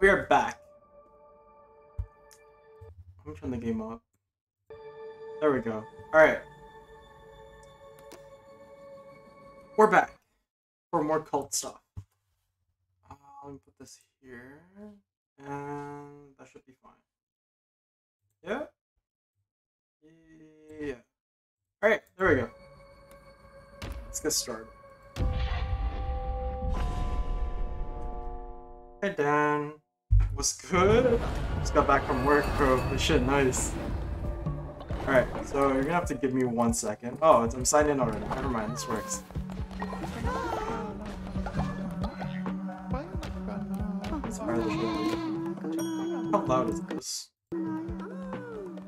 we are back. Let me turn the game up. There we go. Alright. We're back for more cult stuff. This shit nice. Alright, so you're gonna have to give me one second. Oh, I'm signed in already. Never mind, this works. How loud is this?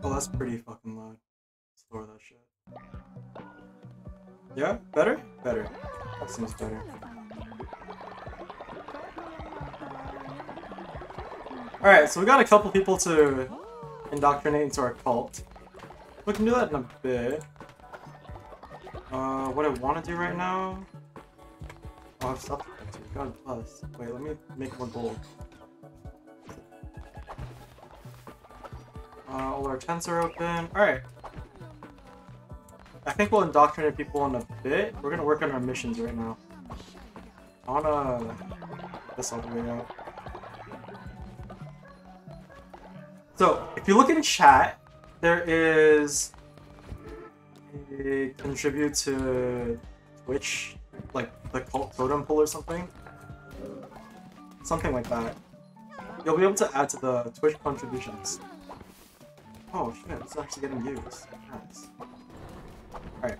Oh, that's pretty fucking loud. Lower that shit. Yeah? Better? Better. That seems better. Alright, so we got a couple people to indoctrinate into our cult. We can do that in a bit. Uh, what I want to do right now... Oh, I've stopped God plus. Wait, let me make more gold. Uh, all our tents are open. Alright. I think we'll indoctrinate people in a bit. We're gonna work on our missions right now. I wanna... this all the way out. If you look in chat, there is a contribute to Twitch, like the cult totem pull or something. Something like that. You'll be able to add to the Twitch contributions. Oh shit, it's actually getting used. Nice. Alright.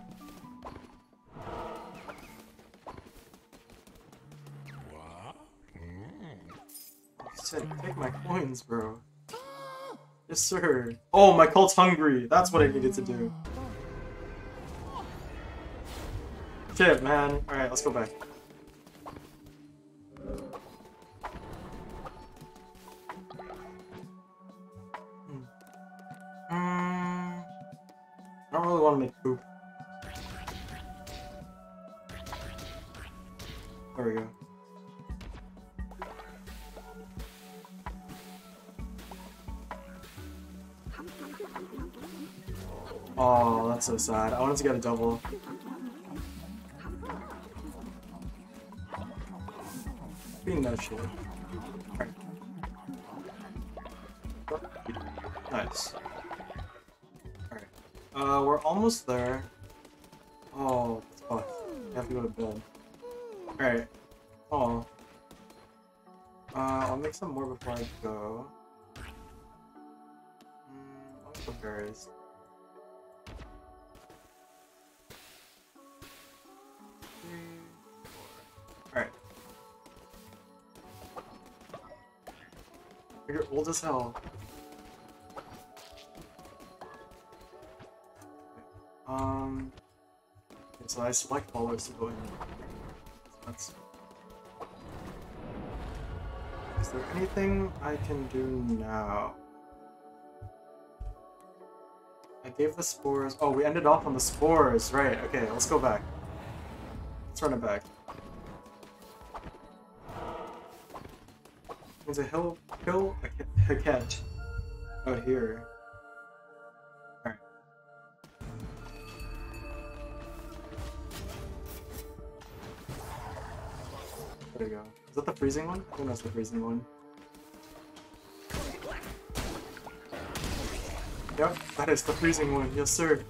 Mm. Sick, take my coins, bro. Yes, sir. Oh, my cult's hungry. That's what I needed to do. Shit, man. Alright, let's go back. Hmm. Mm, I don't really want to make poop. Sad. I wanted to get a double. Being that shit. Nice. Alright. Uh, we're almost there. Oh, fuck. I have to go to bed. Alright. Oh. Uh, I'll make some more before I go. Mm, I'll put berries. You're old as hell. Um. Okay, so I select followers to go in. That's. Is there anything I can do now? I gave the spores. Oh, we ended off on the spores. Right. Okay, let's go back. Let's run it back. There's a hill, a cat out oh, here. Alright. There we go. Is that the freezing one? I think that's the freezing one. Yep, that is the freezing one. Yes, sir.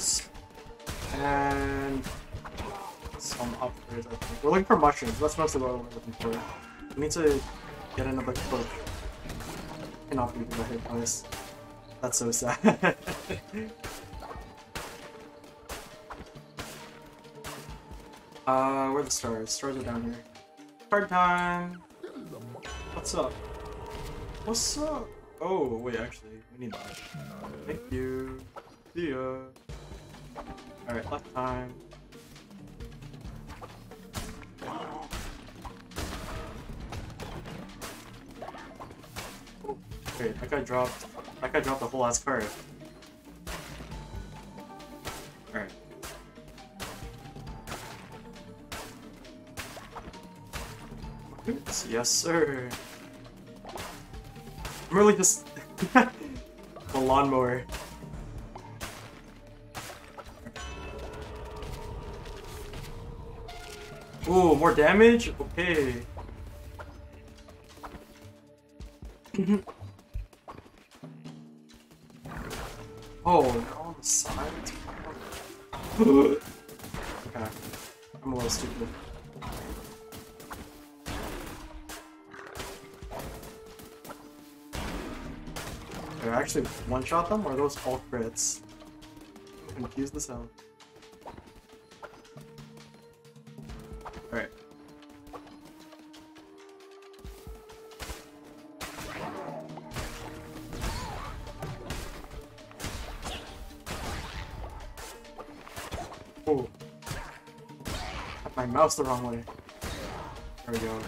Followers. And some upgrades, I think. We're looking for mushrooms. That's mostly what we're looking for. We need to get another cloak. Cannot be the hit place. That's so sad. uh, where are the stars? Stars are down here. Card time! What's up? What's up? Oh, wait, actually, we need that. Thank you. See ya. Alright, left time. Wait, that guy dropped. That guy dropped the whole ass card. Alright. Yes, sir. I'm really just the lawnmower. Ooh, more damage? Okay. oh, on the sides? okay. I'm a little stupid. Did I actually one-shot them, or are those all crits? I'm confused as hell. Mouse the wrong way. There we go.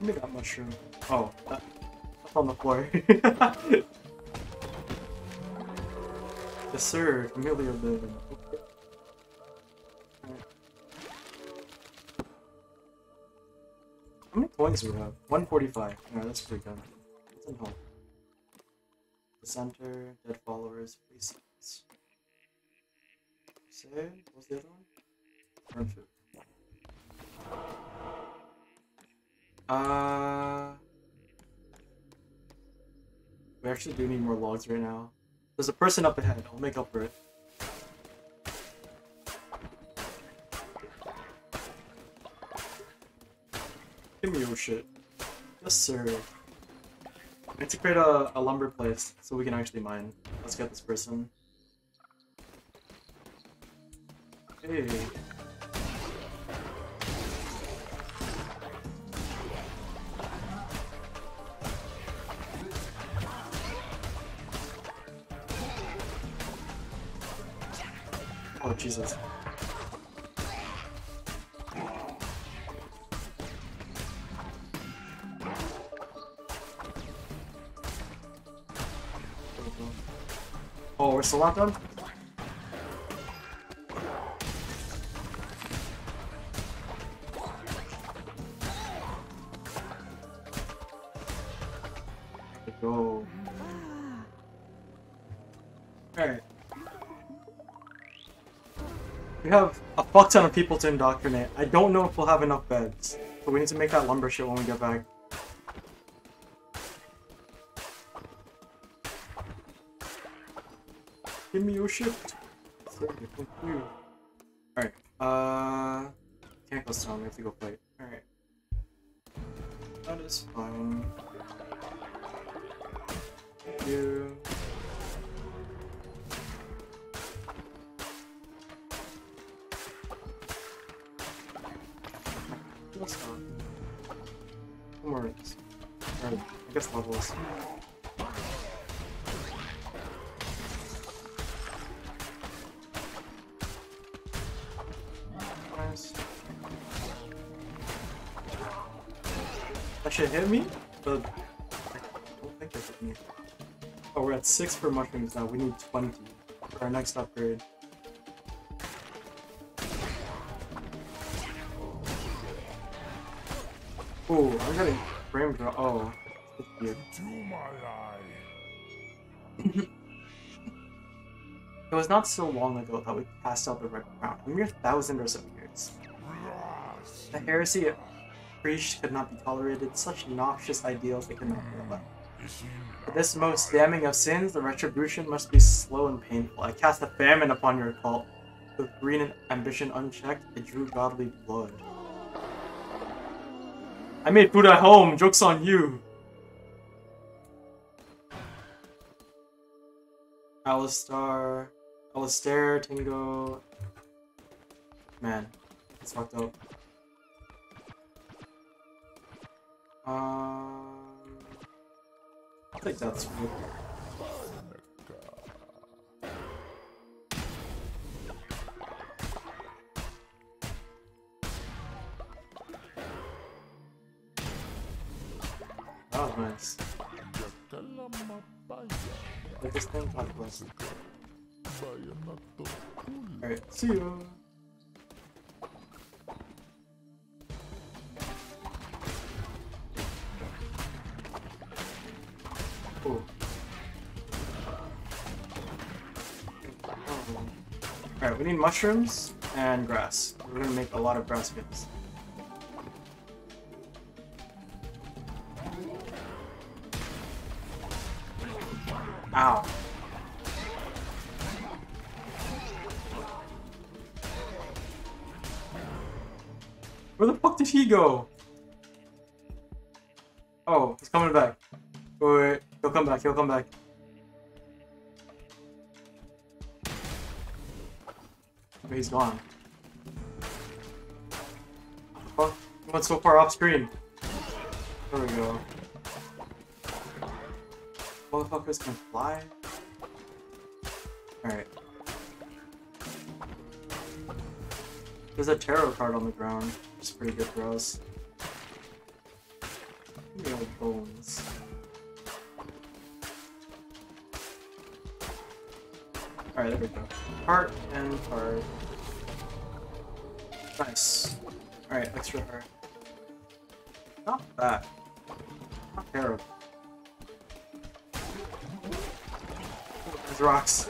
Give me that mushroom. Oh, that, that's on the floor. yes, sir. Familiar living. How many coins do we have? 145. Yeah, that's pretty good. What's in home? The center, dead followers, resets. Say, what was the other one? Food. Uh, we actually do need more logs right now. There's a person up ahead. I'll make up for it. Give me your shit. Yes, sir. I need to create a, a lumber place so we can actually mine. Let's get this person. Oh, Jesus. Oh, we're still not done? Fuck ton of people to indoctrinate. I don't know if we'll have enough beds. But we need to make that lumber shit when we get back. Give me your you. Alright, uh... Can't go strong, we have to go fight. Alright. That is fine. 6 for mushrooms now. We need 20 for our next upgrade. Oh, I'm getting frame drop. Oh, eye. It was not so long ago that we passed out the Red Crown, a mere thousand or so years. The heresy preached could not be tolerated, such noxious ideals they could not be allowed. This most damning of sins, the retribution must be slow and painful. I cast a famine upon your cult. With greed and ambition unchecked, I drew godly blood. I made food at home, joke's on you! Alistar, Alistair, Tingo. Man, it's fucked up. Um, think that's. That oh, was nice. This thing? God bless. Alright, see you. We need mushrooms and grass. We're gonna make a lot of grass skins. Ow. Where the fuck did he go? Oh, he's coming back. Wait, wait, he'll come back, he'll come back. But he's gone. Fuck, he went so far off screen. There we go. Motherfuckers can fly? Alright. There's a tarot card on the ground, is pretty good for us. Me all bones. Alright, there we go. Heart and heart. Nice. Alright, extra heart. Not bad. Not terrible. There's rocks.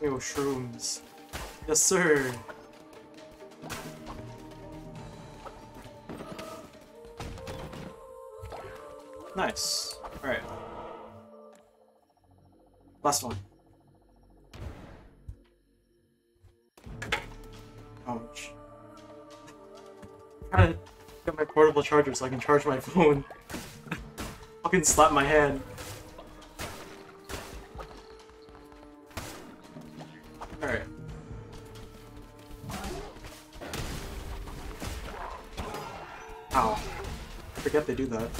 Yo, shrooms. Yes, sir. Nice. Alright. Last one. Ouch. Trying to get my portable charger so I can charge my phone. Fucking slap my hand. Alright. Ow. I forget they do that.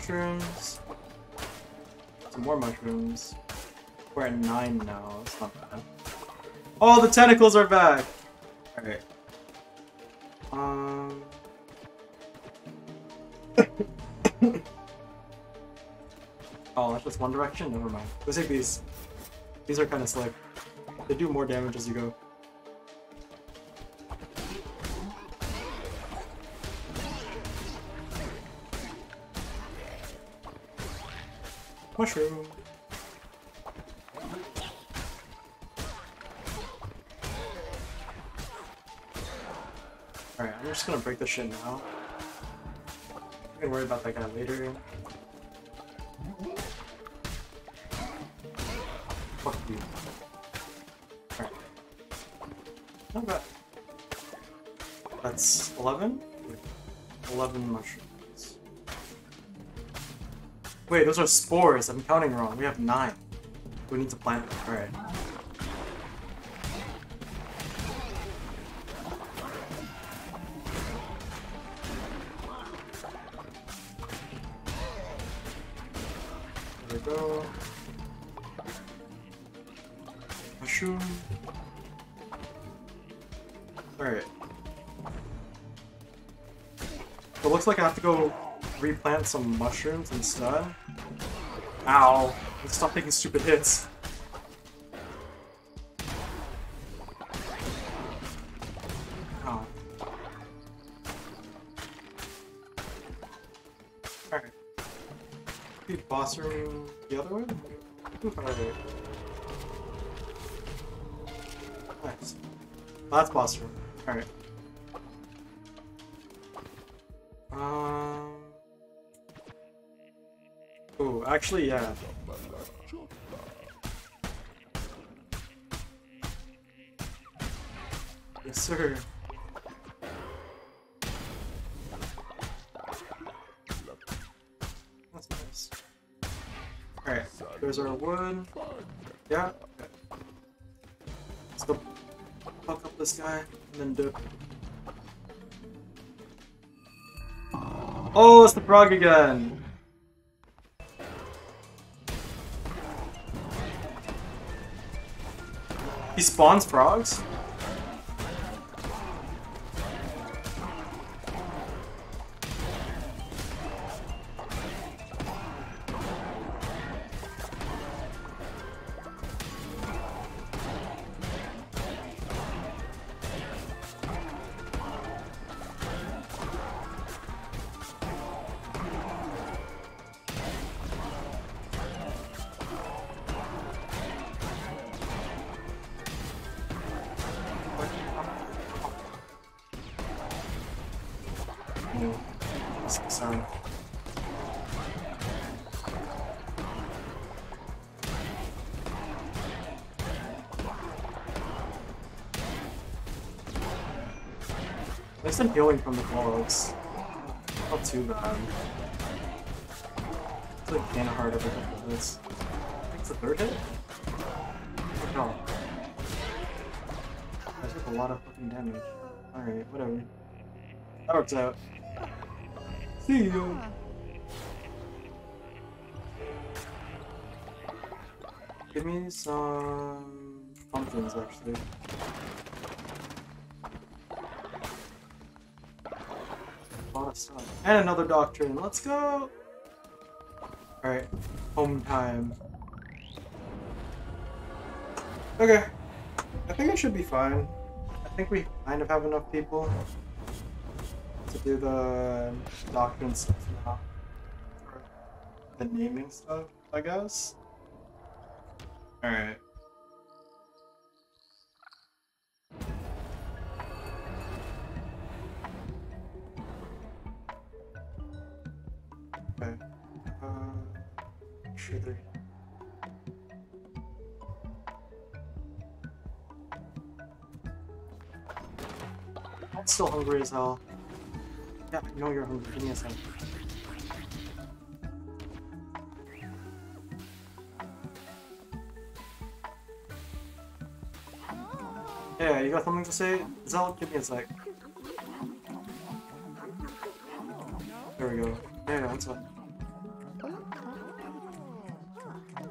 Mushrooms. Some more mushrooms. We're at nine now, it's not bad. Oh, the tentacles are back! Alright. Um... oh, that's just one direction? Never mind. Let's take these. These are kind of slick. They do more damage as you go. Mushroom. Alright, I'm just gonna break this shit now. I can worry about that guy later. Fuck you. Alright. Not bad. That's 11? 11 mushrooms. Wait, those are spores. I'm counting wrong. We have 9. We need to plant them. Alright. There we go. Mushroom. Alright. It looks like I have to go replant some mushrooms instead. Ow. Stop taking stupid hits. Ow. Alright. Keep boss room the other way? Alright. Nice. That's boss room. Actually, yeah. Yes, sir. Alright, there's our wood. Yeah, okay. Let's go fuck up this guy and then dip. Oh, it's the frog again! Spawns frogs? Let's go! Alright. Home time. Okay. I think I should be fine. I think we kind of have enough people to do the doctrine stuff now. The naming stuff, I guess. Alright. Okay. Uh, sugar. I'm still hungry as hell. Yeah, I know you're hungry. Give me a second. Yeah, you got something to say? Zel, give me a sec. There we go. Yeah, yeah, what's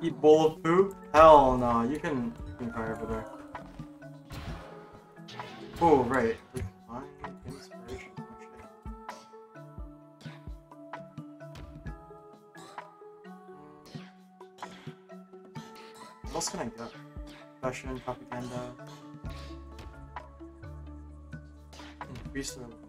Eat bowl of poop? Hell no, you can, cry over there. Oh, right. Inspiration. Hmm. What else can I get? Fashion, propaganda. Hmm, Increase the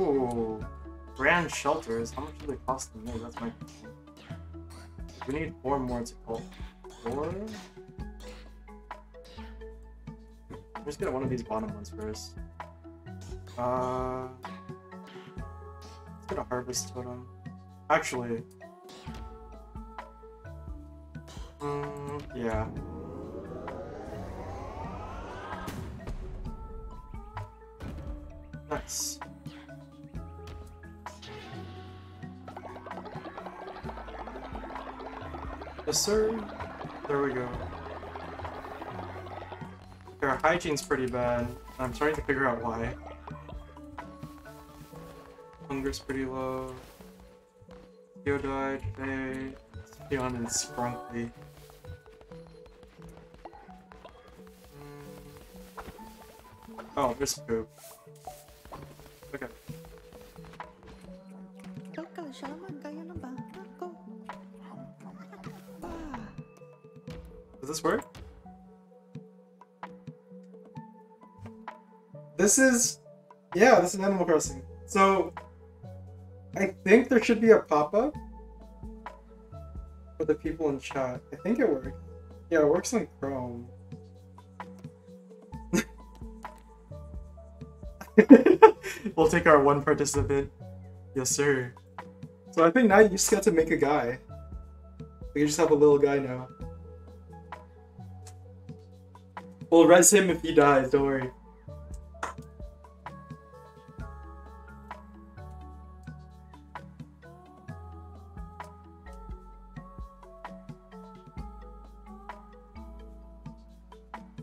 Ooh. Grand shelters. How much do they cost to make? That's my question. We need four more to call. Four? Let's get one of these bottom ones first. Uh, let's get a harvest totem. Actually, mm, yeah. Nice. Yes, sir. There we go. Our hygiene's pretty bad. I'm starting to figure out why. Hunger's pretty low. Theo died today. Theon and Sprunkly. Mm. Oh, there's poop. Okay. Does this work? This is, yeah, this is Animal Crossing. So, I think there should be a pop-up for the people in chat. I think it works. Yeah, it works on Chrome. we'll take our one participant. Yes, sir. So I think now you just got to make a guy. We just have a little guy now. We'll res him if he dies, don't worry.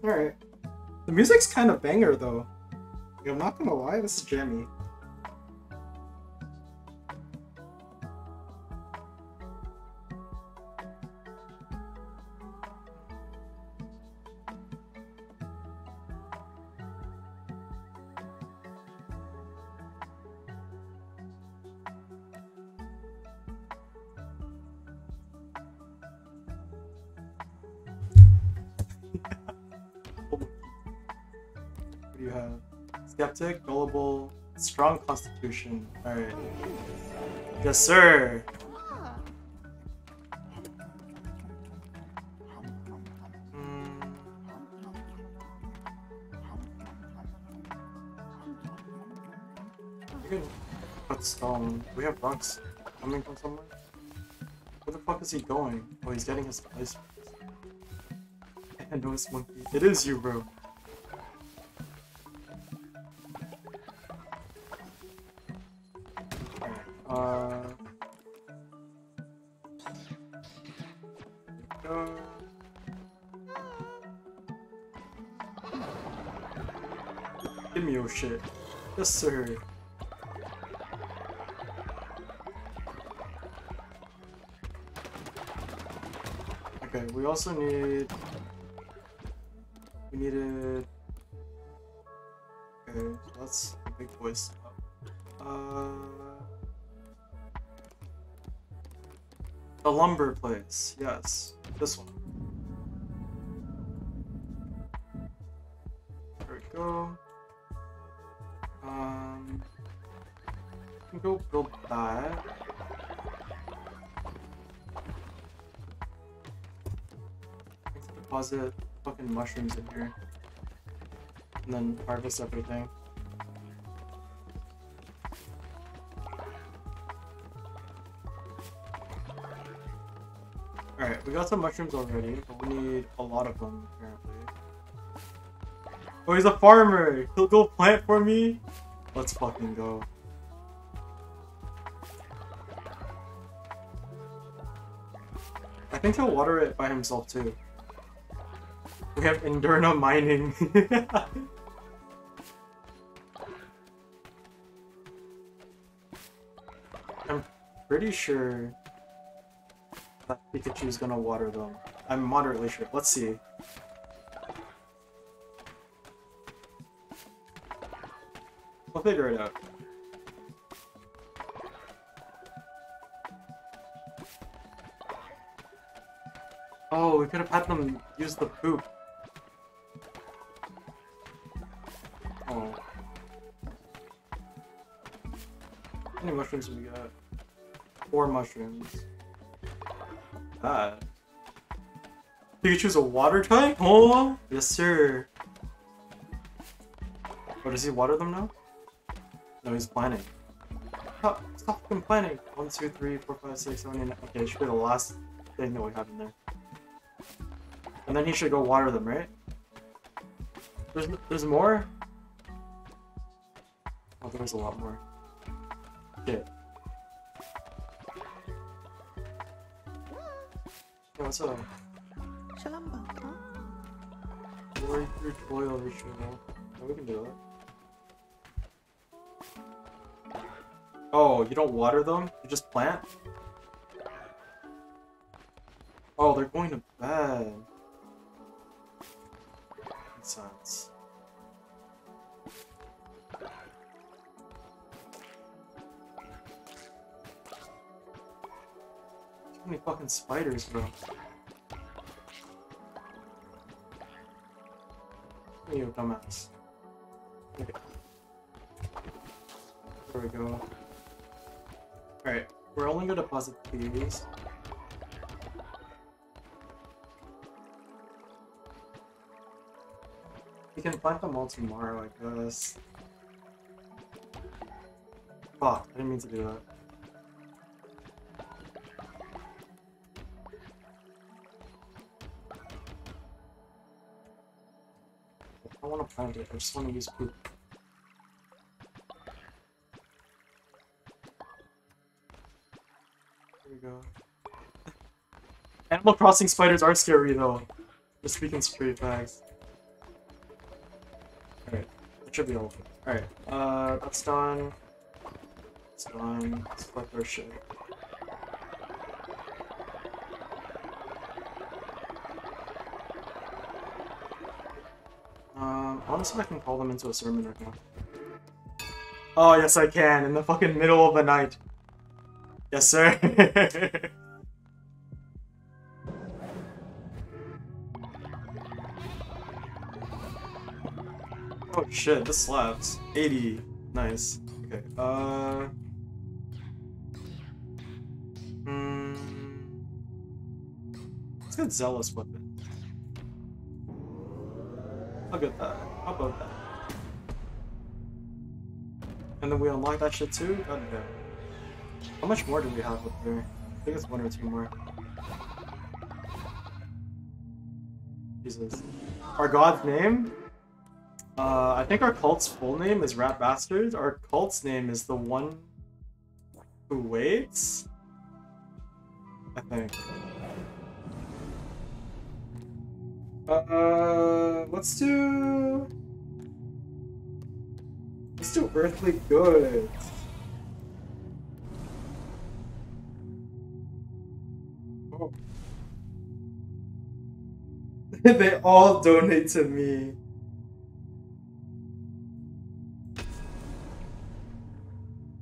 Alright. The music's kind of banger though. I'm not gonna lie, this is jammy. Strong constitution. Alright. Yes, sir. Mm. Stone. We have rocks coming from somewhere. Where the fuck is he going? Oh, he's getting his ice. And noise monkey. It is you, bro. Sir. Okay, we also need. We need needed. Okay, that's a big voice. Uh. The lumber place, yes. This one. Deposit fucking mushrooms in here. And then harvest everything. Alright, we got some mushrooms already, but we need a lot of them, apparently. Oh, he's a farmer! He'll go plant for me? Let's fucking go. I think he'll water it by himself too. Have Endurna mining. I'm pretty sure that Pikachu's gonna water them. I'm moderately sure. Let's see. We'll figure it out. Oh, we could have had them use the poop. Mushrooms we got? Four mushrooms. That. Pikachu's a water type? Oh, yes sir. Oh, does he water them now? No, he's planting. Stop, stop fucking planting. One, two, three, four, five, six, seven, eight, nine. Okay, it should be the last thing that we have in there. And then he should go water them, right? There's there's more? Oh, there's a lot more. Shit. Yeah, what's up? Shalom baka. Glory through toil ritual. Oh, we can do it. Oh, you don't water them? You just plant? Oh, they're going to bed. Makes sense. Fucking spiders, bro. You dumbass. Okay. There we go. Alright, we're only gonna deposit these. We can plant them all tomorrow, I guess. Fuck, I didn't mean to do that. Plant it. I just want to use poop. There we go. Animal Crossing spiders are scary though. Just speaking straight facts. Alright, that should be all. Alright, uh, that's done. That's done. Let's collect our shit. See if I can call them into a sermon right now. Oh, yes I can, in the fucking middle of the night. Yes, sir. oh shit, this slaps. 80. Nice. Okay, uh... Hmm... Let's get Zealous Weapon. I'll get that. How about that? And then we unlock that shit too? God damn. How much more do we have up there? I think it's one or two more. Jesus. Our god's name? Uh, I think our cult's full name is Rat Bastards. Our cult's name is the one who waits? I think. Uh, let's do... Do Earthly Goods. Oh. they all donate to me.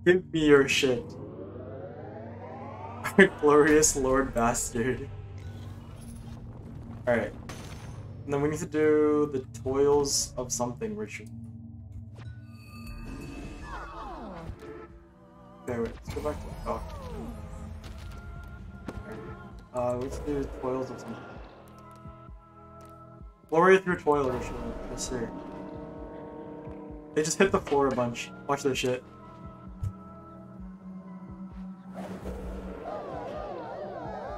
Give me your shit. Our glorious Lord Bastard. Alright. And then we need to do the Toils of Something ritual. Okay, wait, let's go back to the dock. Uh, let's do Toils of Something. Glory through Toil ritual. Yes, sir. They just hit the floor a bunch. Watch their shit.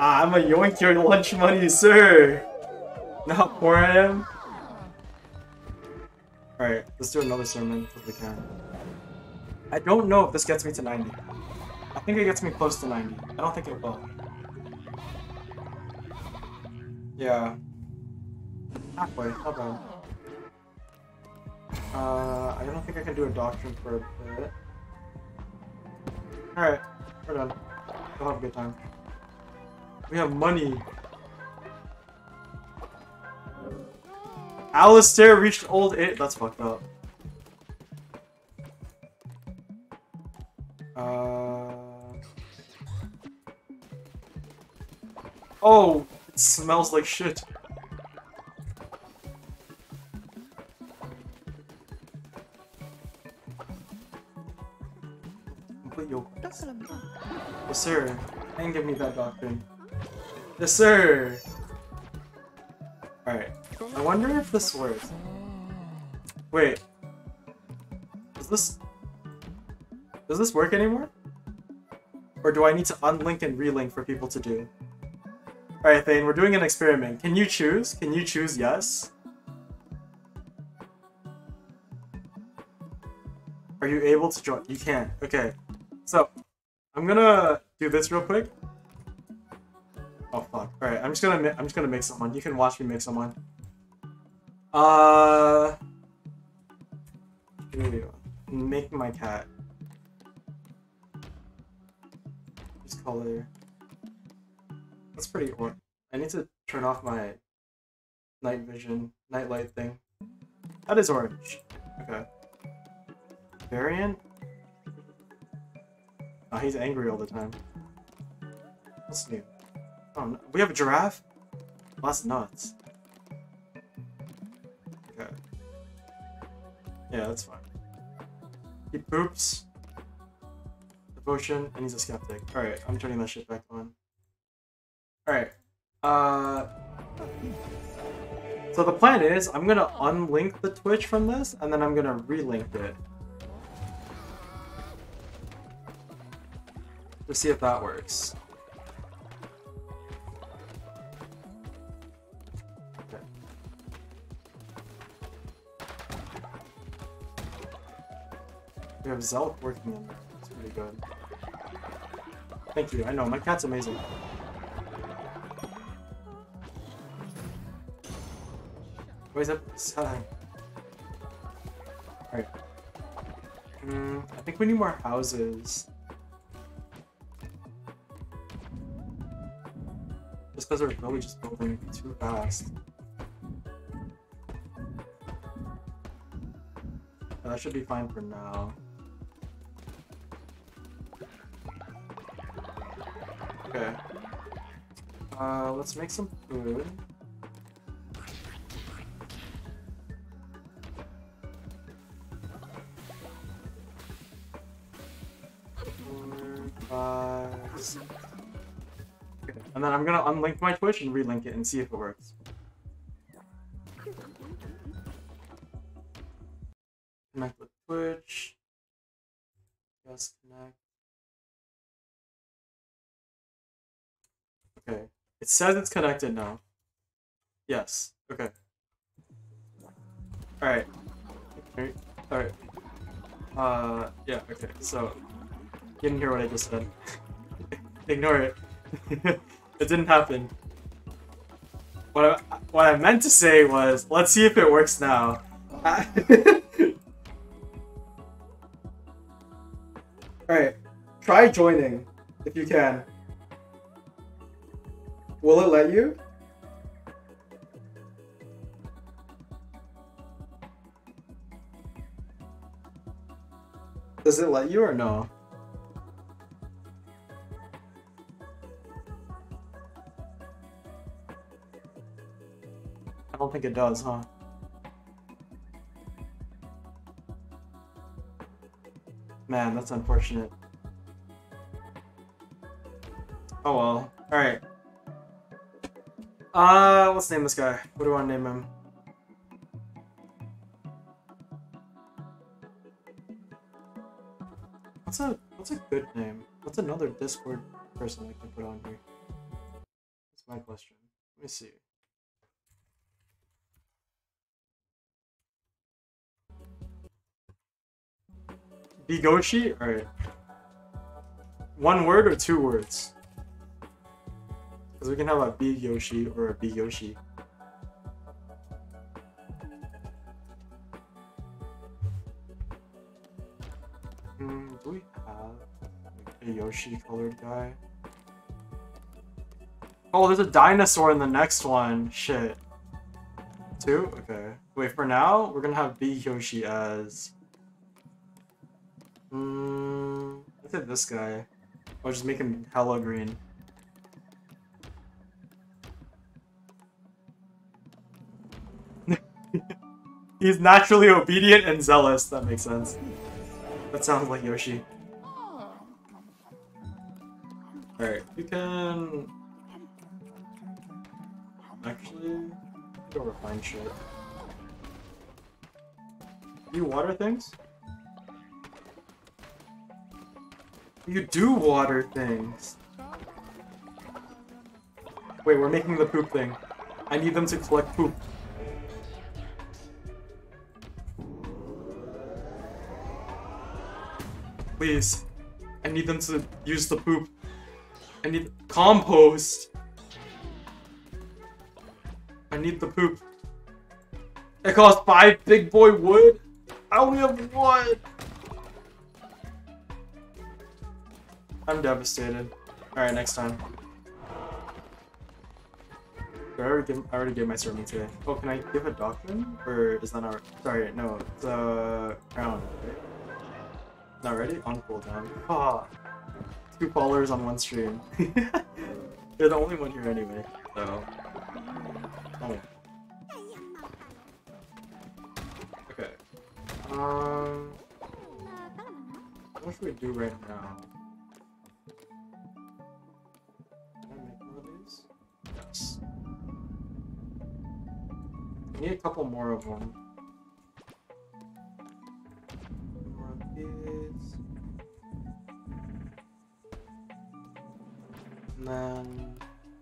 ah, I'm a yoink your lunch money, sir! Not poor I am. Let's do another sermon if we can. I don't know if this gets me to 90. I think it gets me close to 90. I don't think it will. Yeah. Halfway, not bad. Uh, I don't think I can do a doctrine for a bit. Alright, we're done. We'll have a good time. We have money. Alistair reached old age. That's fucked up. Uh... Oh, it smells like shit. Complete your Yes, sir. And give me that doctrine. Yes, sir. Alright. I wonder if this works. Wait. Does this... Does this work anymore? Or do I need to unlink and relink for people to do? Alright, Thane, we're doing an experiment. Can you choose? Can you choose yes? Are you able to join? You can. Okay. So, I'm gonna do this real quick. Oh fuck. Alright, I'm just gonna I'm just gonna make someone. You can watch me make someone. Uh make my cat. Just color. That's pretty or I need to turn off my night vision, night light thing. That is orange. Okay. Variant? Oh, he's angry all the time. What's new? Oh, no. we have a giraffe? Well, that's nuts. Yeah, that's fine. He poops. Devotion, and he's a skeptic. Alright, I'm turning that shit back on. Alright. Uh... So the plan is, I'm gonna unlink the Twitch from this, and then I'm gonna relink it. To see if that works. We have Zelk working in there. That's pretty good. Thank you. I know, my cat's amazing. Why is that sad? Alright. Hmm, I think we need more houses. Just because our village is building too fast. That should be fine for now. Okay. Uh, let's make some food. Four. And then I'm gonna unlink my Twitch and relink it and see if it works. Connect with Twitch. Yes, connect. It says it's connected now. Yes. Okay. Alright. Alright. Uh, yeah, okay. So, you didn't hear what I just said. Ignore it. it didn't happen. What I, what I meant to say was, let's see if it works now. Alright. Try joining, if you can. Will it let you? Does it let you or no? I don't think it does, huh? Man, that's unfortunate. Oh well. Alright. Uh, let's name this guy. What do I name him? What's a what's a good name? What's another Discord person I can put on here? That's my question. Let me see. Bigoshi? Alright. One word or two words? Because we can have a big Yoshi or a big Yoshi. Hmm, do we have like, a Yoshi colored guy? Oh, there's a dinosaur in the next one. Shit. Two? Okay. Wait, for now, we're gonna have big Yoshi as... Hmm, let's hit this guy. I'll just make him hella green. He's naturally obedient and zealous. That makes sense. That sounds like Yoshi. Alright, you can... Actually, go refine shit. You water things? You do water things! Wait, we're making the poop thing. I need them to collect poop. Please. I need them to use the poop. I need compost. I need the poop. It costs five big boy wood? I only have one. I'm devastated. Alright, next time. I already, gave, I already gave my sermon today. Oh, can I give a doctrine? Or is that not... Sorry, no. A crown, right? Not ready? On cooldown. Ah, two followers on one stream. You're the only one here anyway, so. Oh. Okay. Um. What should we do right now? Can I make one of these? Yes. I need a couple more of them. Then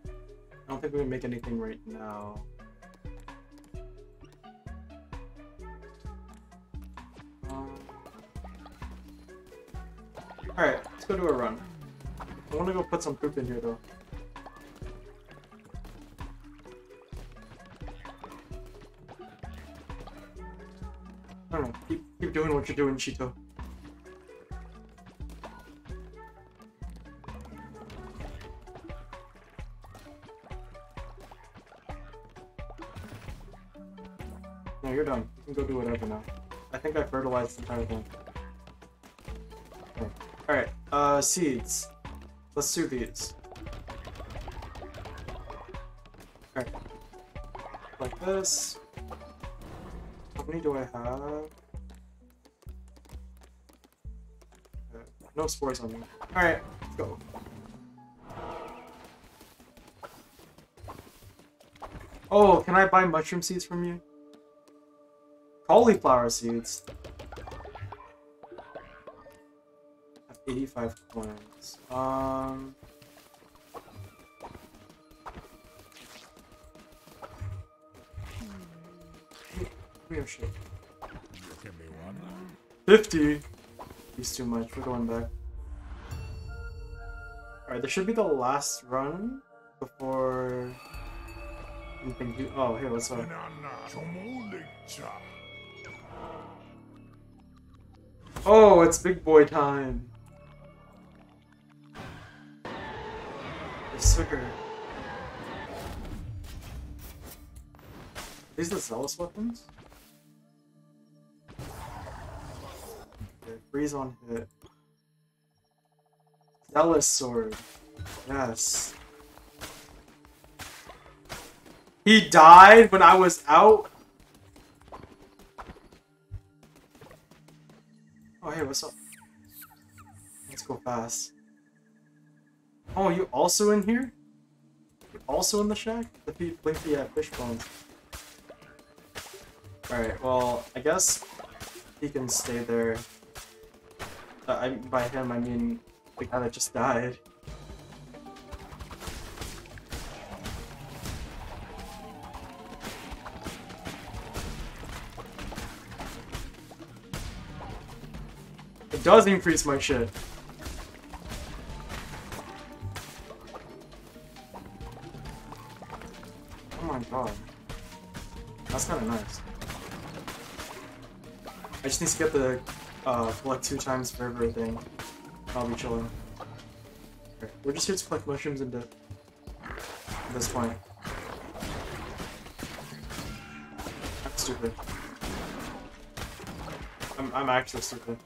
I don't think we can make anything right now. Um, Alright, let's go do a run. I want to go put some poop in here though. I don't know. Keep, keep doing what you're doing, Cheeto. Fertilized the entire thing. Okay. Alright, uh, seeds. Let's do these. Alright. Like this. How many do I have? Okay, No spores on me. Alright, let's go. Oh, can I buy mushroom seeds from you? Cauliflower seeds. 85 coins. Um. We have shit. Give me one. 50! He's too much. We're going back. Alright, this should be the last run before anything. Oh, hey, what's up? Oh, it's big boy time. Sugar. These the zealous weapons? Okay, freeze on hit. Zealous sword. Yes. He died when I was out? Oh, hey, what's up? Let's go fast. Oh, you also in here? You also in the shack? The Blinky at fish bones. Alright, well, I guess he can stay there. Uh, I, by him, I mean the guy that just died. It does increase my shit. Get the uh, collect two times for everything. I'll be chilling. We're just here to collect mushrooms and dip. At this point. I'm stupid. I'm, I'm actually stupid.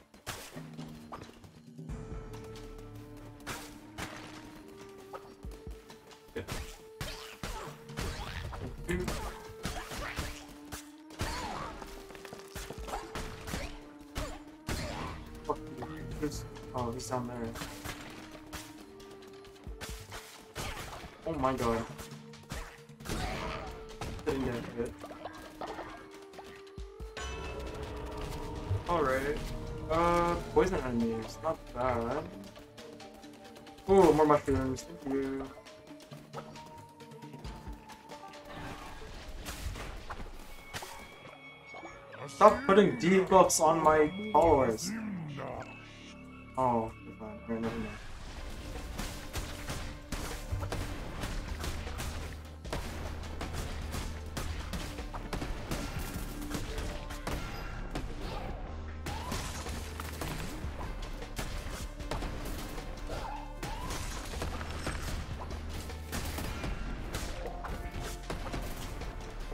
Stop putting debuffs on my followers. Oh, never mind.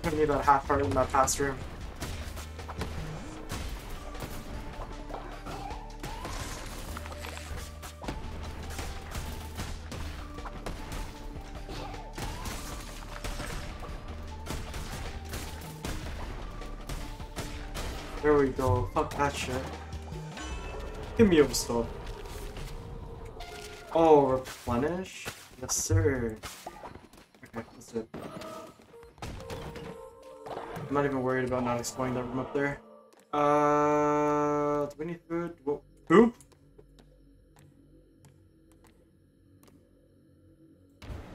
Gonna need that half heart in that past room. Fuck that shit. Give me your stuff. Oh, replenish? Yes, sir. Okay, that's it. I'm not even worried about not exploring that room up there. Uh, do we need food? Whoa. Poop?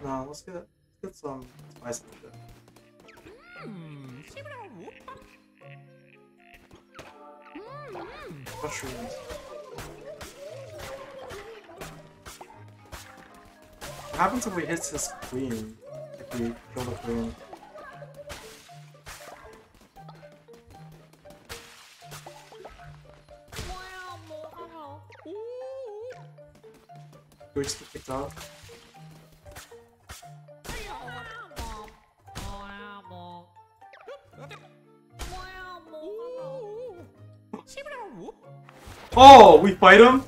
No, let's get let's get some spice and shit. mushrooms. What happens if we hit this queen? If we kill the queen? Do we just get picked up? Oh, we fight him?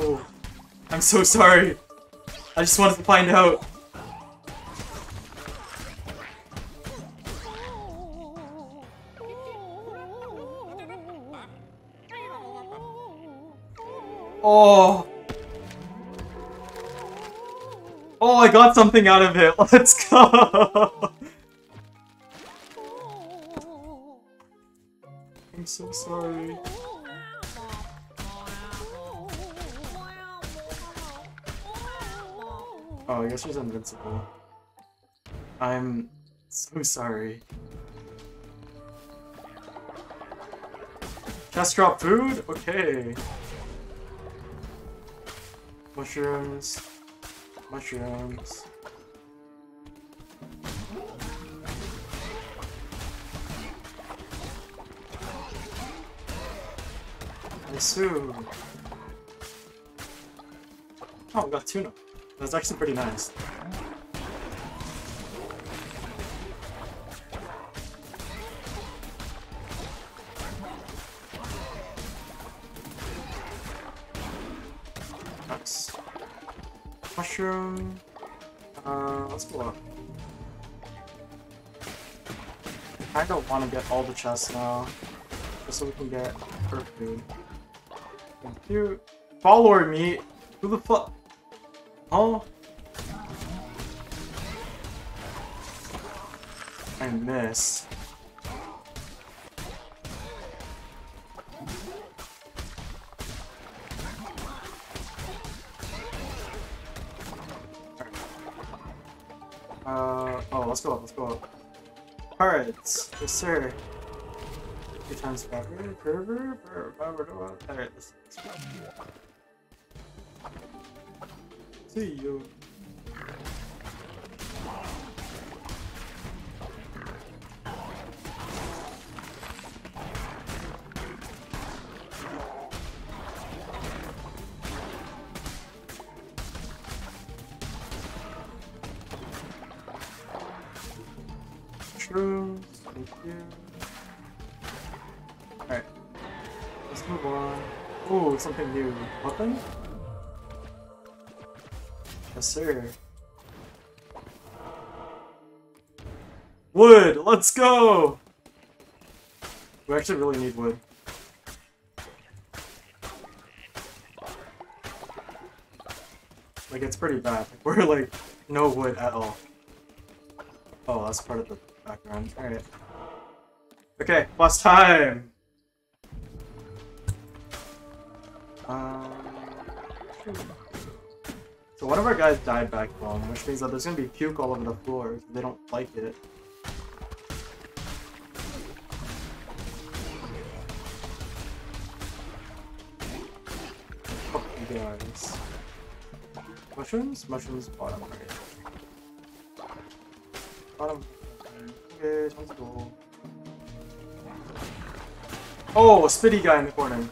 Oh, I'm so sorry. I just wanted to find out. Got something out of it. Let's go. I'm so sorry. Oh, I guess she's invincible. I'm so sorry. Chest drop food? Okay. Mushrooms. Mushrooms. Nice. Oh, we got tuna. That's actually pretty nice. Nice. I don't want to get all the chests now, just so we can get her food. Thank you. Follower meat. Who the fuck? Oh. I missed. Uh, oh, let's go up, let's go up. Alright, yes sir. Two times better. Let's go. See you. Weapon? Yes, sir. Wood! Let's go! We actually really need wood. Like, it's pretty bad. Like, we're like, no wood at all. Oh, that's part of the background. Alright. Okay, boss time! Um... So one of our guys died back home, which means that there's gonna be puke all over the floor they don't like it. Fuck you guys. Mushrooms? Mushrooms bottom right. Bottom. Okay, let's go. Oh, a spitty guy in the corner.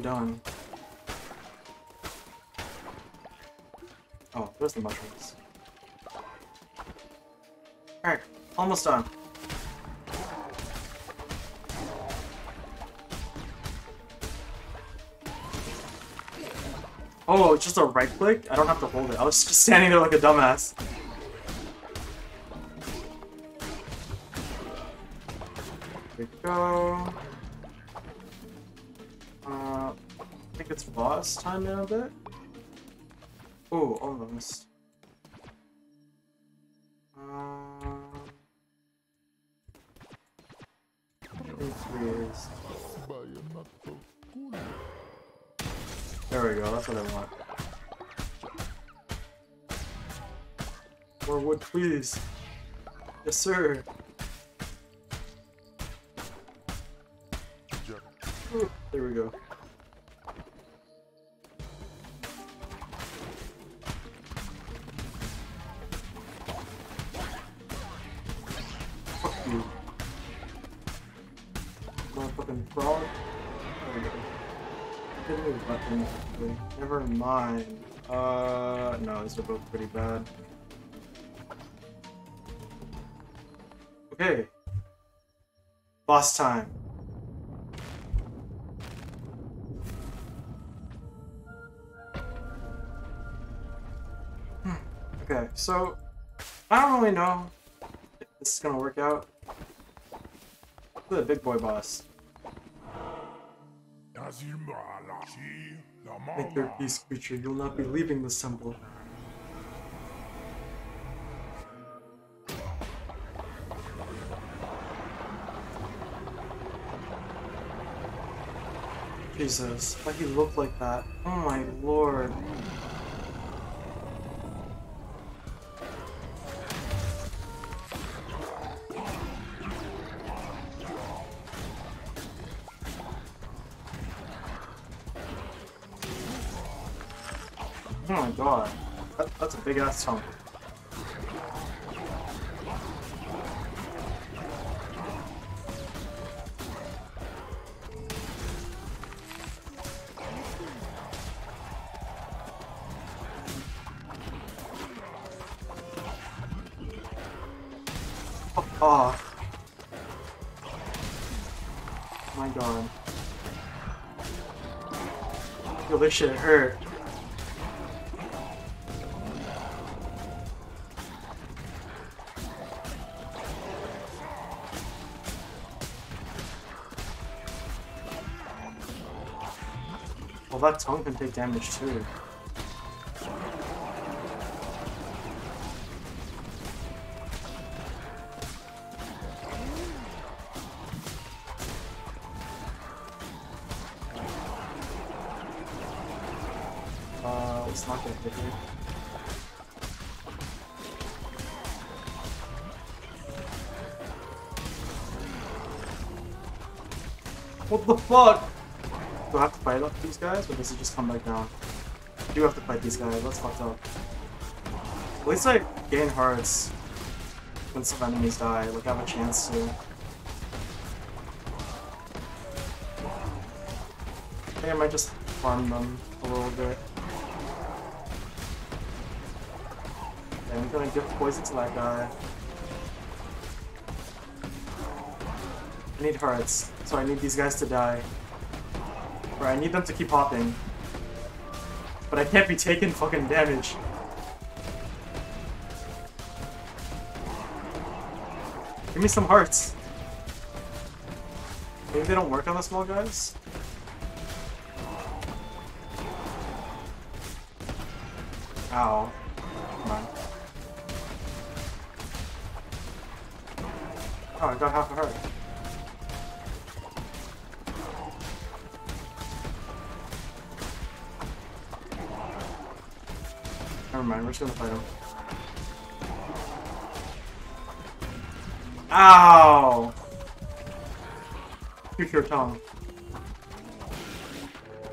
Done. Oh, there's the mushrooms. Alright, almost done. Oh, it's just a right click? I don't have to hold it. I was just standing there like a dumbass. Time in a bit. Oh, almost. Uh, is. There we go, that's what I want. More wood, please. Yes, sir. Never mind. Uh, no, these are both pretty bad. Okay. Boss time. Hmm, Okay, so I don't really know if this is gonna work out. The big boy boss. Make your peace, creature. You'll not be leaving this temple. Jesus, why he look like that? Oh my lord. Fuck off. Oh, oh my god. Yo, this shit hurt. Well, tongue can take damage too. Uh. What the fuck? Do I have to fight up these guys, or does it just come back down? I do have to fight these guys, that's fucked up. At least I gain hearts when some enemies die, like I have a chance to. I think I might just farm them a little bit. Okay, I'm gonna give poison to that guy. I need hearts, so I need these guys to die. Or I need them to keep hopping. But I can't be taking fucking damage. Give me some hearts. Maybe they don't work on the small guys? Ow. Come on. Oh, I got half a heart. Never mind, we're just gonna fight him. Ow! Shoot your tongue.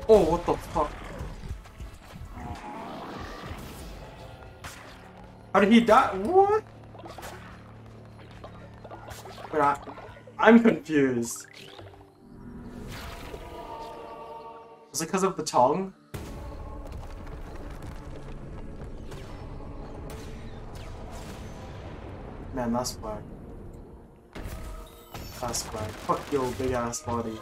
Oh, what the fuck? How did he die? What? Wait, I, I'm confused. Was it because of the tongue? Man, that's whack. That's whack. Fuck your big ass body.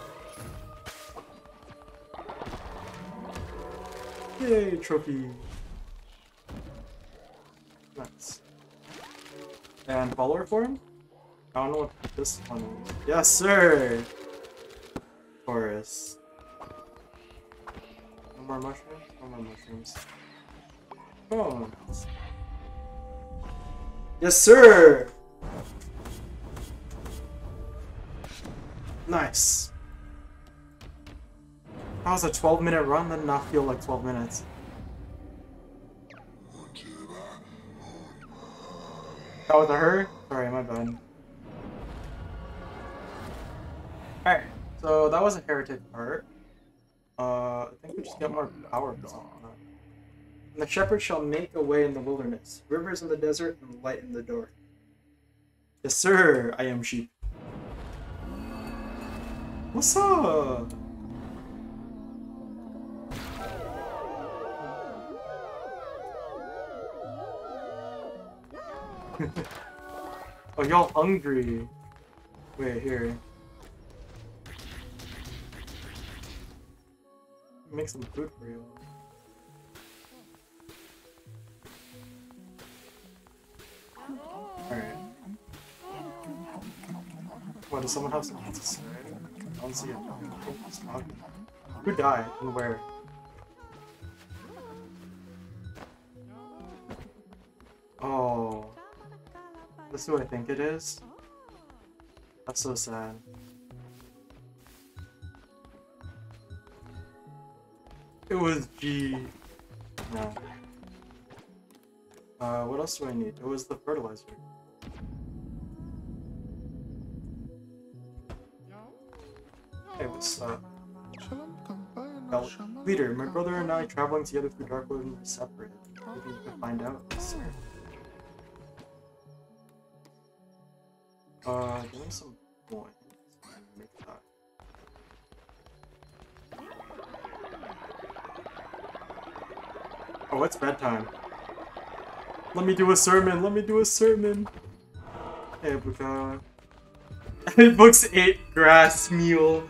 Yay, trophy. Nice. And follower form? I don't know what this one is. Yes, sir! Taurus. No more mushrooms? No more mushrooms. Yes, sir! Nice. That was a 12 minute run, that did not feel like 12 minutes. That was a her? Sorry, my bad. Alright, so that was a heretic part. Uh, I think we just get more power or. And the shepherd shall make a way in the wilderness, rivers in the desert, and light in the door. Yes, sir, I am sheep. What's up? oh, y'all hungry. Wait, here. Make some food for you. What, does someone have to say? I don't see it. Who died and where? Oh. This is who I think it is? That's so sad. It was G. No. Uh, what else do I need? It was the fertilizer. Hey, what's? Well, leader, my brother and I traveling together through Darkwood and we separated. Maybe you can find out, sir. Uh, give me some points. Make that. Oh, it's bedtime. Let me do a sermon. Let me do a sermon. Hey, Buka. Books 8 grass mule.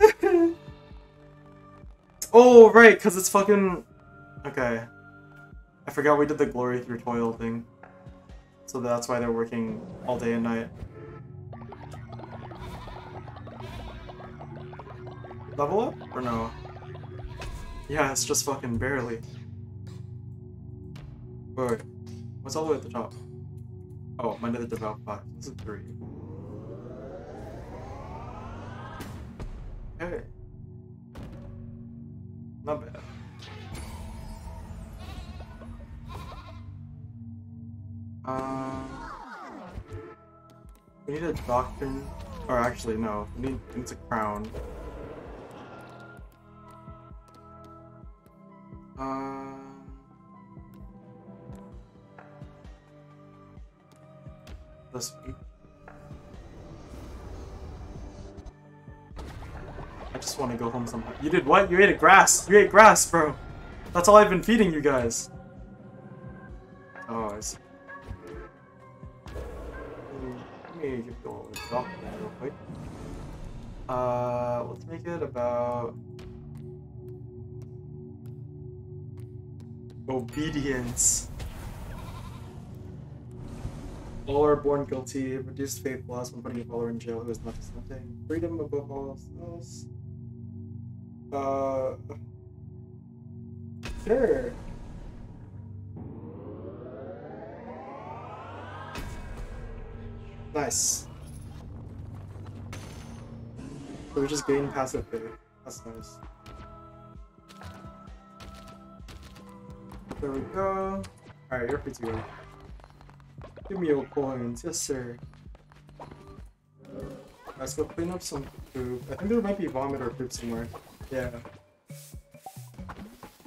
oh, right, because it's fucking. Okay. I forgot we did the glory through toil thing. So that's why they're working all day and night. Level up? Or no? Yeah, it's just fucking barely. Wait. What's all the way at the top? Oh, mine did about 5. This is 3. Okay. Not bad. Um, we need a doctrine, or actually no, we need it's a crown. Um, week. I just want to go home somehow. You did what? You ate a grass. You ate grass, bro. That's all I've been feeding you guys. Oh, I see. Let me drop that real quick. Uh, let's make it about obedience. All are born guilty. Reduced faith loss when putting a follower in jail who is not dissenting. Freedom above all else. Uh, sure. Nice. So we just gain passive faith. That's nice. There we go. Alright, you're free to go. Give me your coins, yes sir. Let's go clean up some poop. I think there might be vomit or poop somewhere. Yeah.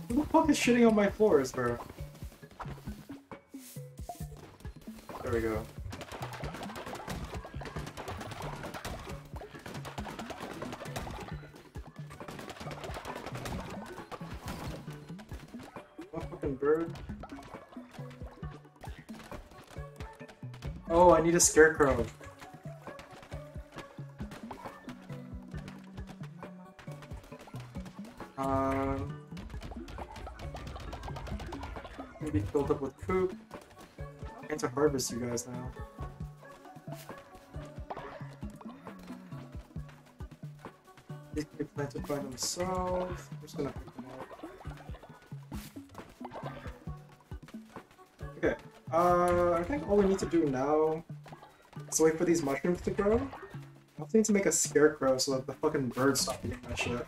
Who the fuck is shitting on my floors, bro? There we go. What fucking bird? Oh, I need a scarecrow. Filled up with poop. And to harvest you guys now. These can be planted by themselves. I'm just gonna pick them up. Okay. Uh, I think all we need to do now is wait for these mushrooms to grow. I also need to make a scarecrow so that the fucking birds stop eating my shit.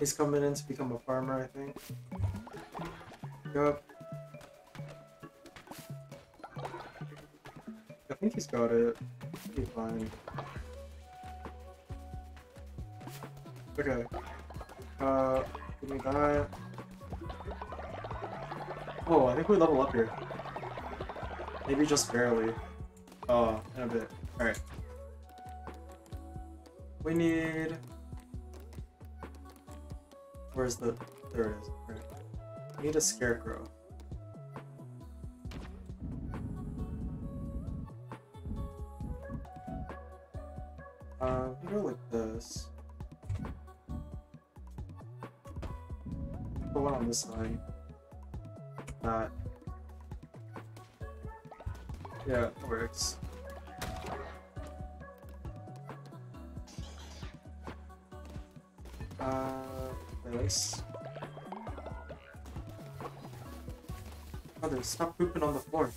He's coming in to become a farmer, I think. Yup. I think he's got it. He'll be fine. Okay. Uh, give me that. Oh, I think we level up here. Maybe just barely. Oh, in a bit. Where's the... There it is. Right. We need a scarecrow. Uh, go like this. Put one on this side. That. Yeah, it works. This. Mother, stop pooping on the floor.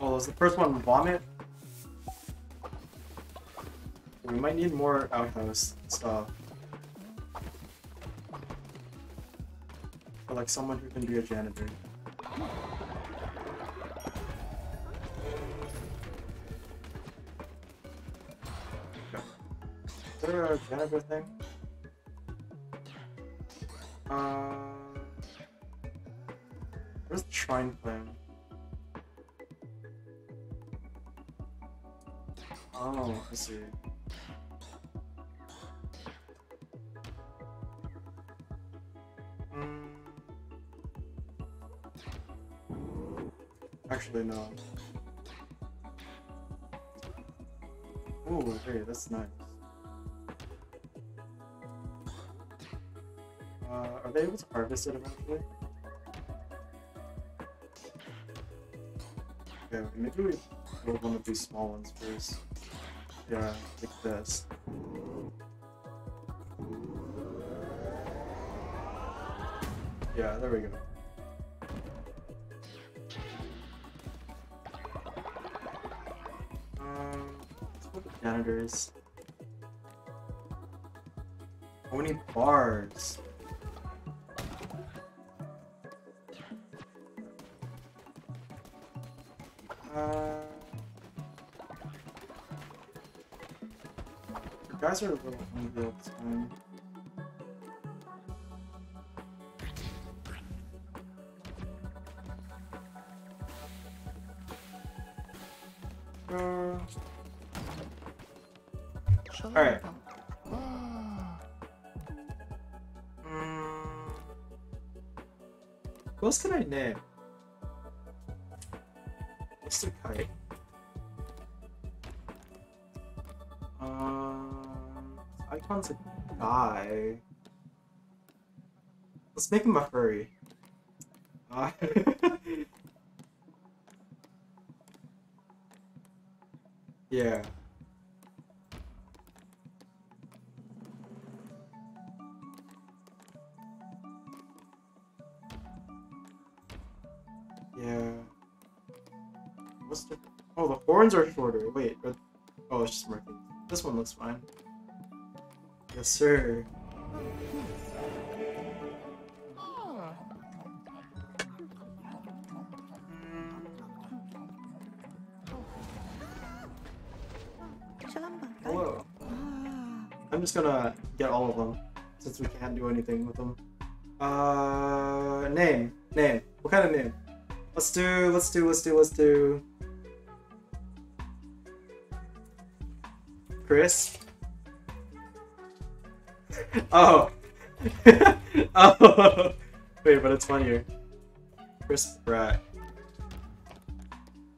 Oh, was the first one vomit? We might need more outhouse stuff. Or like someone who can be a janitor. Is there a janitor thing? Shrine thing? Oh, I see. Mm. Actually, no. Ooh, hey, that's nice. Uh, are they able to harvest it eventually? Okay, maybe we build one of these small ones first. Yeah, like this. Yeah, there we go. Um, the janitors. How many bars? Guys are a little hungry all the time. Uh, Alright. mm, who else can I name? Make him a furry. Uh, yeah. Yeah. What's the... Oh, the horns are shorter. Wait. Oh, it's just marking. This one looks fine. Yes, sir. Just gonna get all of them since we can't do anything with them. Uh, name, name. What kind of name? Let's do, let's do, let's do, let's do. Chris. oh. oh. Wait, but it's funnier. Chris Pratt.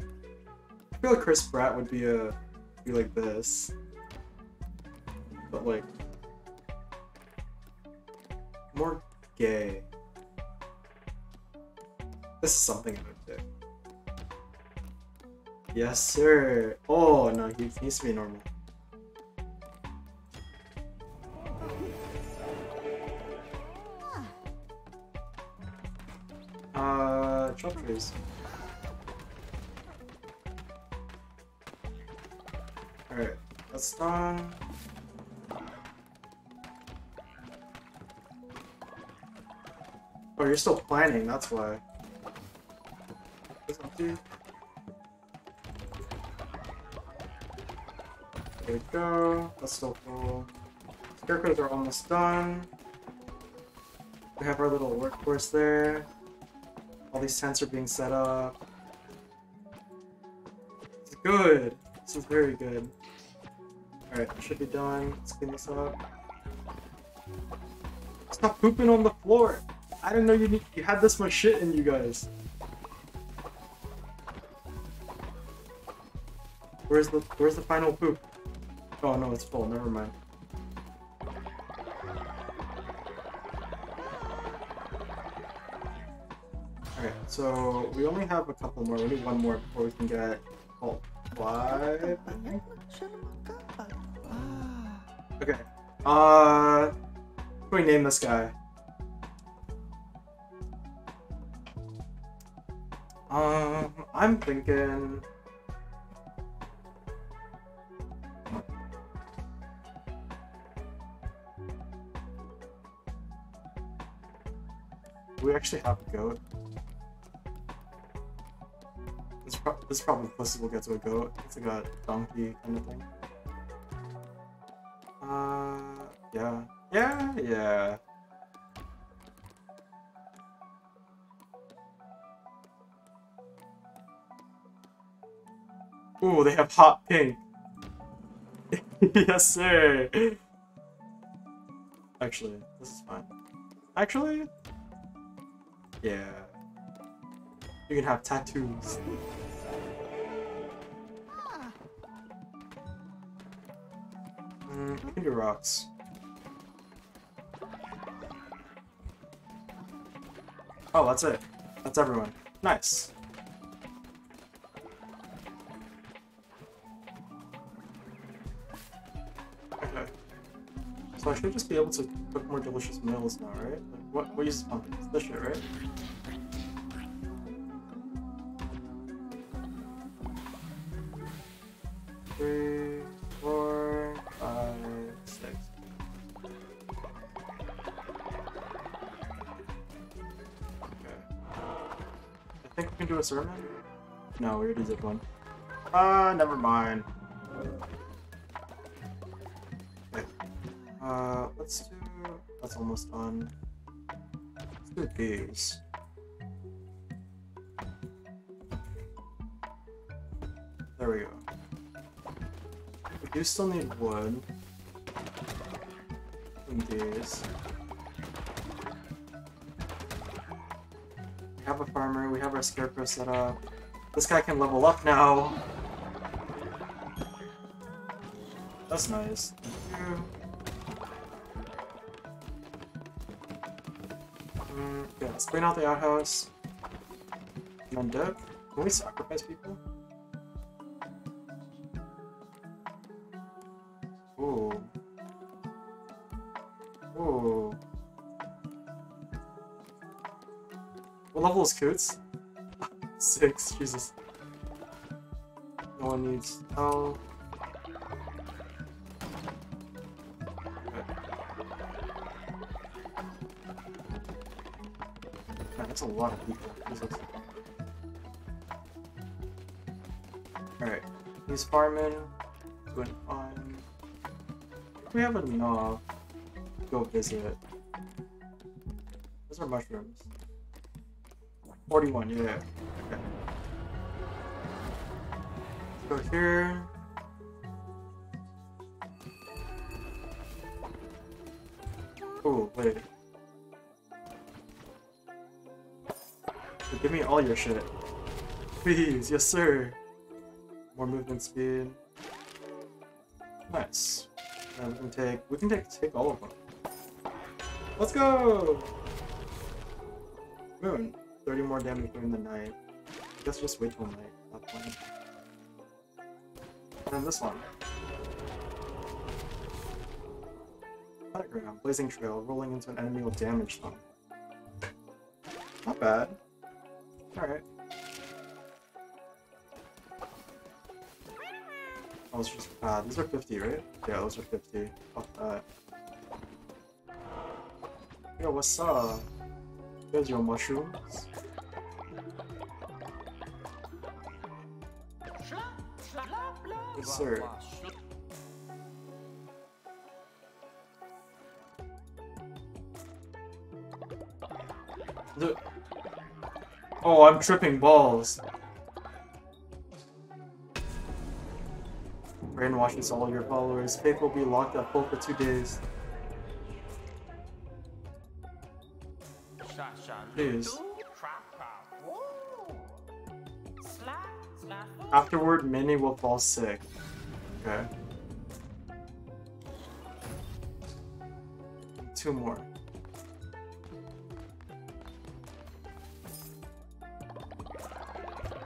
I feel like Chris Pratt would be a be like this, but like more gay. This is something I would pick. Yes, sir. Oh no, he needs to be normal. You're still planning, that's why. There we go. That's still full. Scarecrows are almost done. We have our little workforce there. All these tents are being set up. It's good. This is very good. Alright, should be done. Let's clean this up. Stop pooping on the floor! I didn't know you need, you had this much shit in you guys. Where's the where's the final poop? Oh no, it's full. Never mind. Okay, so we only have a couple more. We need one more before we can get Vault Five. Okay. Uh, we name this guy? I'm thinking. We actually have a goat? This, pro- this is probably the closest we'll get to a goat. It's like a donkey kind of thing. Uh, yeah. Yeah, yeah. Ooh, they have hot pink. yes, sir. Actually, this is fine. Actually, yeah. You can have tattoos. Mm, can do rocks. Oh, that's it. That's everyone. Nice. I should just be able to cook more delicious meals now, right? Like, what, what uses pumpkins? This shit, right? Three, four, five, six. Okay. I think we can do a sermon? No, we already did one. Uh, never mind. Almost done. Do these. There we go. We do still need wood. And these. We have a farmer, we have our scarecrow set up. This guy can level up now. That's nice. Thank you. Let's clean out the outhouse. And then dip. Can we sacrifice people? Ooh. Ooh. What level is Coots? Six, Jesus. No one needs help. Lot of people. Jesus. Alright. He's farming. Doing fine. We have enough go visit. Those are mushrooms. 41, yeah. Okay. Let's go here. Oh, wait. All your shit. Please, yes sir. more movement speed. Nice. And we can take we can take take all of them. Let's go! Moon. 30 more damage during the night. I guess just wait till night that point. And this one. Pentagram, Blazing Trail, rolling into an enemy will damage them. Not bad. Alright. Those are bad. These are 50, right? Yeah, those are 50. Fuck that. Yo, what's up? Here's your mushrooms. Yes, sir. The- Oh, I'm tripping balls. Brainwashes all your followers. Faith will be locked up full for two days. Please. Afterward, Minnie will fall sick. Okay. Two more.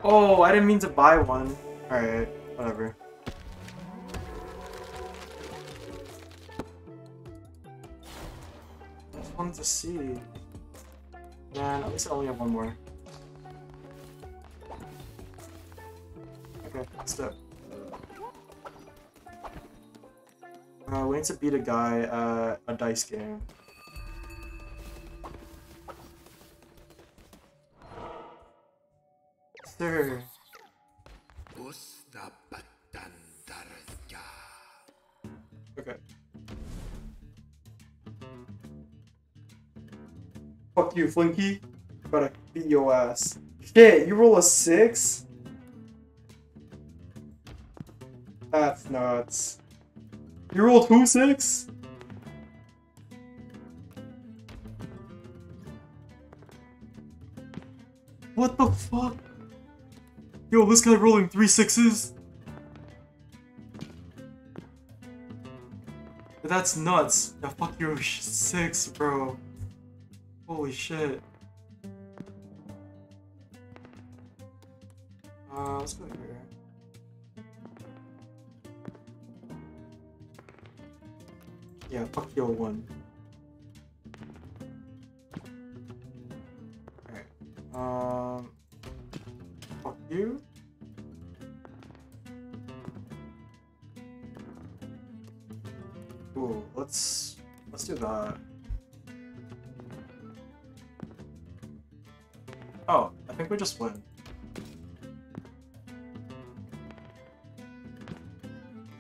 Oh, I didn't mean to buy one. Alright, whatever. I just wanted to see. Man, at least I only have one more. Okay, it. Uh, we need to beat a guy at a dice game. Flinky. To beat your ass. Shit, you roll a six? That's nuts. You roll two six? What the fuck? Yo, this guy rolling three sixes? That's nuts. Yeah, fuck your six, bro. Holy shit. Uh, let's go here. Yeah, fuck your one. Win.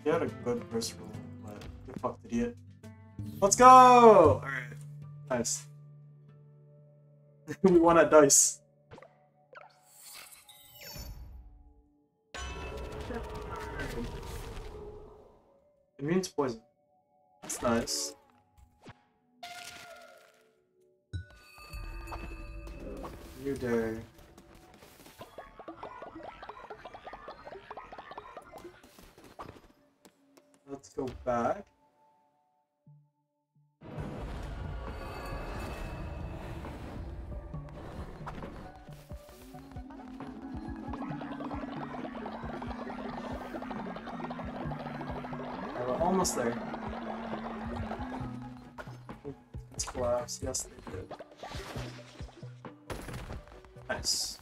He had a good first roll, but you fucked idiot. Let's go! Alright. Nice. we won at dice. Yes, they did. Nice.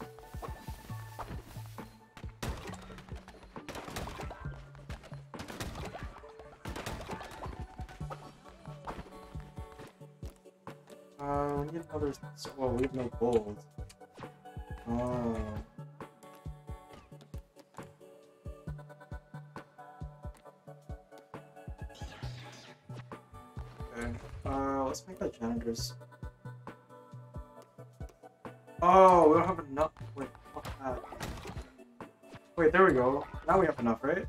Uh, we need another. Well, we have no gold. Oh. Oh, we don't have enough. Wait, fuck that. Wait, there we go. Now we have enough, right?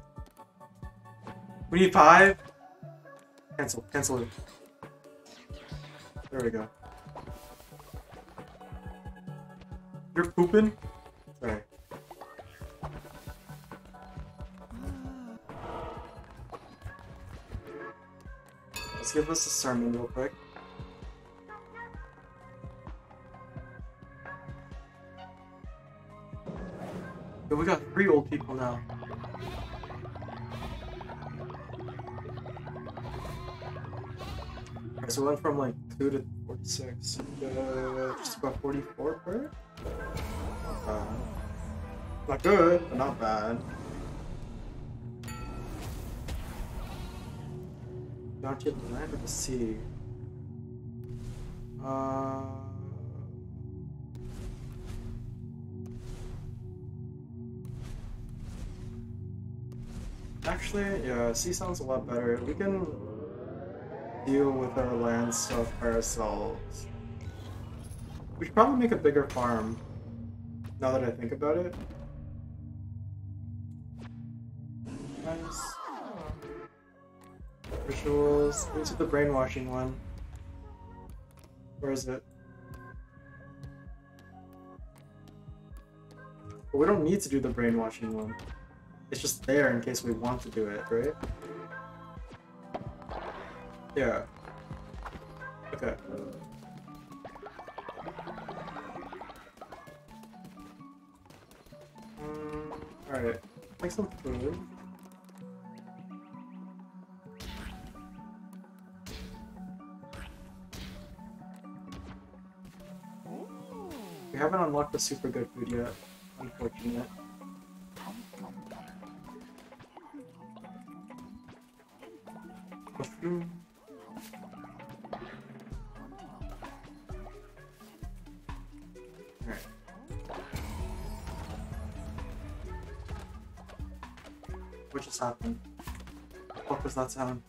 We need five? Cancel, cancel it. There we go. You're pooping? Sorry. Let's give us a sermon real quick. Yo, we got three old people now. Okay, so we went from like 2 to 46. Uh, just about 44 per? Not bad. Not good, but not bad. Don't you land or the sea? Sea sounds a lot better. We can deal with our land stuff ourselves. We should probably make a bigger farm, now that I think about it. Nice. Rituals. Let's do the brainwashing one. Where is it? But we don't need to do the brainwashing one. It's just there in case we want to do it, right? Yeah. Okay. Um, Alright. Make some food. We haven't unlocked the super good food yet. Unfortunate. Alright. What just happened? What was that sound?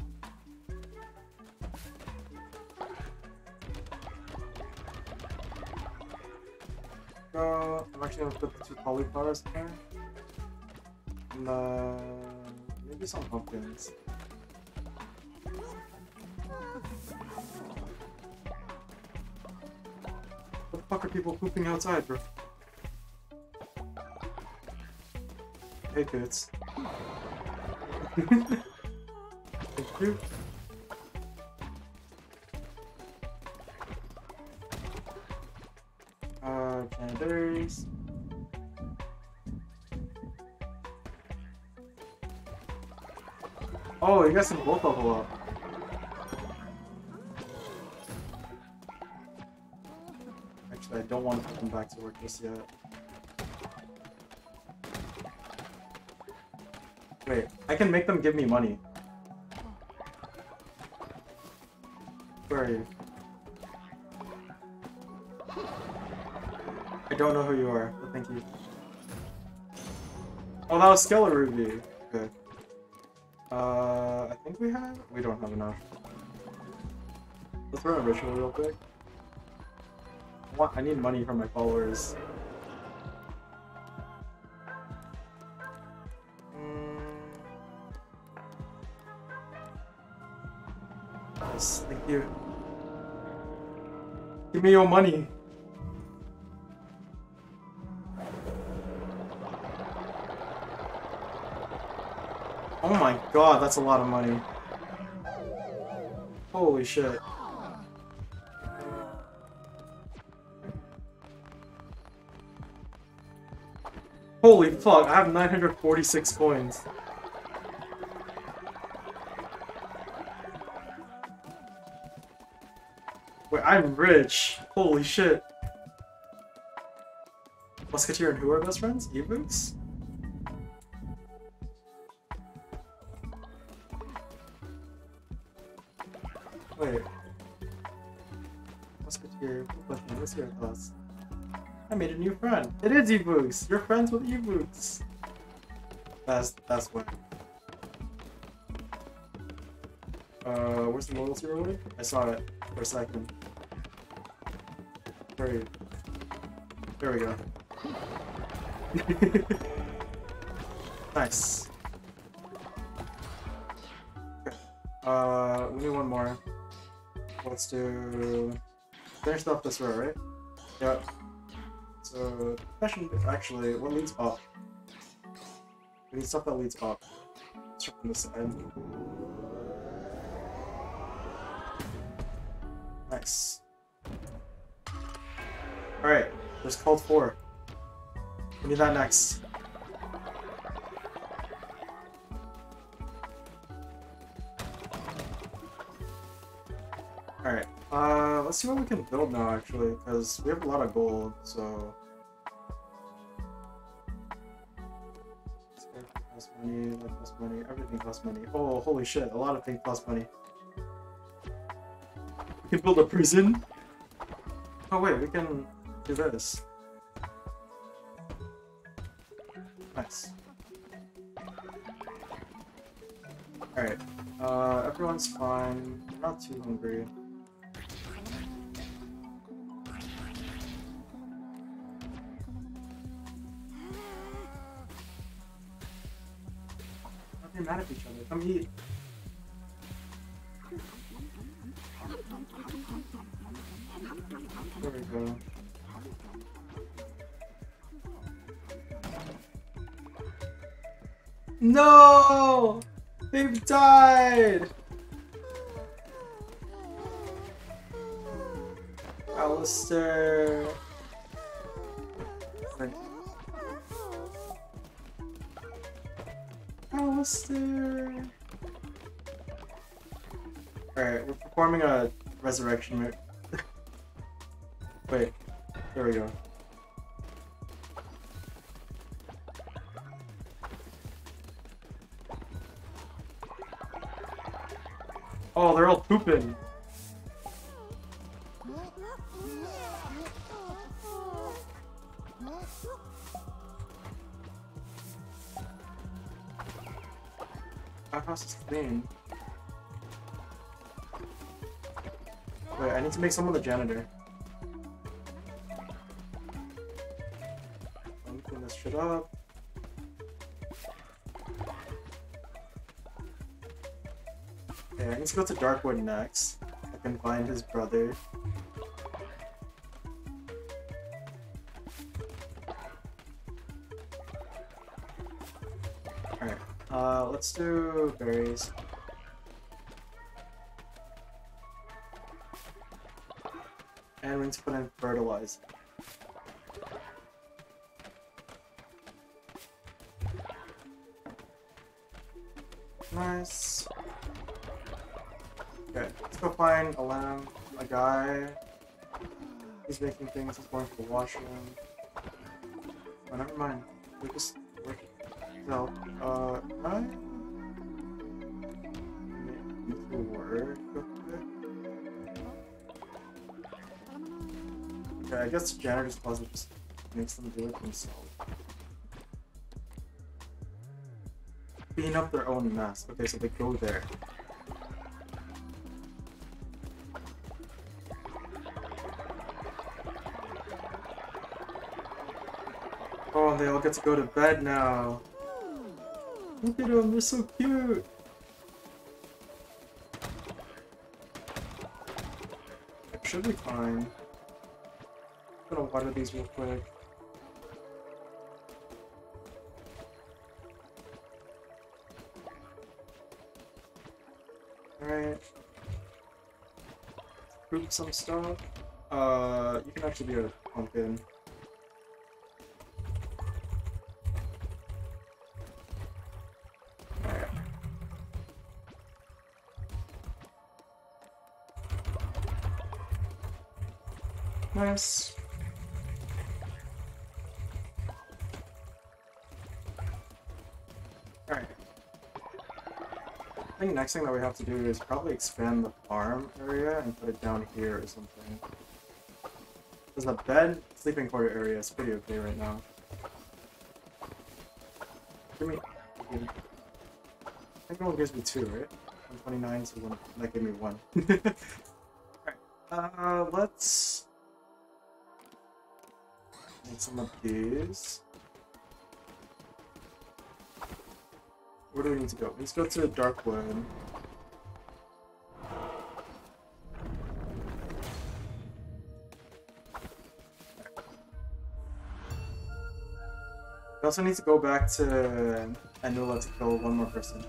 So, I'm actually gonna put the two cauliflowers there. And uh, maybe some pumpkins. Are people pooping outside, bro? Hey, kids. Thank you. Uh, canaries. Oh, you got some both level up. Want to come back to work just yet. Wait, I can make them give me money. Where are you? I don't know who you are, but thank you. Oh, that was Skella Ruby. Okay. Uh, I think we have? We don't have enough. Let's run a ritual real quick. I, want, I need money from my followers. Thank you. Give me your money. Oh my god, that's a lot of money. Holy shit. Fuck, I have 946 coins. Wait, I'm rich. Holy shit. Musketeer and who are best friends? Ebooks? Friend. It is Ebooks! You're friends with Ebooks! That's, that's what. Uh, where's the loyalty reward? I saw it for a second. Where? There we go. nice. Uh, we need one more. Let's do... Finish off this row, right? Yep. So, question actually, what leads up? We need stuff that leads up. Start from this side. next? Alright, there's called 4. We need that next. Alright, uh, let's see what we can build now, actually, because we have a lot of gold, so... money, everything costs money. Oh, holy shit, a lot of things cost money. We can build a prison? Oh wait, we can do this. Nice. Alright, uh, everyone's fine. Not too hungry. At each other. Come eat. There we go. No! They've died! Resurrection. Someone the janitor. Let me clean this shit up. Okay, to go to Darkwood next. I can find his brother. Alright, uh, let's do berries. Nice. Okay, let's go find a lamb, a guy. He's making things, he's going to the washroom. Oh, never mind. We just. No, uh, I? Guess janitor's closet just makes them do it themselves. Clean up their own mess. Okay, so they go there. Oh, and they all get to go to bed now. Look at them, they're so cute. Should be fine. Gonna water these real quick. Alright. Group some stuff. Uh, you can actually be a pumpkin. Nice. Think next thing that we have to do is probably expand the farm area and put it down here or something. Because the bed sleeping quarter area is pretty okay right now. Give me. Give. I think it only gives me two, right? 129, so one, that gave me one. Alright. Uh, let's. Make some of these. Where do we need to go? Let's go to Darkwood. We also need to go back to Anura to kill one more person.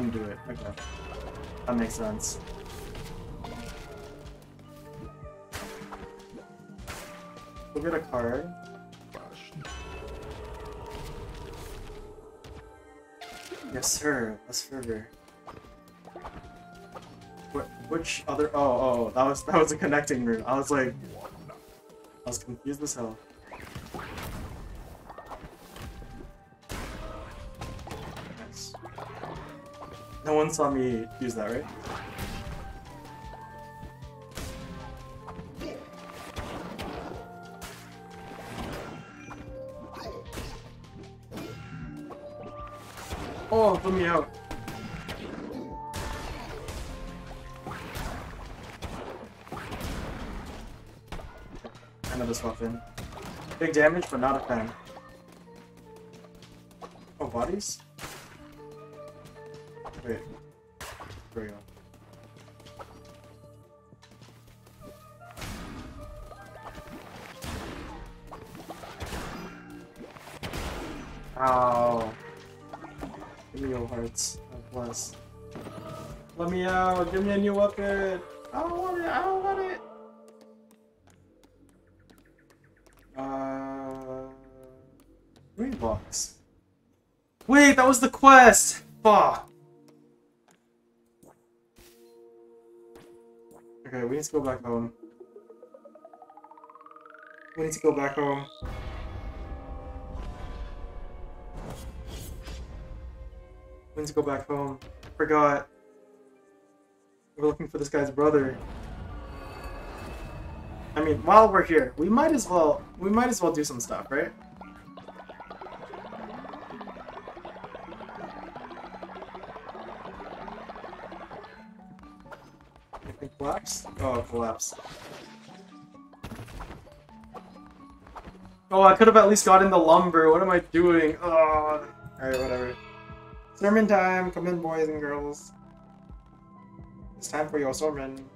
And do it. Okay. That makes sense. We'll get a card. Yes, sir. That's fervor. Wh- which other? Oh, oh, that was that was a connecting room. I was like, I was confused as hell. One saw me use that, right? Oh, put me out. Another this weapon. Big damage, but not a fan. Oh, bodies? Give me a new weapon. I don't want it. I don't want it. Uh, green box. Wait, that was the quest. Fuck. Okay, we need to go back home. We need to go back home. We need to go back home. Forgot. We're looking for this guy's brother. I mean, while we're here, we might as well we might as well do some stuff, right? Collapse? Oh, collapse. Oh, I could have at least gotten the lumber. What am I doing? Oh. Alright, whatever. Sermon time. Come in, boys and girls. Time for your sermon.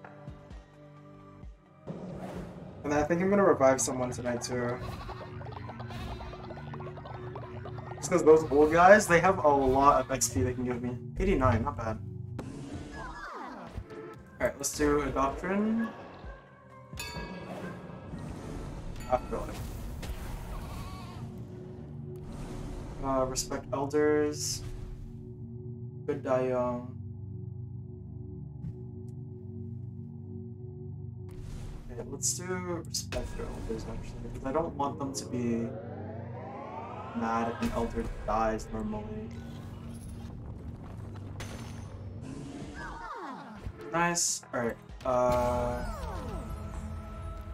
And I think I'm gonna revive someone tonight too. Just because those old guys, they have a lot of XP they can give me. 89, not bad. Alright, let's do a doctrine. Afterlife. Uh, respect elders. Good die young. Let's do respect their elders actually, because I don't want them to be mad if an elder dies normally. Nice. Alright. Uh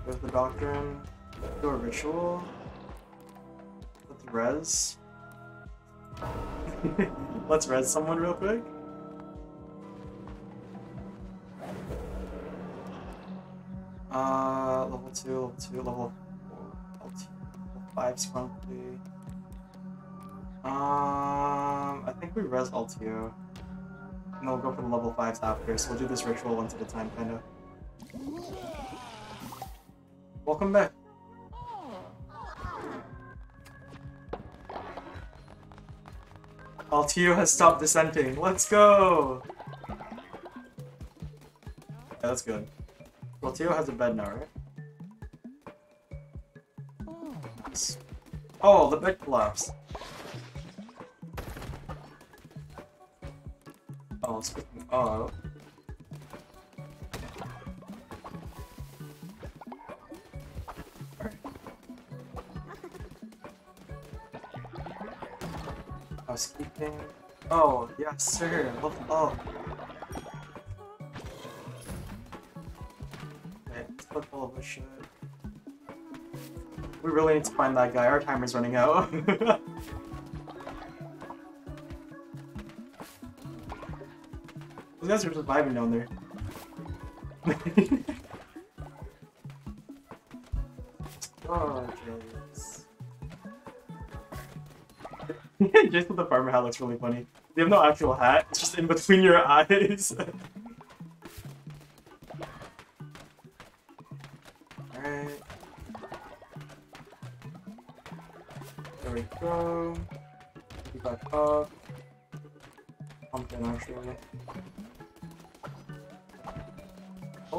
there's the doctrine. Do a ritual. Let's res. Let's res someone real quick. Uh, level 2, level 2, level 4, level 2, level 5 Scrunkly. Um, I think we res Altio. And then we'll go for the level 5s after, so we'll do this ritual one at a time, kinda. Welcome back. Altio has stopped dissenting. Let's go! Yeah, that's good. Altio has a bed now, right? Hmm. Oh, the bed collapsed. Oh, speaking of... Oh. Alright. Housekeeping. Oh, yes, sir. Level up. Oh. Of shit. We really need to find that guy. Our timer's running out. Those guys are just vibing down there. oh, jeez. Jason the farmer hat looks really funny. They have no actual hat, it's just in between your eyes.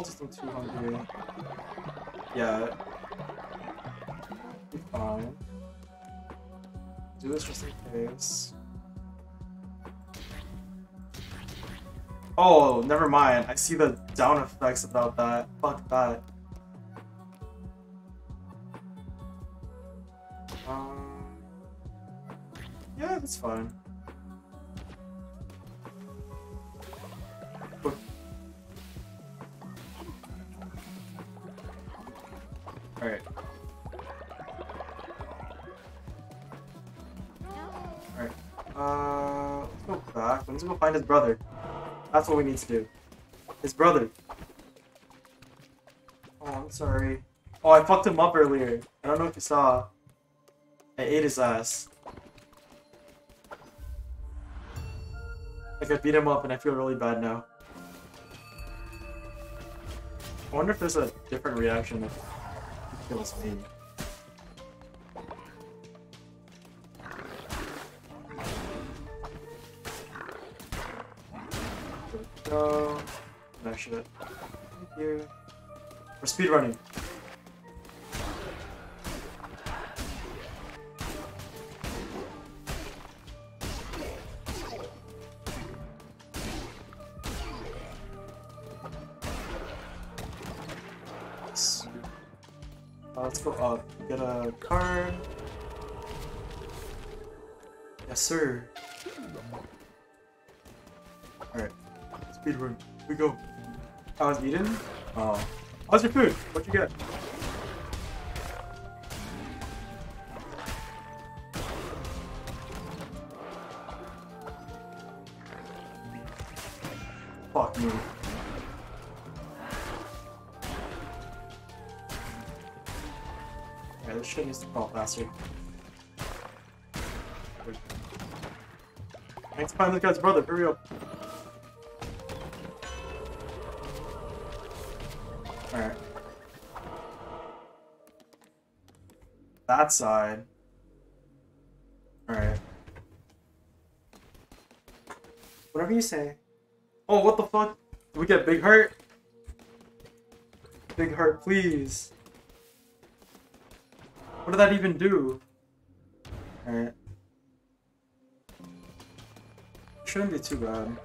I'll just am too hungry. Yeah. Be fine. Do this just in case. Oh, never mind. I see the down effects about that. Fuck that. Um, yeah, that's fine. Find his brother. That's what we need to do. His brother. Oh, I'm sorry. Oh, I fucked him up earlier. I don't know if you saw. I ate his ass. Like I beat him up and I feel really bad now. I wonder if there's a different reaction if he kills me. You. We're speedrunning. Uh, let's go up. Get a card. Yes, sir. Alright. Speedrun. Here we go. Was eating? Oh. How's your food? What'd you get? Fuck me. Yeah, this shit needs to crawl faster. Thanks, find this guy's brother. Hurry up. That side. Alright. Whatever you say. Oh, what the fuck? Did we get Big Hurt? Big Hurt, please. What did that even do? Alright. Shouldn't be too bad.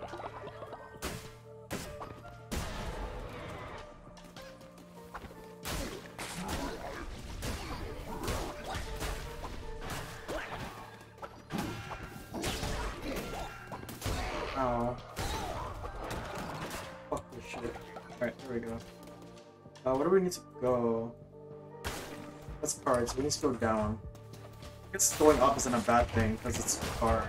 Do we need to go? That's cards. We need to go down. I guess going up isn't a bad thing because it's hard.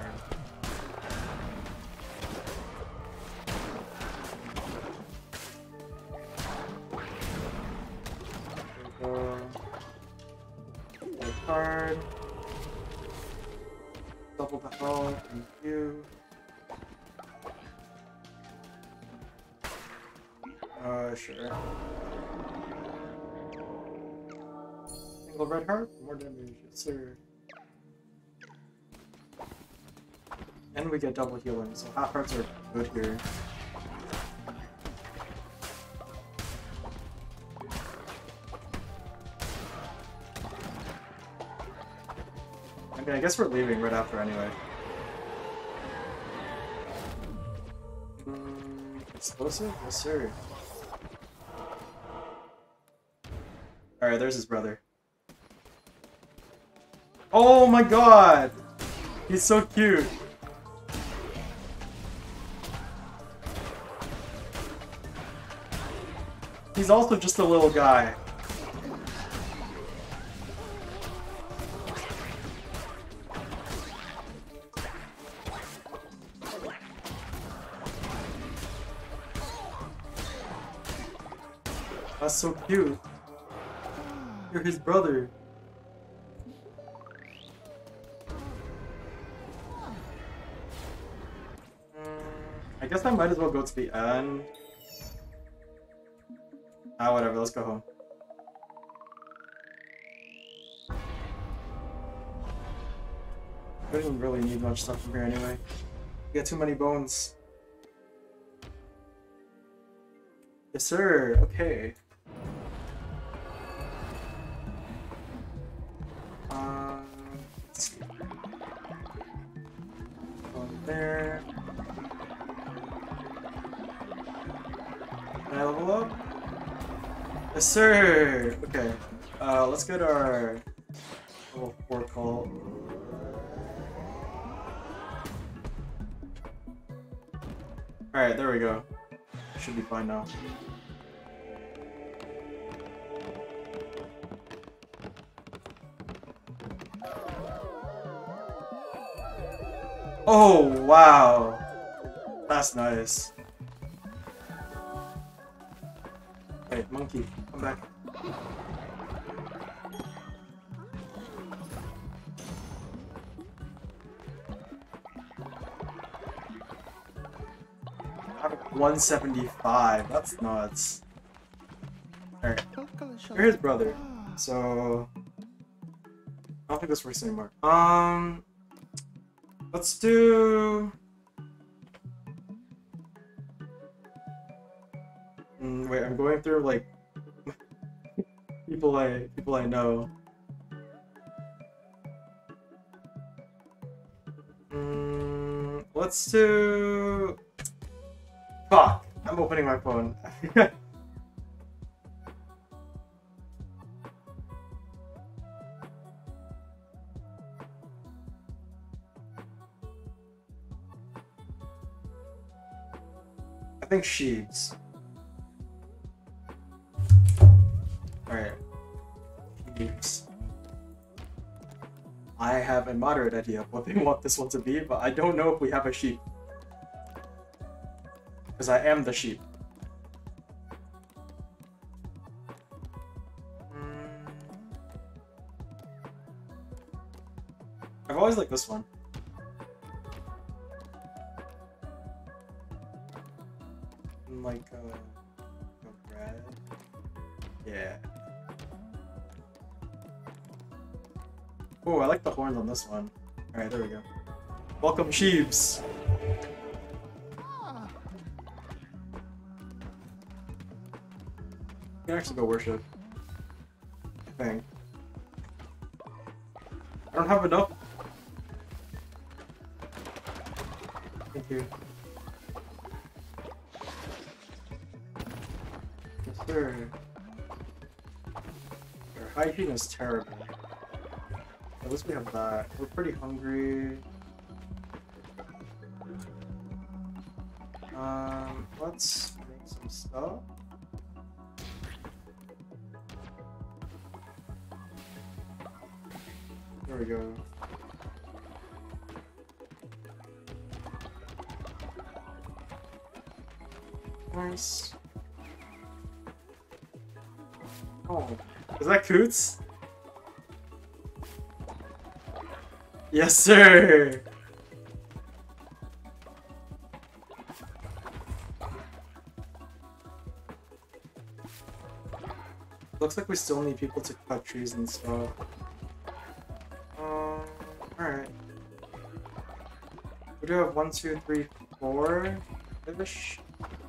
We get double healing, so half hearts are good here. I mean, I guess we're leaving right after anyway. Mm, explosive? Yes sir. Alright, there's his brother. Oh my god! He's so cute! he's also just a little guy. That's so cute. You're his brother. I guess I might as well go to the end. Ah, whatever, let's go home. I didn't really need much stuff from here anyway. You got too many bones. Yes, sir. Okay. Sir. Okay. Uh, let's get our level four call. Alright, there we go. Should be fine now. Oh, wow. That's nice. 175. That's nuts. Alright, you're his brother. So I don't think this works anymore. Um let's do Mm, wait, I'm going through like people I people I know. Mm, let's do! I'm opening my phone. I think Sheeps. Alright. I have a moderate idea of what they want this one to be, but I don't know if we have a sheep. Because I am the sheep. Mm. I've always liked this one. Like, uh, red. Yeah. Oh, I like the horns on this one. Alright, there we go. Welcome, sheeps! You can actually go worship. I think. I don't have enough. Thank you. Yes, sir. Our hygiene is terrible. At least we have that. We're pretty hungry. Um, let's make some stuff. There we go. Nice. Oh, is that Coots? Yes, sir. Looks like we still need people to cut trees and stuff. We do have one, two, three, four ish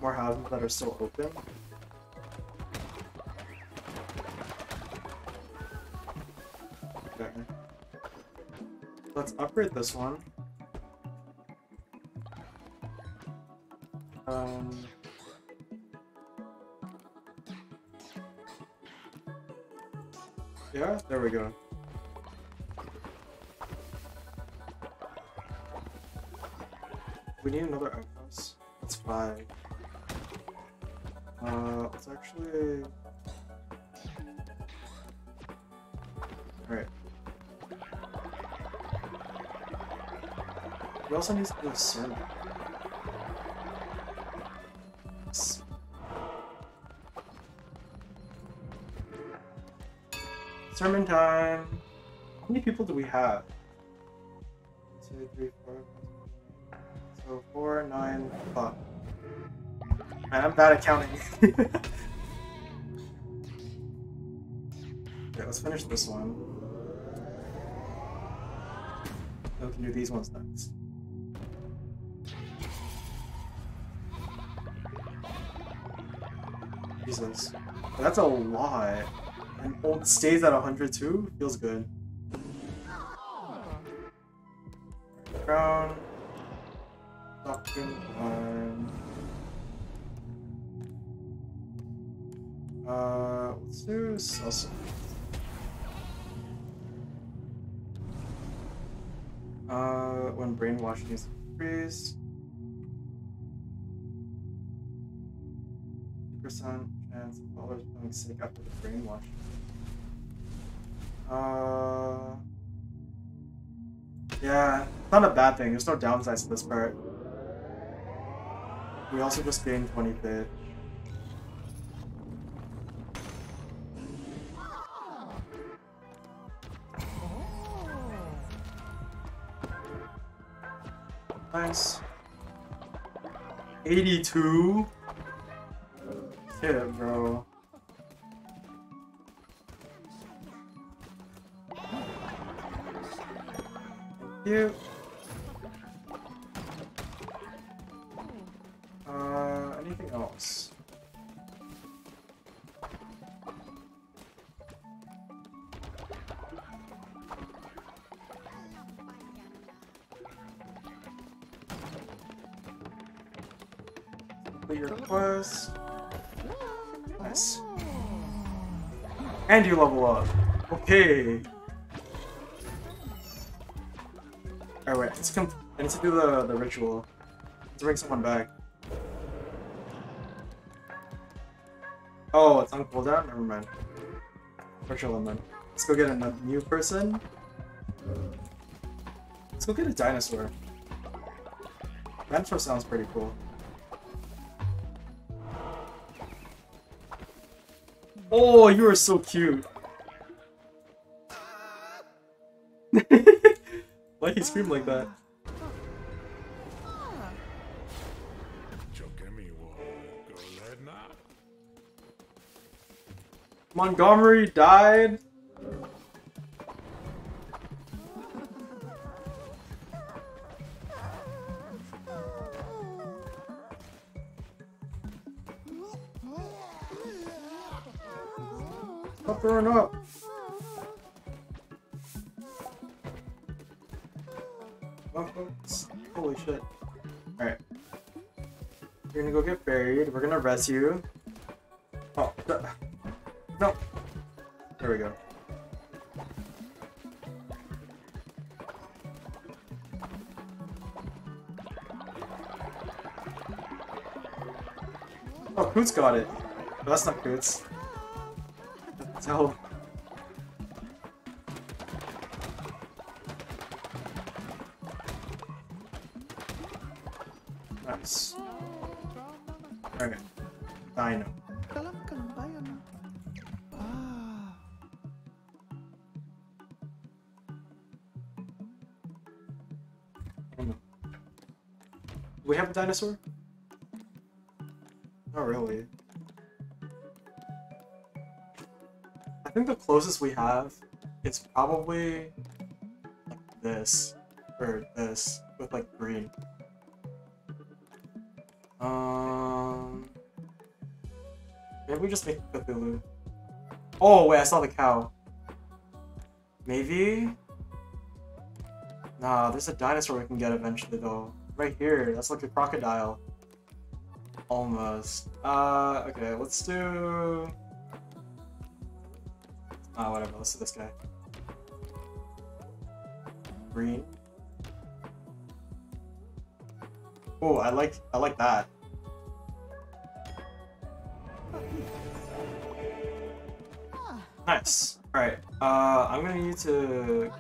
more houses that are still open. Okay. Let's upgrade this one. Um. Yeah, there we go. Need another outhouse. That's five. Uh, let's actually. Alright. We also need to do a sermon. Sermon time. How many people do we have? Fuck. Man, I'm bad at counting. okay, let's finish this one. Then we can do these ones next. Jesus. That's a lot. And old stays at 102? Feels good. Chance of followers becoming sick after the brainwash. Uh, yeah, it's not a bad thing. There's no downsides to this part. We also just gained 20 bit. Nice. 82? Shit, bro. Thank you. Uh, anything else? Your quest. And you level up. Okay. Alright, wait. Let's come. I need to do the the ritual. To bring someone back. Oh, it's on cooldown? Never mind. Ritual then. Let's go get a new person. Let's go get a dinosaur. Dinosaur sounds pretty cool. Oh, you are so cute. Why he scream like that? Montgomery died. Throwing up. Holy shit. Alright. You're gonna go get buried. We're gonna res you. Oh, no. There we go. Oh, Coots got it. No, that's not Coots. So. Nice. Okay. Dino. We have a dinosaur? Closest we have is probably this or this with like green. Um, maybe we just make Cthulhu. Oh wait, I saw the cow. Maybe. Nah, there's a dinosaur we can get eventually though. Right here, that's like a crocodile. Almost. Uh, okay, let's do... Ah, whatever, let's do this guy. Green. Oh, I like, I like that. Nice. Alright, uh, I'm gonna need to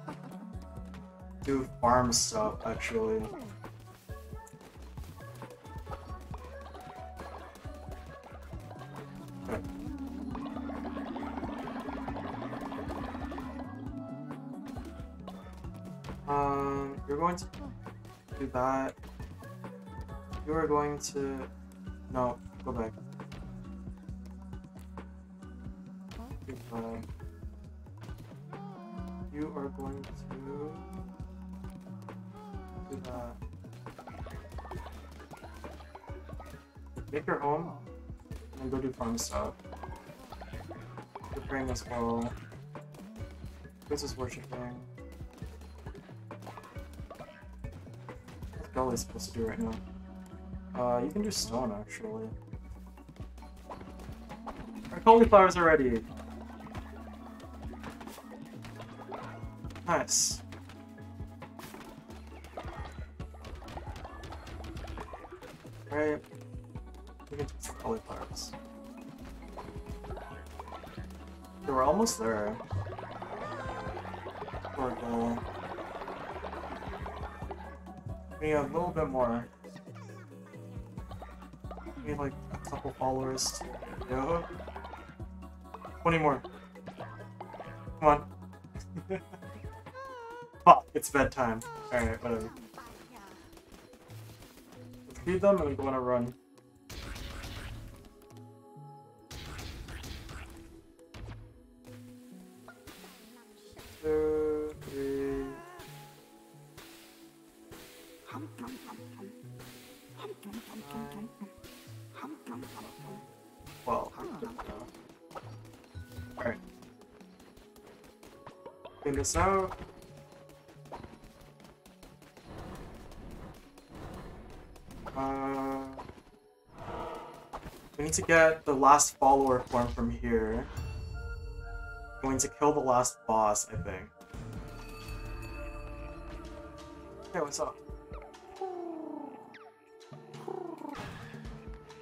do farm stuff, actually. That. You are going to. No, go back. That. You are going to do that. Make your home and go do farm stuff. You're praying as well. This is worshipping. Gully supposed to do right now? Uh, you can do stone actually. Our cauliflowers are ready. Nice. Little bit more. Need like a couple followers. Yeah. 20 more. Come on. Fuck, it's bedtime. Alright, whatever. Let's feed them and go on a run. This out. Uh, we need to get the last follower form from here. Going to kill the last boss, I think. Hey, what's up?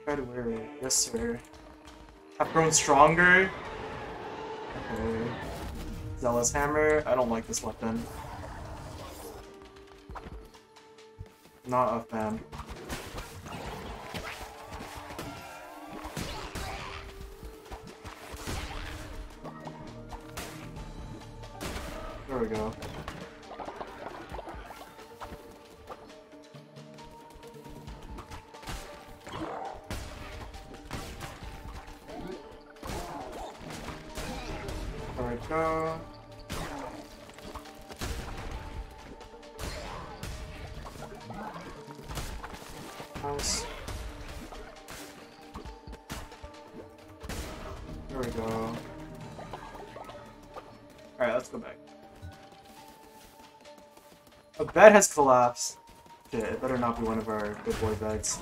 Red weary, yes sir. I've grown stronger. Okay. Zealous hammer. I don't like this weapon. Not a fan. Bed has collapsed. Shit, it better not be one of our good boy beds.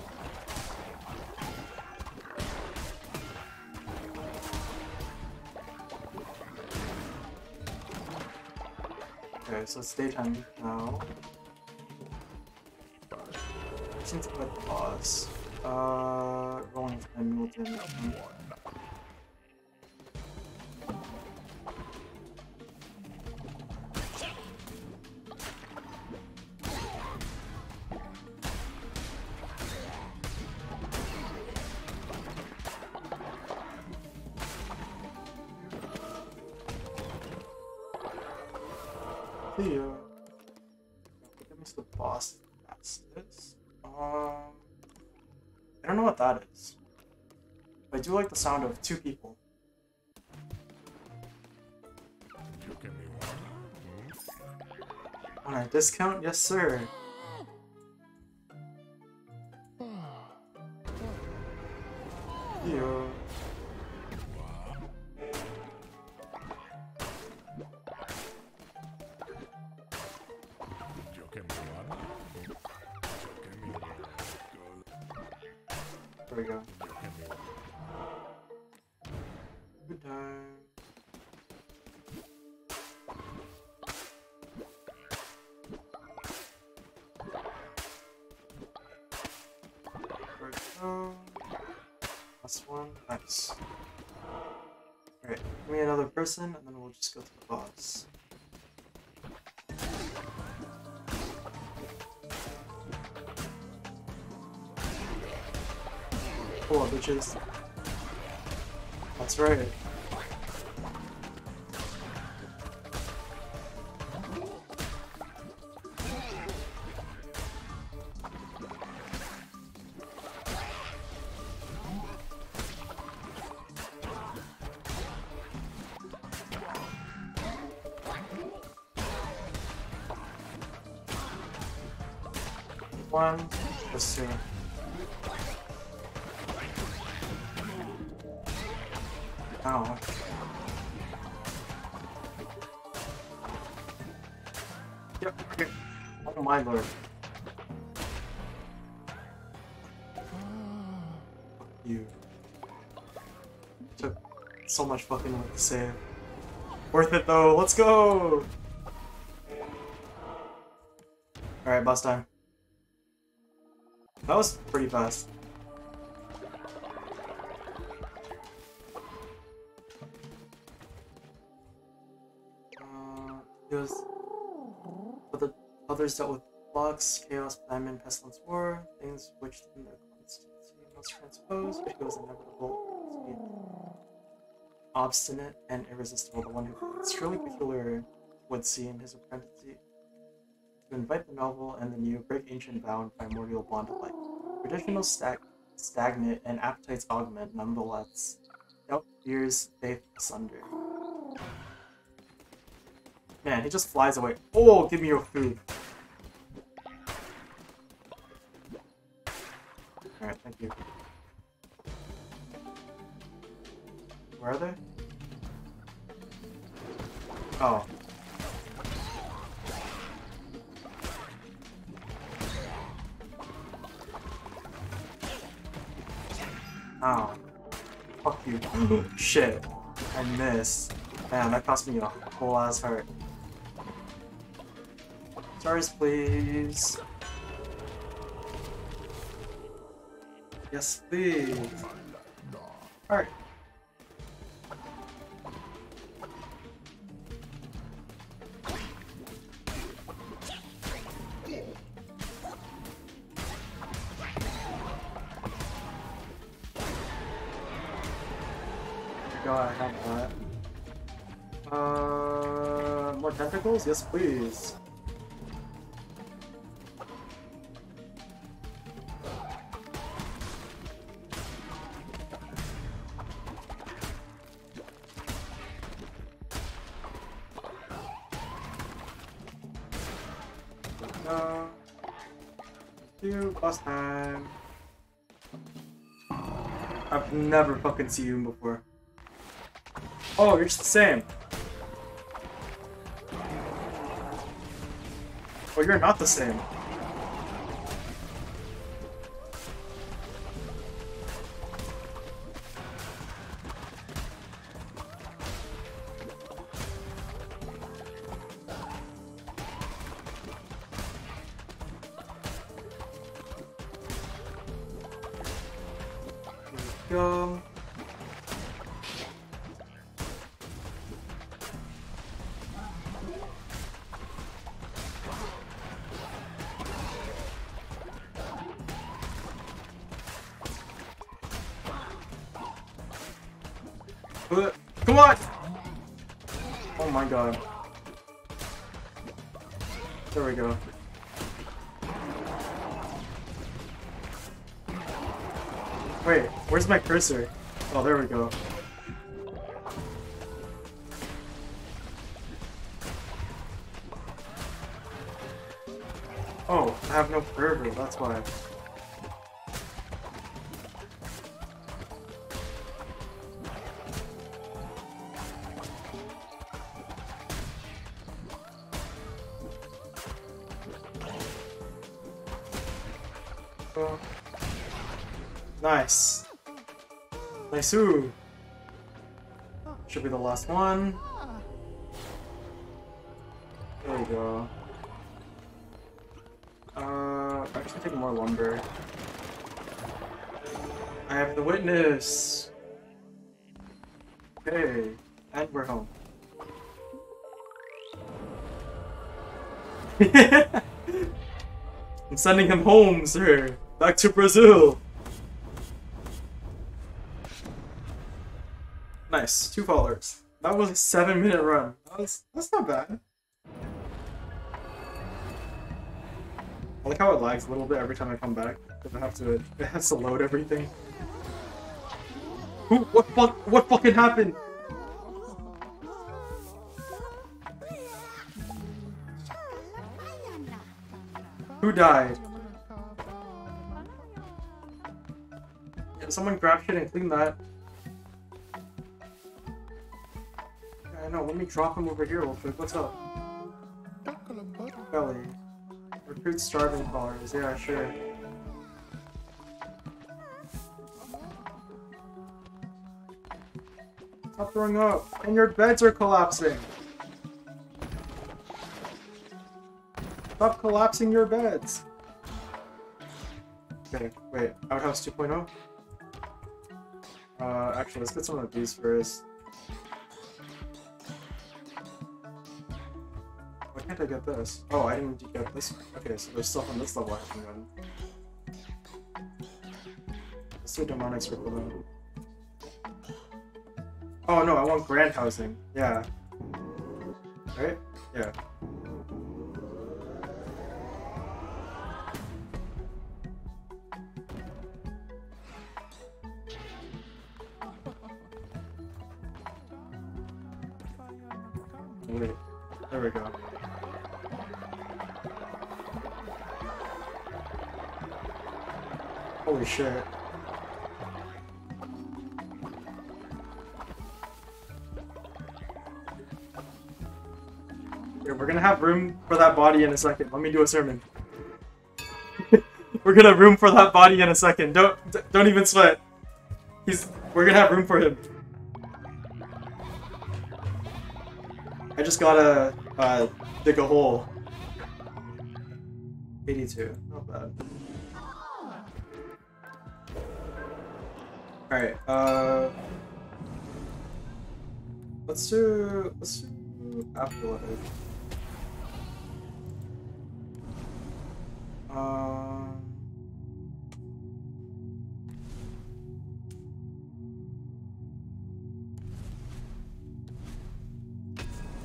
Okay, so it's daytime now. Seems like a pause. Uh, rolling time within. Sound of two people. You give me one. On a discount? Yes, sir. That's right. So much fucking work to save. Worth it though, let's go! Alright, boss time. That was pretty fast. Uh, it was... But the others dealt with flux, chaos, famine, pestilence, war, things which in their constancy must transpose, which goes inevitable. Obstinate and irresistible, the one who is truly peculiar would seem his apprentice to invite the novel and the new break ancient vow and primordial bond alike. Traditional stag stagnate and appetites augment nonetheless. Doubt fears faith asunder. Man, he just flies away. Oh, give me your food. Me a whole ass heart. Stars, please. Yes, please. Tentacles? Yes, please. Time. I've never fucking seen you before. Oh, you're just the same. Oh, you're not the same. Cursor? -oo. Should be the last one. There we go. Uh, I actually take more lumber. I have the witness. Okay, and we're home. I'm sending him home, sir. Back to Brazil. seven minute run. That's, that's not bad. I like how it lags a little bit every time I come back. I have to, it has to load everything. Who, what fuck, what fucking happened? Who died? Yeah, someone grab shit and clean that. Know. Let me drop him over here real quick. What's up? Belly. Recruit starving callers. Yeah, sure. Stop throwing up. And your beds are collapsing. Stop collapsing your beds. Okay, wait. Outhouse 2.0? Uh, actually, let's get some of these first. I get this? Oh, I didn't get this. Okay, so there's stuff on this level I haven't gotten. Let's demonic circle. Oh no, I want grand housing. Yeah. Right? Yeah. Wait. There we go. Holy shit. Here, we're gonna have room for that body in a second. Let me do a sermon. we're gonna have room for that body in a second. Don't don't even sweat. He's we're gonna have room for him. I just gotta uh, dig a hole. 82, not bad. Alright, uh let's do let's do afterlife. Um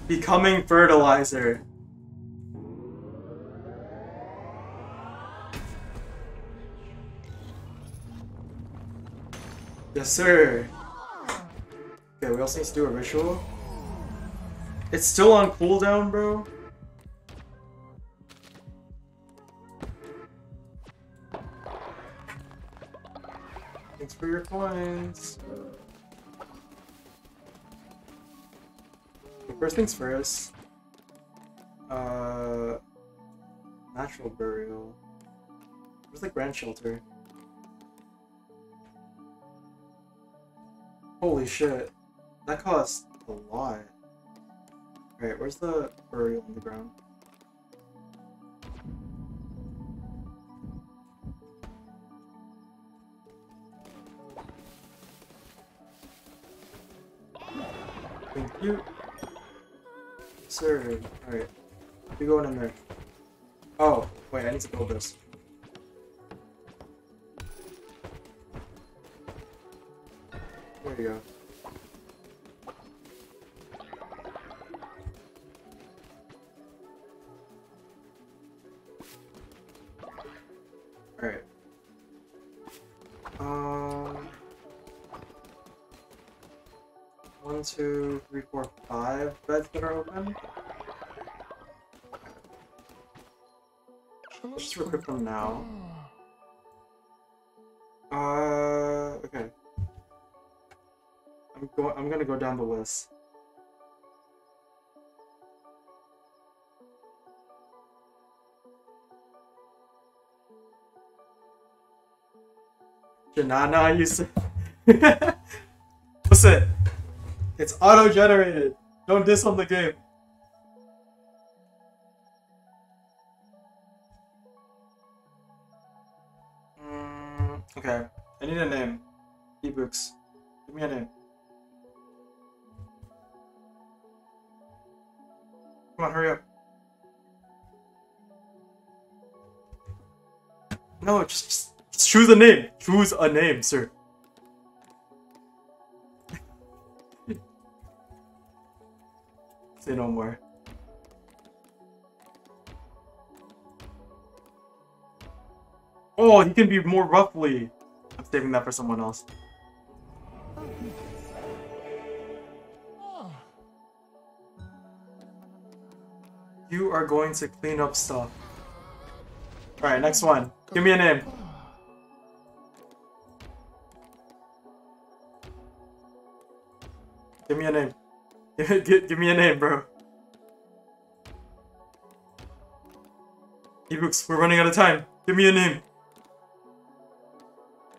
Becoming fertilizer. Yes, sir. Okay, we also need to do a ritual. It's still on cooldown, bro. Thanks for your coins. First things first. Uh, natural burial. Where's the grand shelter? Holy shit, that costs a lot. Alright, where's the burial on the ground? Thank you. Sir, alright. You going in there. Oh, wait, I need to build this. You go. Alright. Um. One, two, three, four, five beds that are open. Let's equip them now. I'm going. I'm gonna go down the list. Janana, you said. Listen, it's auto-generated. Don't diss on the game. Mm, okay, I need a name. Ebooks. Give me a name. Come on, hurry up. No, just, just, just choose a name. Choose a name, sir. Say no more. Oh, he can be more roughly. I'm saving that for someone else. You are going to clean up stuff. Alright, next one. Give me a name. Give me a name. give, give, give me a name, bro. Ebooks, we're running out of time. Give me a name.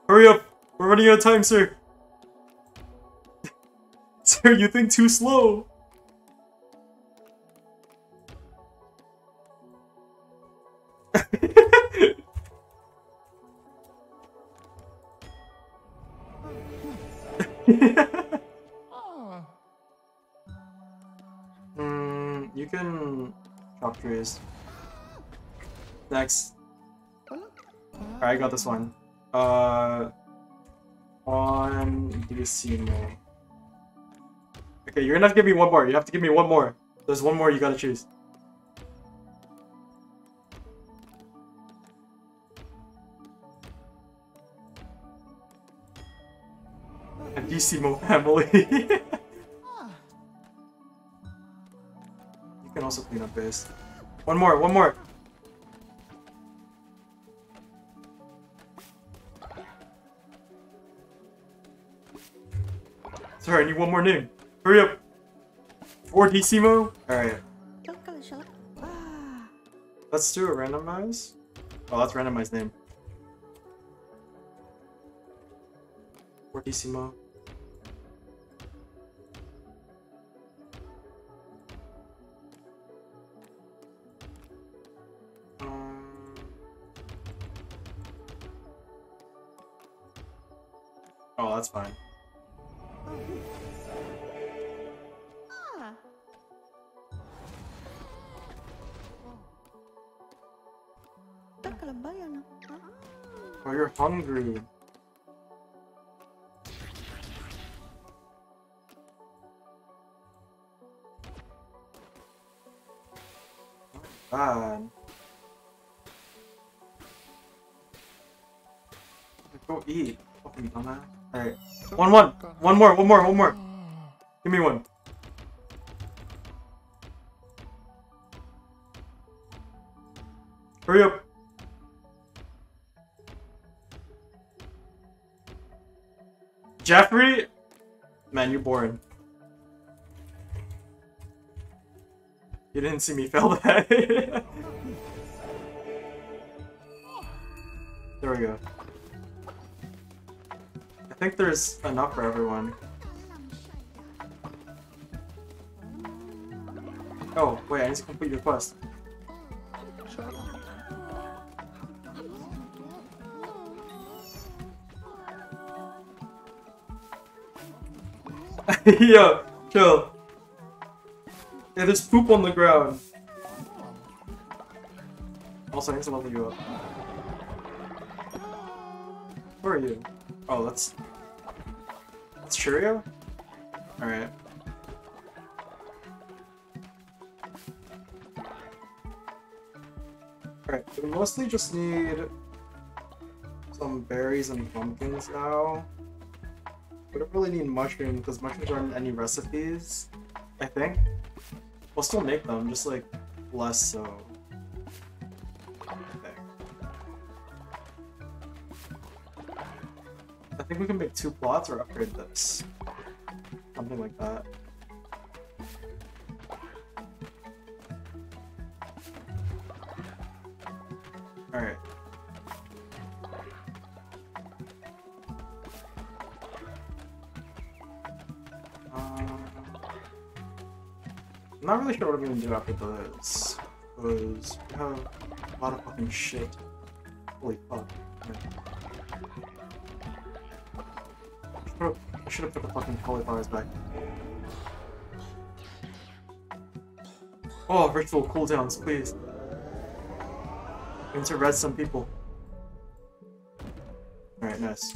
Hurry up! We're running out of time, sir! sir, you think too slow! Chop trees. Next. Alright, I got this one. Uh, on Decimo. Okay, you're gonna have to give me one more. You have to give me one more. There's one more you gotta choose. Decimo family. can also clean up base. One more, one more. Sorry, I need one more name. Hurry up. Decimo? Alright, let's do a randomize. Oh, that's randomized name. Um, hungry. Oh, Bad. Go eat. Fucking dumbass. Alright. One, one. One more, one more, one more. Give me one. Hurry up. Jeffrey? Man, you're boring. You didn't see me fail that. there we go. I think there's enough for everyone. Oh, wait, I need to complete your quest. Yo, chill. Yeah, there's poop on the ground. Also, I need to level you up. Where are you? Oh, that's... That's Churio? Alright. Alright, we mostly just need some berries and pumpkins now. We don't really need mushrooms because mushrooms aren't any recipes. I think. We'll still make them, just like less so. I think. I think we can make two plots or upgrade this. Something like that. Really sure what I'm gonna do after this. Because we have a lot of fucking shit. Holy fuck. Alright. I should have put the fucking cauliflowers back. Oh, ritual cooldowns, please. Res some people. Alright, nice.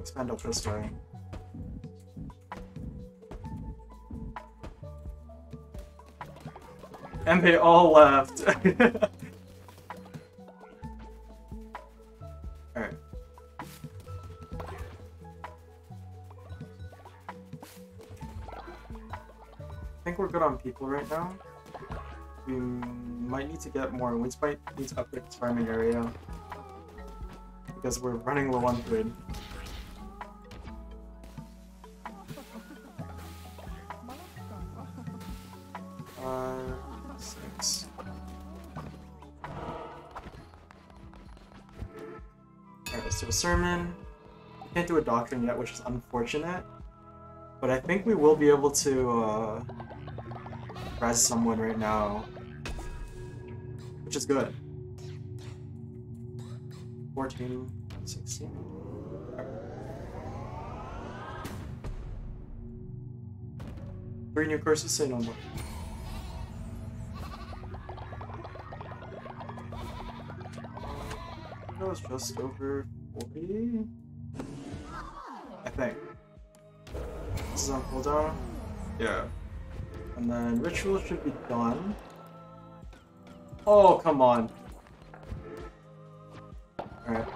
Let's bend up this way. And they all left. Alright. I think we're good on people right now. We might need to get more. We might need to upgrade this farming area. Because we're running low on food. Five, six. Alright, let's do a sermon. Can't do a doctrine yet, which is unfortunate. But I think we will be able to uh, res someone right now. Which is good. 14, 16. Three new curses, say no more. That was just over 40? I think. This is on cooldown? Yeah. And then ritual should be done. Oh, come on. Alright.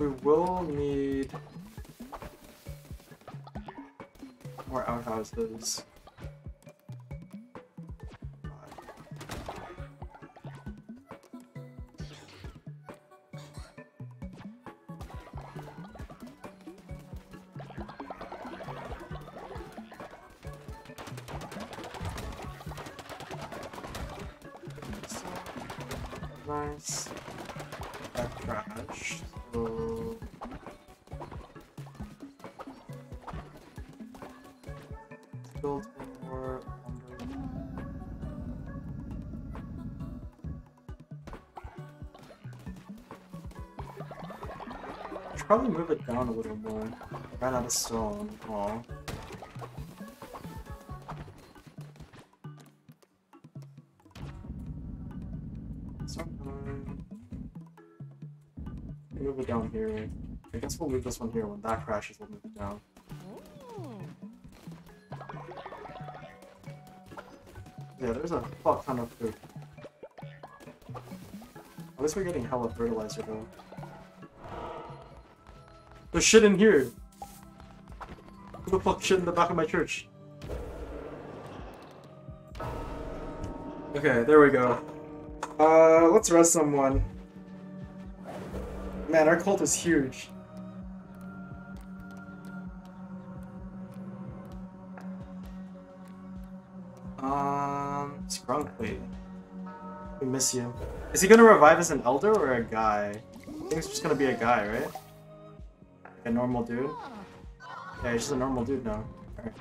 We will need more outhouses. Nice. Crashed. Probably move it down a little more. Ran out of stone. Aw. Guess we'll leave this one here. When that crashes, we'll move it down. Yeah, there's a fuck ton of food. At least we're getting hella fertilizer though. There's shit in here! Who the fuck shit in the back of my church? Okay, there we go. Uh, let's rest someone. Man, our cult is huge. You. Is he gonna revive as an elder or a guy? I think it's just gonna be a guy, right? Like a normal dude? Yeah, he's just a normal dude now. Alright.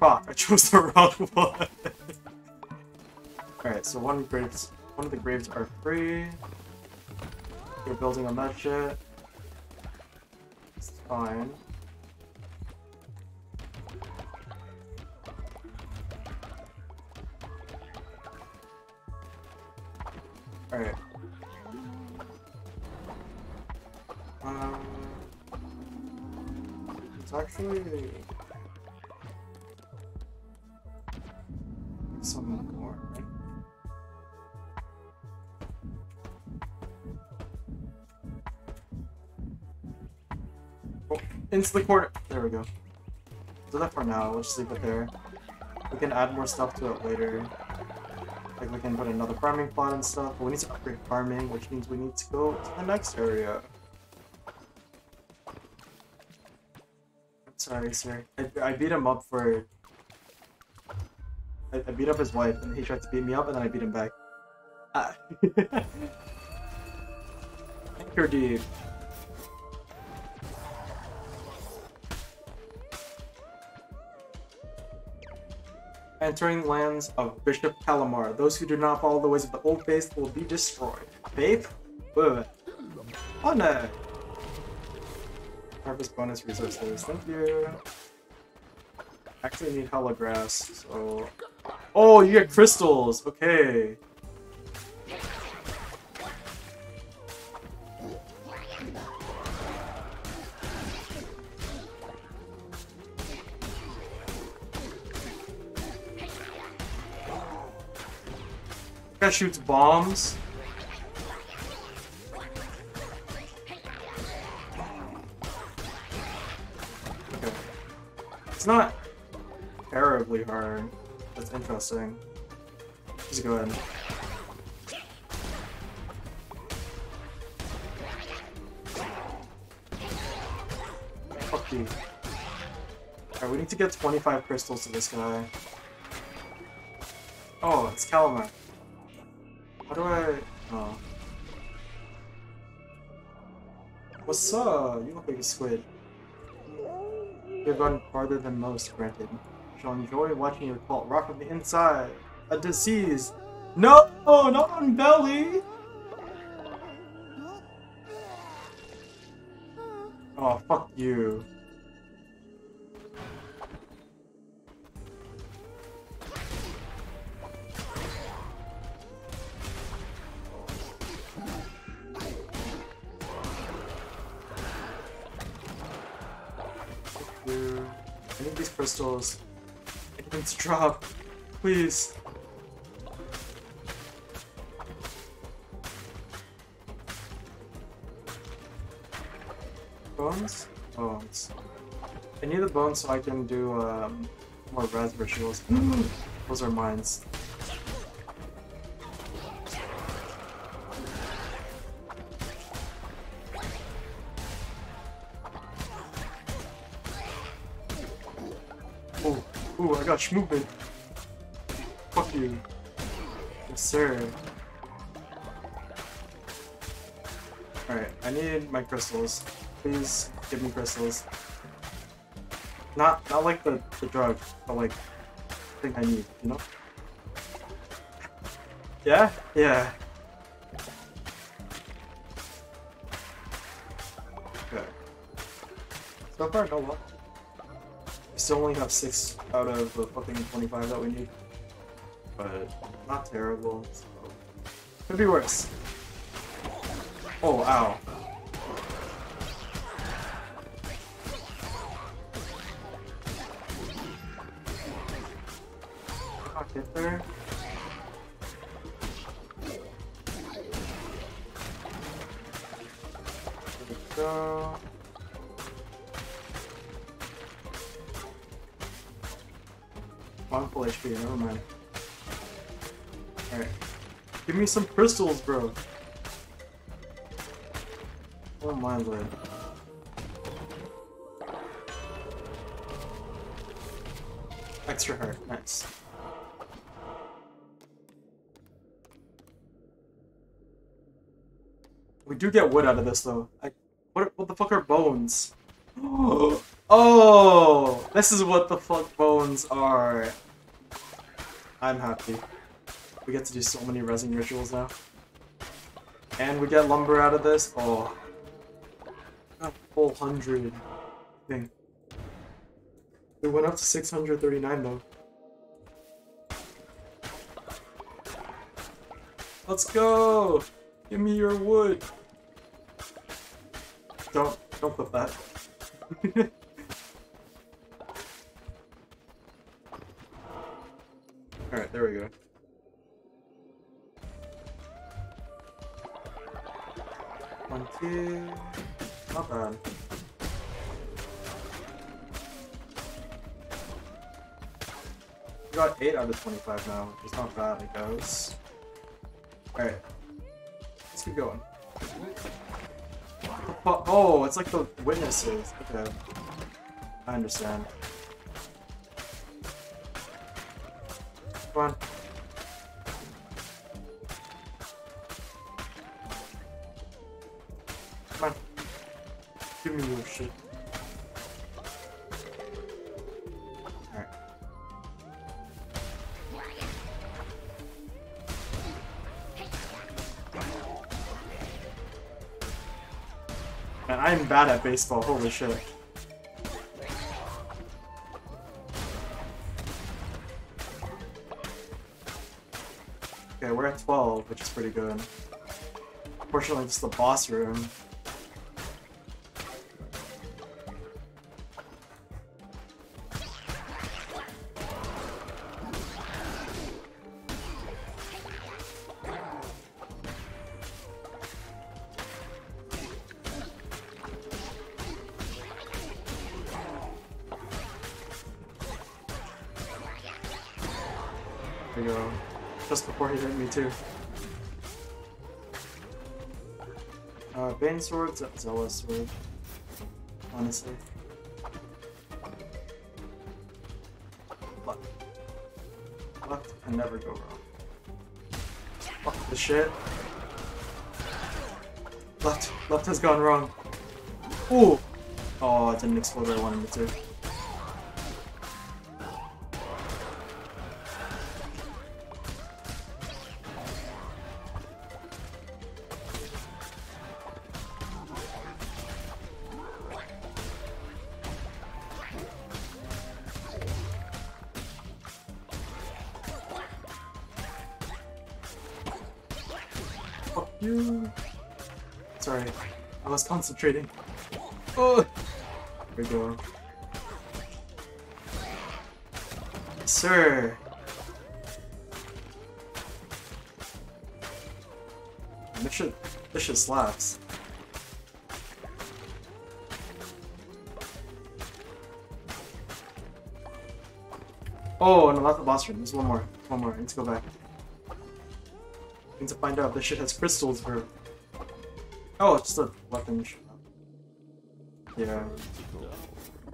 Fuck, I chose the wrong one. Alright, so one graves one of the graves are free. You're building on that shit. It's fine. Into the corner. There we go. Do that for now. Let's just leave it there. We can add more stuff to it later. Like we can put another farming plot and stuff. But we need to upgrade farming, which means we need to go to the next area. Sorry, sorry. I, I beat him up for I, I beat up his wife, and he tried to beat me up, and then I beat him back. Ah. Anchordeep. Entering lands of Bishop Kallamar. Those who do not follow the ways of the old faith will be destroyed. Faith? Ugh. Oh no. Harvest bonus resources. Thank you. Actually need hella grass, so... Oh, you get crystals! Okay. Guy shoots bombs. Okay. It's not terribly hard. That's interesting. Just go ahead. Fuck you. Alright, we need to get 25 crystals to this guy. Oh, it's Kallamar. How do I... Oh. What's up? You look like a squid. You've gone farther than most, granted. Shall enjoy watching your cult rock from the inside. A disease. No, not on belly. Oh, fuck you. To drop. Please. Bones? Bones. I need the bones so I can do um, more res rituals. Those are mines. Got movement. Fuck you. Yes, sir. Alright, I need my crystals. Please give me crystals. Not not like the, the drug, but like thing I need, you know? Yeah? Yeah. Okay. So far, no luck. We still only have six out of the fucking 25 that we need. But not terrible, so. Could be worse. Oh, ow. Me some crystals, bro. Oh my lord. Extra heart, nice. We do get wood out of this though. I, what, what the fuck are bones? Oh, this is what the fuck bones are. I'm happy. We get to do so many resin rituals now. And we get lumber out of this. Oh. A hundred thing. It went up to 639 though. Let's go! Give me your wood. Don't don't put that. Alright, there we go. One, two. Not bad. We got 8 out of 25 now, is not bad, I guess. Alright. Let's keep going. Oh, it's like the witnesses. Okay. I understand. Come on. Bad at baseball, holy shit. Okay, we're at 12, which is pretty good. Unfortunately, it's the boss room. Uh, Bane sword, Ze- Zealous sword. Honestly. Luck. Luck can never go wrong. Fuck the shit. Left, left has gone wrong. Ooh! Oh, it didn't explode where I wanted it to. Concentrating. Oh, there we go. Sir. This shit, this shit slaps. Oh, no, not the boss room. There's one more. One more. Let's go back. Need to find out if this shit has crystals or. Oh, it's just a weapon shop. Yeah.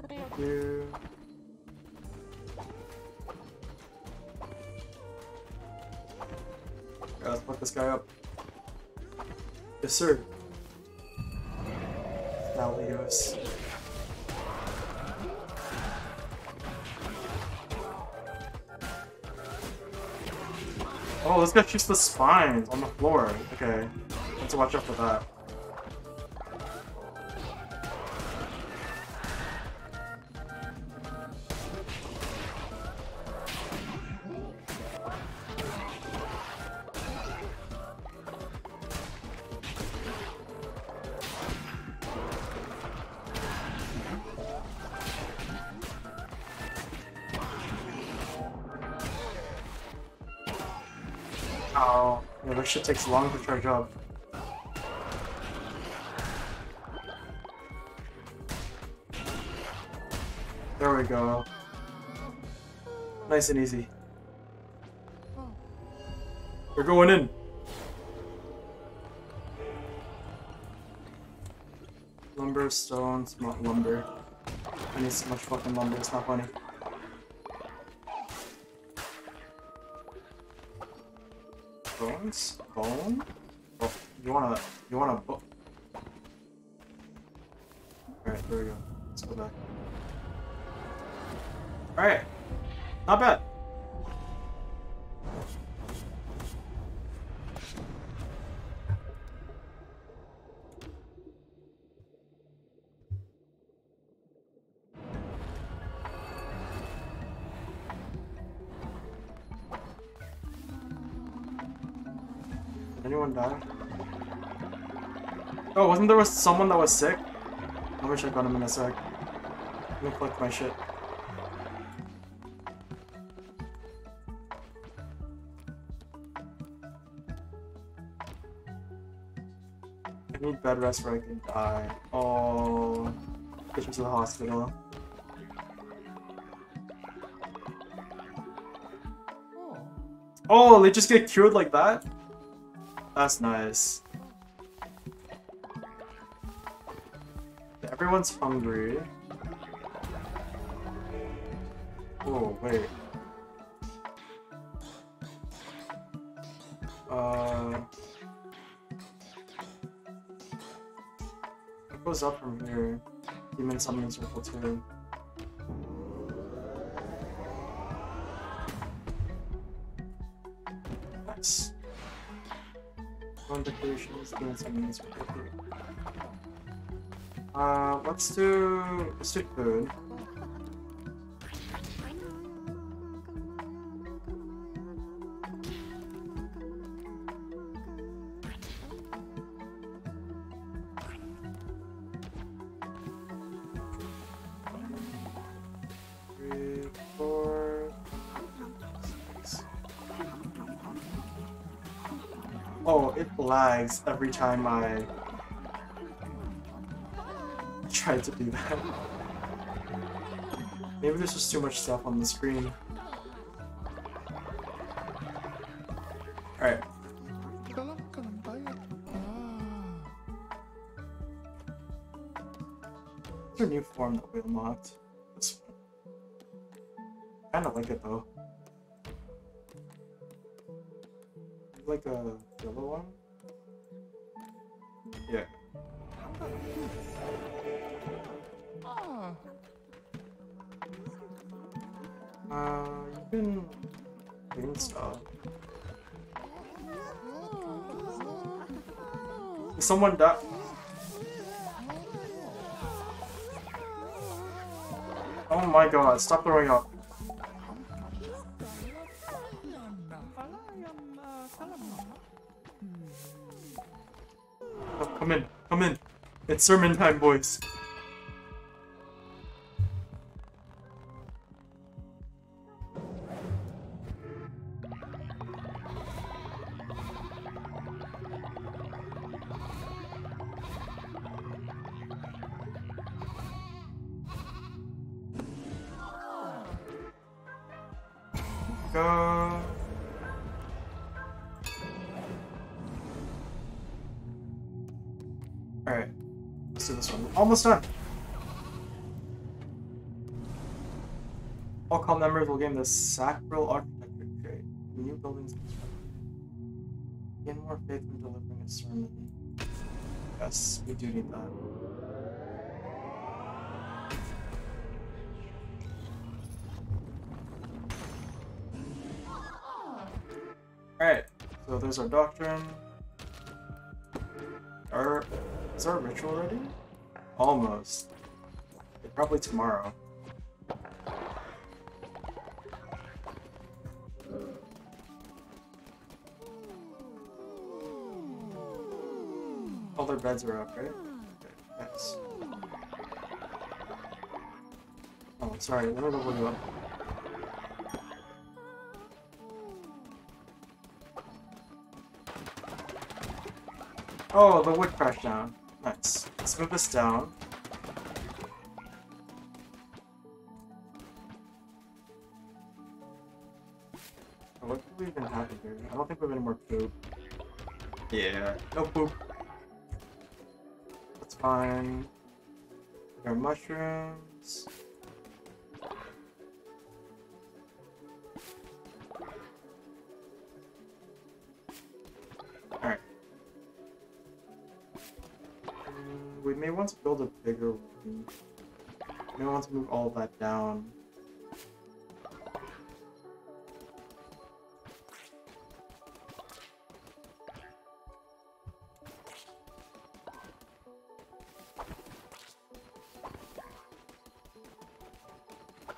Thank you. Yeah, let's fuck this guy up. Yes, sir. Now Leos. Oh, this guy shoots the spines on the floor. Okay. Let's watch out for that. Shit takes long to charge up. There we go. Nice and easy. We're going in. Lumber, of stones, not lumber. I need so much fucking lumber, it's not funny. Bones? Wasn't there was someone that was sick? I wish I got him in a sec. Let me collect my shit. I need bed rest where I can die. Oh, get you to the hospital. Oh. Oh, they just get cured like that? That's nice. Everyone's hungry. Oh, wait. Uh... What goes up from here? Demon Summoning Circle 2. Nice. One decorations, Demon Summoning Circle 2. Let's do let's six. Oh, it lags every time I try to do that. Maybe there's just too much stuff on the screen. Alright. What's our new form that we unlocked? This one. Kinda like it though. Like a someone die? Oh my god, stop throwing up. Come in, come in. It's sermon time, boys. Go. Alright, let's do this one. Almost done. All call members will gain the Sacral Architecture trait. New buildings constructed. Gain more faith when delivering a sermon. Yes, we do need that. There's our doctrine. Our, is our ritual ready? Almost. Probably tomorrow. All their beds are up, right? Okay, nice. Oh, sorry, let me level up. Oh, the wood crashed down. Nice. Let's move this down. What do we even have in here? I don't think we have any more poop. Yeah, no poop. That's fine. There are mushrooms. Build a bigger room. We may want to move all that down.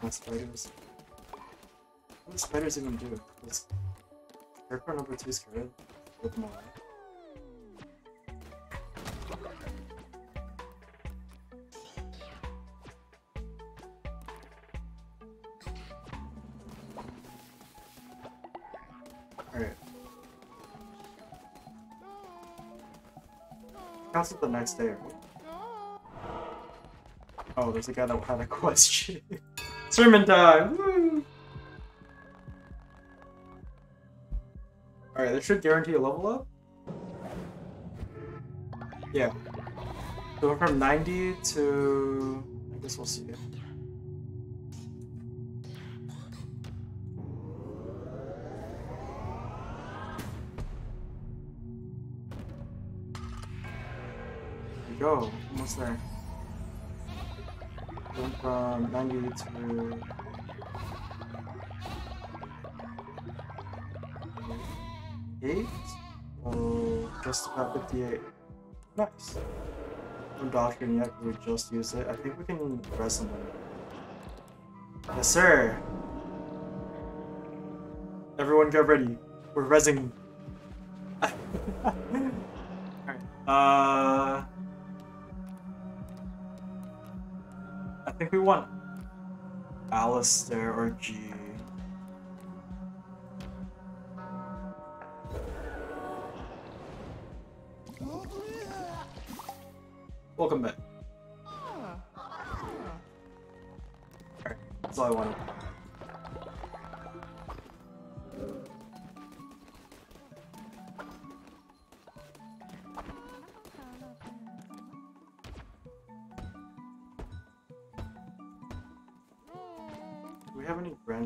My spiders. What do spiders even do? Scarecrow number two scared with them Counts it the next day. Oh, there's a guy that had a question. Sermon time! Alright, this should guarantee a level up? Yeah. So we're from 90 to... I guess we'll see. Go. Almost there. Went from 90 to... Eight? Oh, just about 58. Nice. from doctrine yet, we just used it. I think we can rest someone. Yes, sir. Everyone get ready. We're resing. Alright. Uh Want Alistair or G.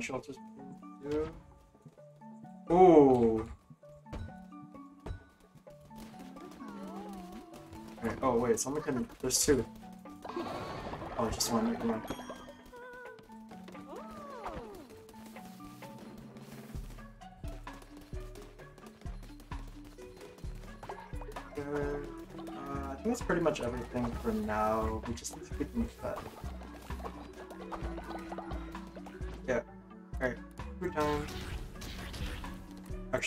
shelters do? Ooh. Alright, oh wait, someone can. There's two. Oh, just one. Never mind. Uh, I think that's pretty much everything for now. We just need to keep them fed.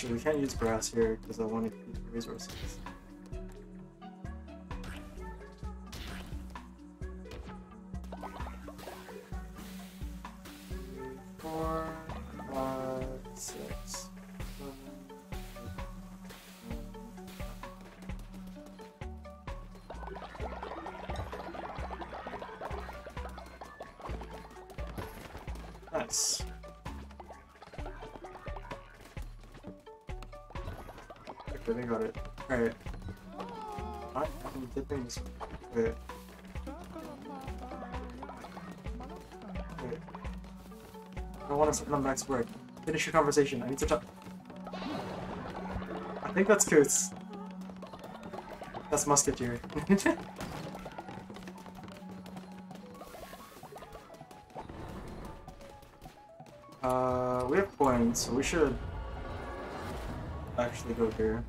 Actually, we can't use grass here because I want to keep the resources. Wait. I don't want to on the next word. Finish your conversation. I need to talk. I think that's Coots. That's Musketeer. uh, we have coins, so we should actually go here.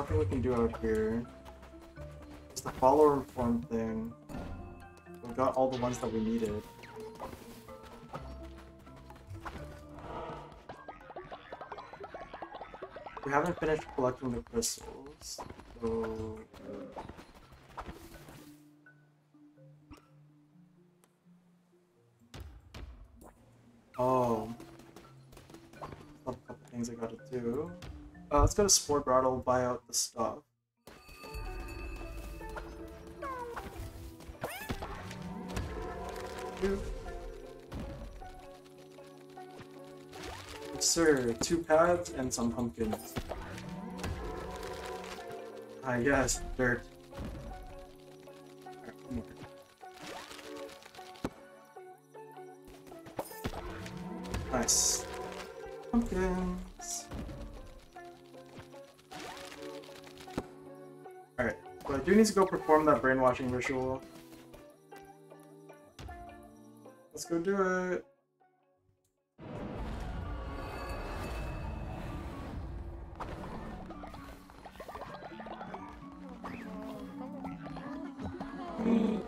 Nothing we can do out here. It's the follower inform thing. We got all the ones that we needed. We haven't finished collecting the crystals, so... let's go to Sport Brattle, buy out the stuff. Sir, two pads and some pumpkins. Ah, yes, dirt. Nice. Pumpkins. Do need to go perform that brainwashing ritual. Let's go do it.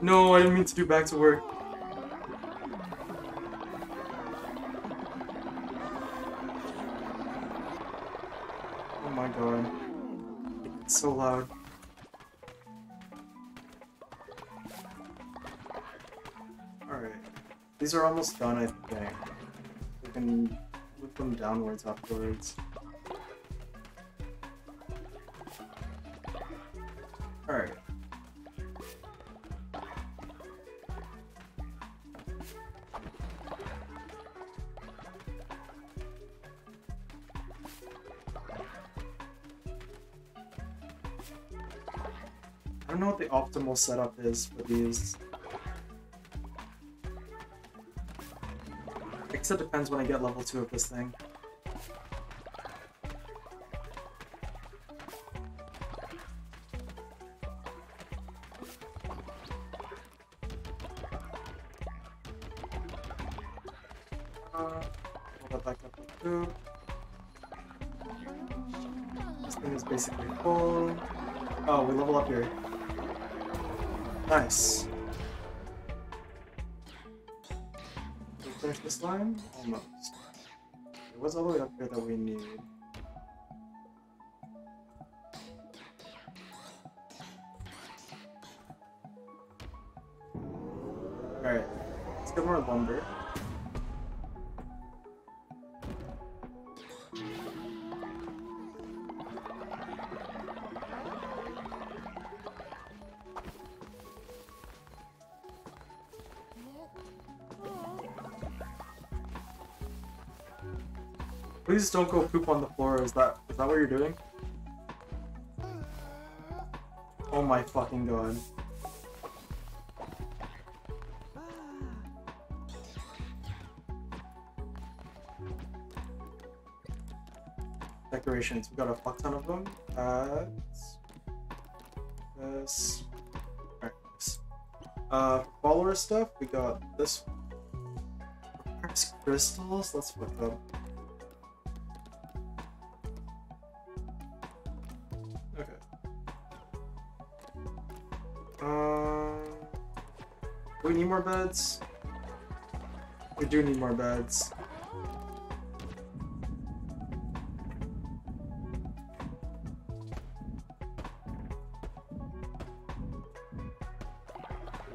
No, I didn't mean to do back to work. These are almost done, I think. We can move them downwards afterwards. Alright. I don't know what the optimal setup is for these. Guess it depends when I get level 2 of this thing. Please don't go poop on the floor. Is that is that what you're doing? Oh my fucking god. Decorations. We got a fuck ton of them. Uh, this. Nice. Uh, follower stuff. We got this. Crystals. Let's put them. We do need more beds.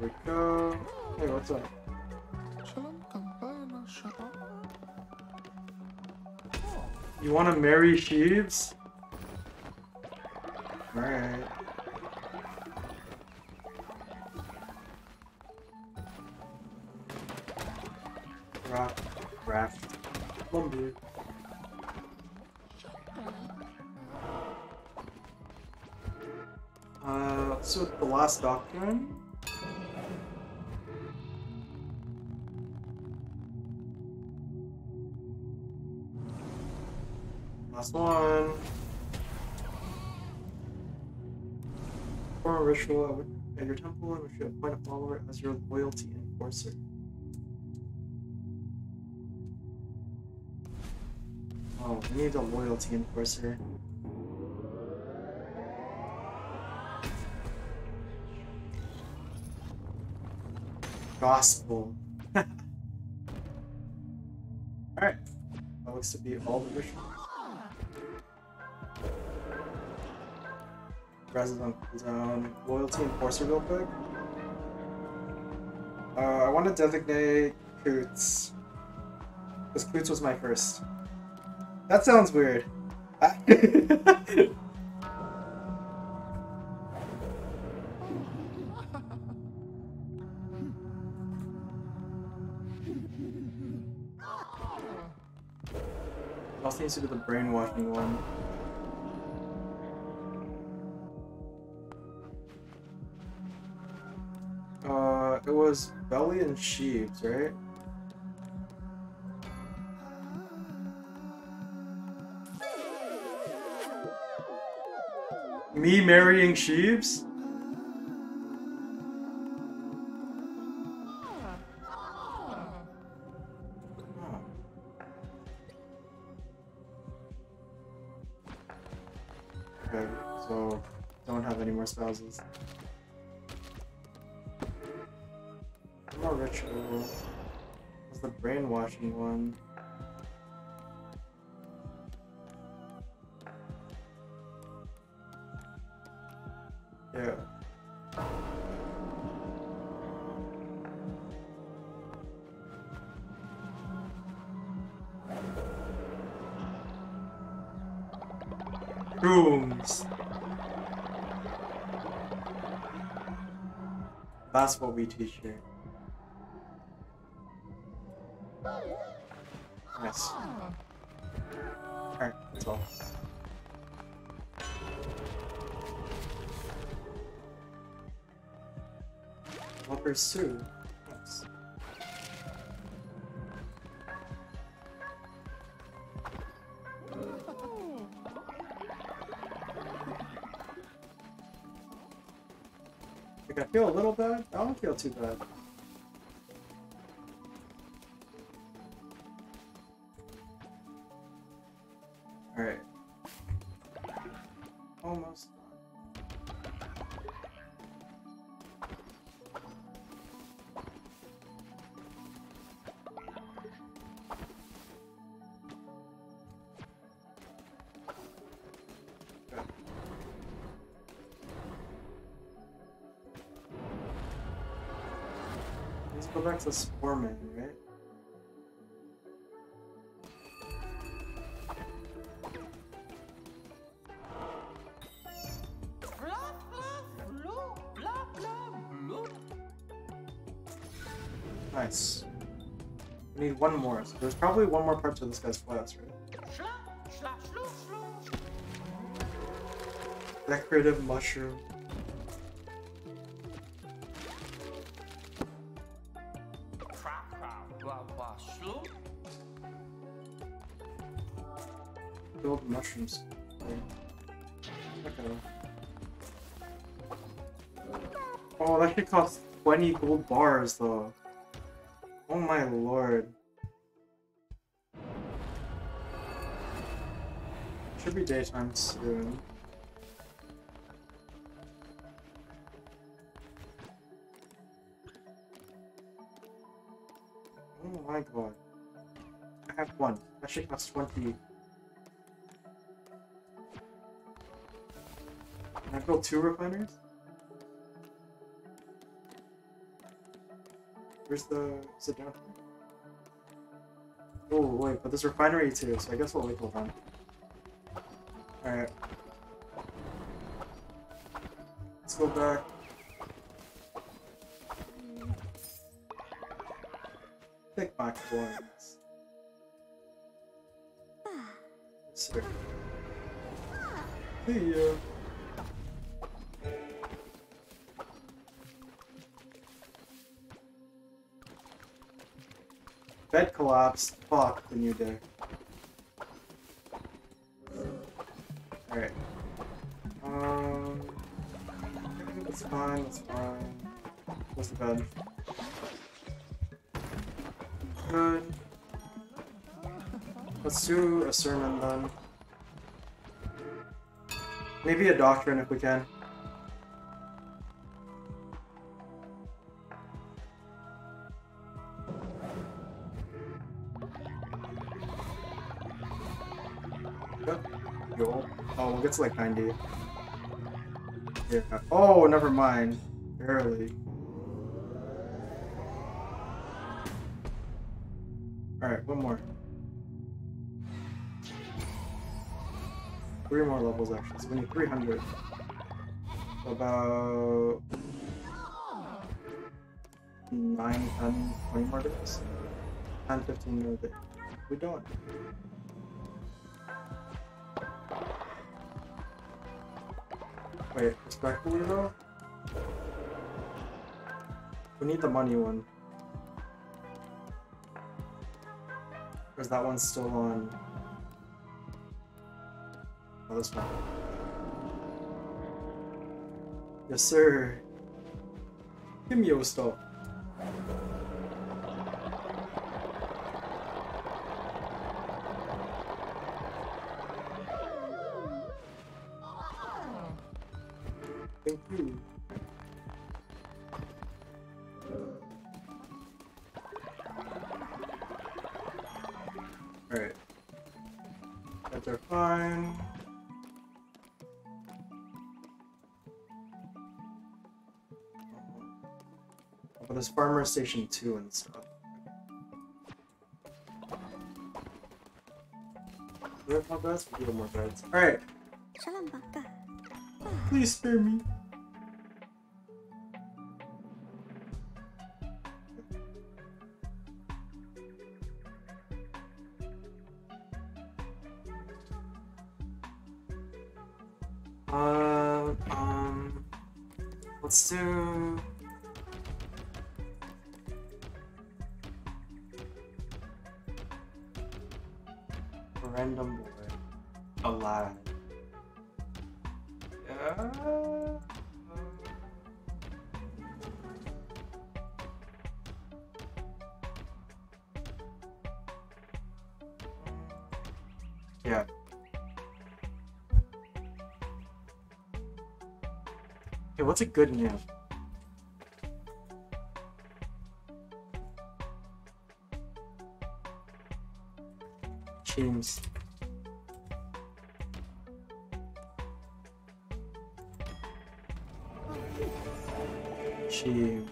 Here we go. Hey, what's up? You want to marry Sheeves? You appoint a follower as your loyalty enforcer. Oh, we need a loyalty enforcer. Gospel. Alright. That looks to be all the rituals. Resident Zone. Loyalty Enforcer real quick. Want to designate Coots. Because Coots was my first. That sounds weird. also needs to do the brainwashing one. It was Belly and Sheeves, right? Me marrying Sheeves? that's what we teach here. Yes. Alright, that's all. I'll pursue. Too bad. Go back to right? Nice. We need one more. So there's probably one more part to this guy's class, right? Decorative mushroom. Mushrooms. Okay. Oh, that should cost 20 gold bars, though. Oh my lord. Should be daytime soon. Oh my god. I have one. That should cost 20. Can I build two refineries? Where's the... is it down here? Oh, wait, but there's refinery too, so I guess we'll wait till then. Alright. Let's go back. Take back ones. Ah. Yes. See ya. Collapsed. Fuck the new day. Alright. Um. That's fine, that's fine. What's the bed? Good. Let's do a sermon then. Maybe a doctrine if we can. To like 90. Yeah. Oh, never mind. Barely. Alright, one more. Three more levels actually, so we need 300. About 9, 10, 20 more days. 10, 15 more days. We done. Wait, respectfully though? We need the money one. Because that one's still on. Oh, this one. Yes, sir. Give me your stuff. This Farmer Station 2 and stuff. Do I have more beds? We need more beds. Alright. Please spare me. What's a good name? James. James.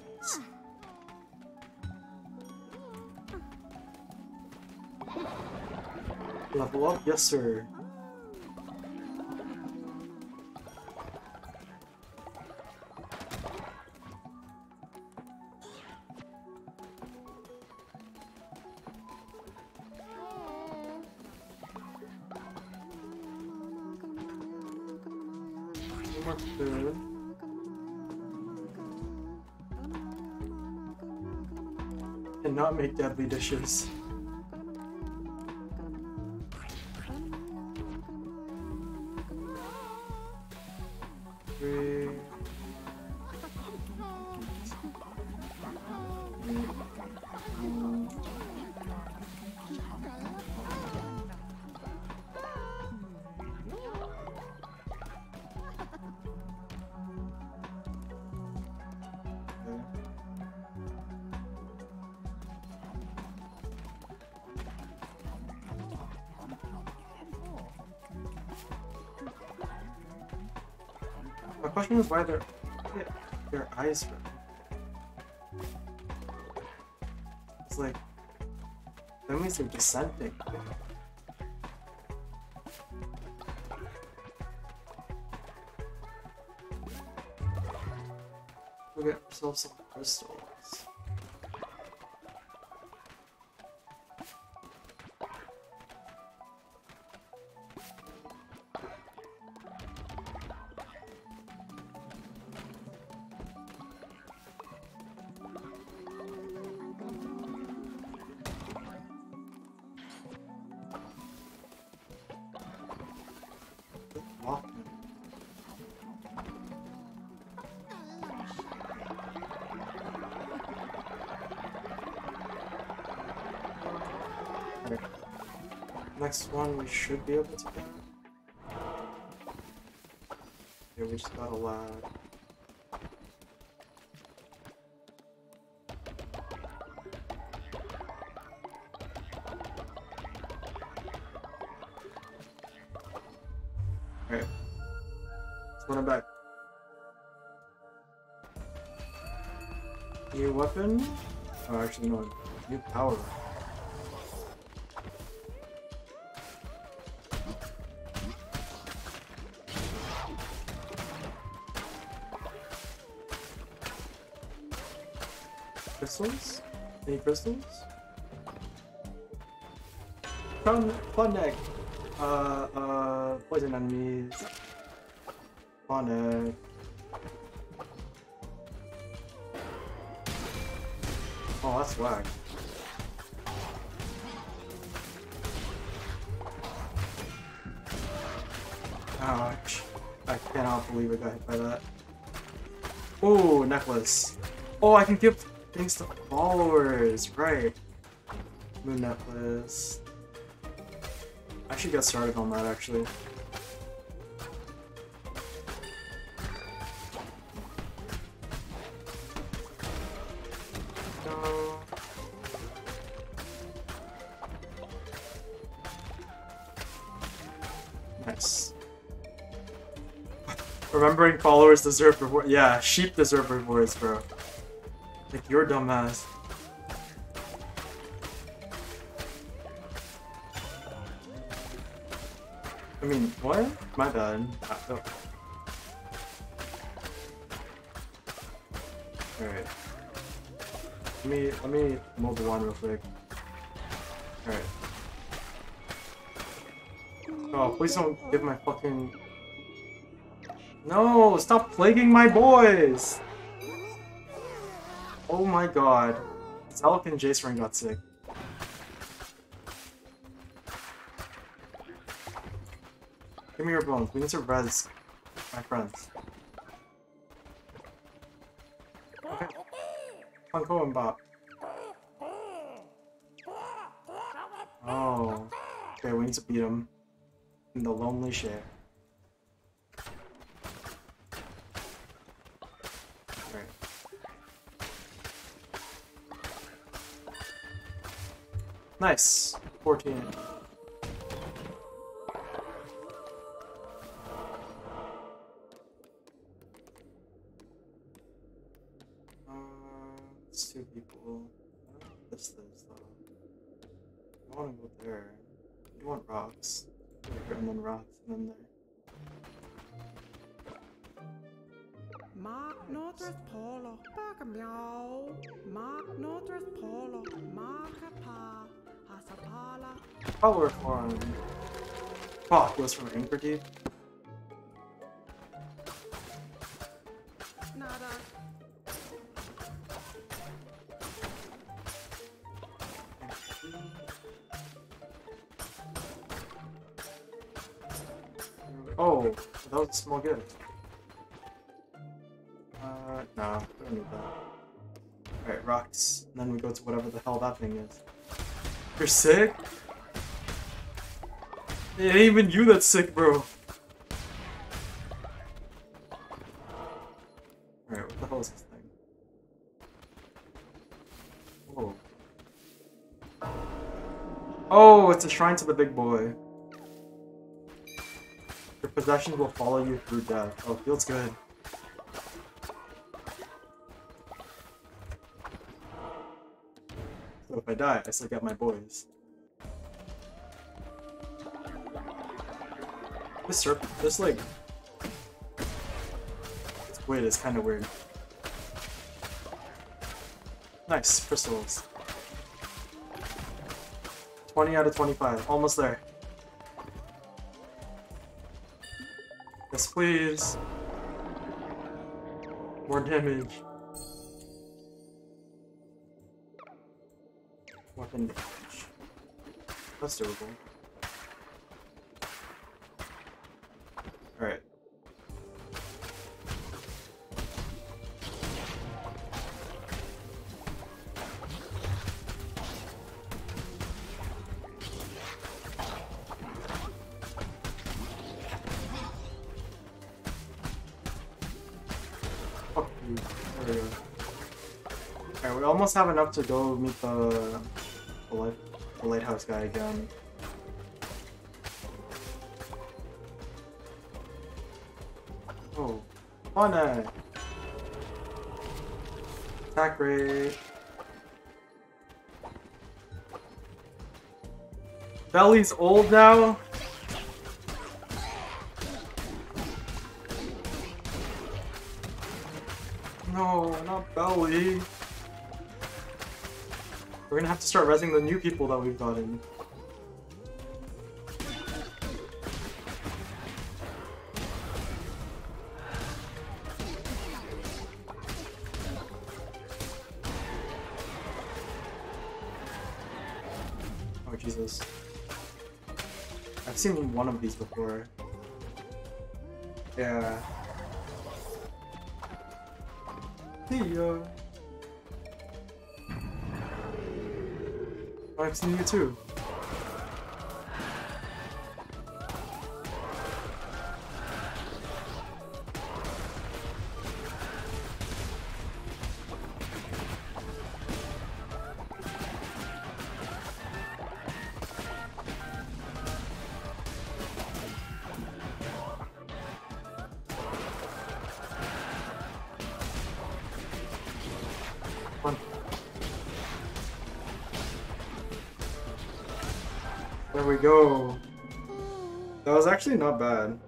Level up? Yes, sir. Cannot make Is why their their eyes red. It's like that means they're descending. We'll get ourselves some crystals. Next one we should be able to get. Yeah, we just got a lad. Okay. Let's run it back. New weapon? Oh, actually, no. New power. Crystals? Any crystals? Fun, fun egg. Uh, uh, poison enemies. Fun egg. Oh, that's whack. Ouch. I cannot believe I got hit by that. Oh, necklace. Oh, I can give things to followers. Right. Moon necklace. I should get started on that actually. Remembering followers deserve reward. Yeah, sheep deserve rewards, bro. Like your dumbass. I mean, what? My bad. Ah, oh. Alright. Let me let me mow the lawn real quick. Alright. Oh, please don't give my fucking No, stop plaguing my boys! Oh my god. Zelk and Jace got sick. Give me your bones. We need to res my friends. Okay. Funko and Bop. Oh. Okay, we need to beat him. In the lonely share. Nice. 14. Power farm. Fuck, goes from Anchordeep. Oh, that was a small gift. Uh, no, we don't need that. Alright, rocks. And then we go to whatever the hell that thing is. You're sick? It ain't even you that's sick, bro. Alright, what the hell is this thing? Whoa. Oh, it's a shrine to the big boy. Your possessions will follow you through death. Oh, feels good. So if I die, I still get my boys. This serpent, this like, this weight is kind of weird. Nice crystals. 20 out of 25, almost there. Yes, please. More damage. Weapon damage. That's doable. Almost have enough to go meet the, the, light, the lighthouse guy again. Oh, funny. Eh? Attack rate. Belly's old now. Start resing the new people that we've gotten. Oh Jesus. I've seen one of these before. Yeah. See ya. I've seen you too. Actually not bad.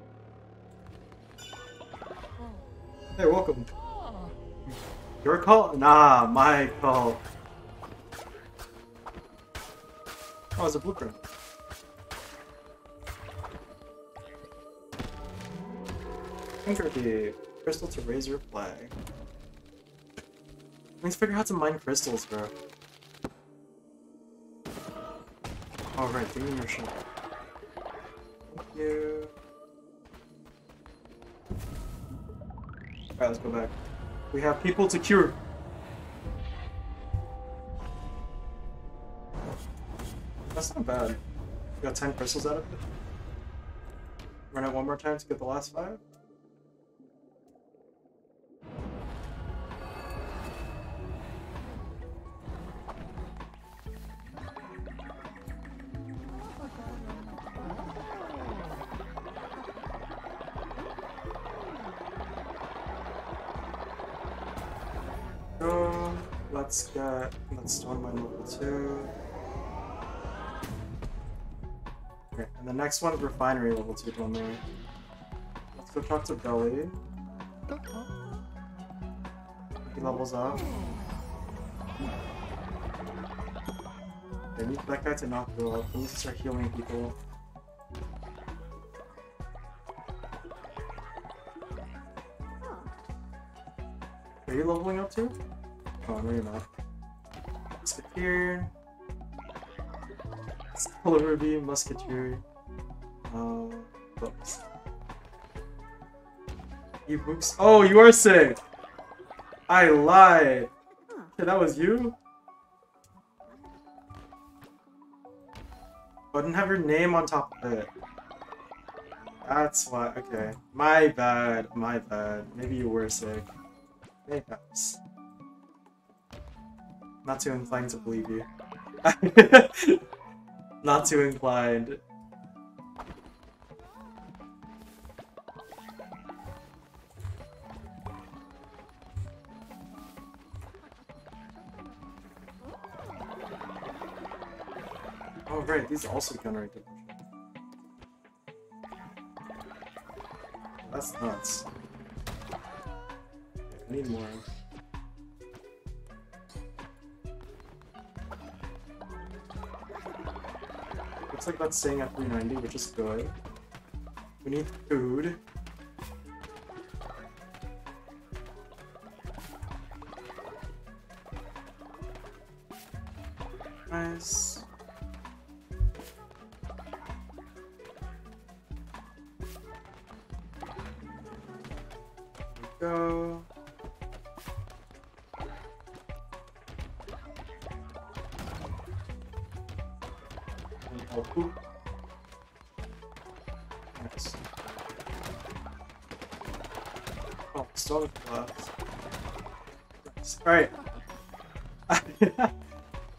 Hey, welcome. Your call? Nah, my call. Oh, it's a blueprint. Anchor the crystal to raise your flag. Let's figure out how to mine crystals, bro. Alright, give me your shit. Let's go back. We have people to cure. That's not bad. We got 10 crystals out of it. Run it one more time to get the last five. Stone mine level two. Okay, and the next one is refinery level two down there. Let's go talk to Belly. He levels up. I need that guy to not go up. He needs to start healing people. Are you leveling up too? Oh, no, you're not. Musketeer. Solar Beam, Musketeer. Uh, books. You books? Oh, you are sick! I lied! Okay, that was you? I didn't have your name on top of it. That's why, okay. My bad, my bad. Maybe you were sick. Mayhaps. Not too inclined to believe you. Not too inclined. Oh right, these also generate shit. That's nuts. I need more. Like that's staying at 390, which is good. We need food.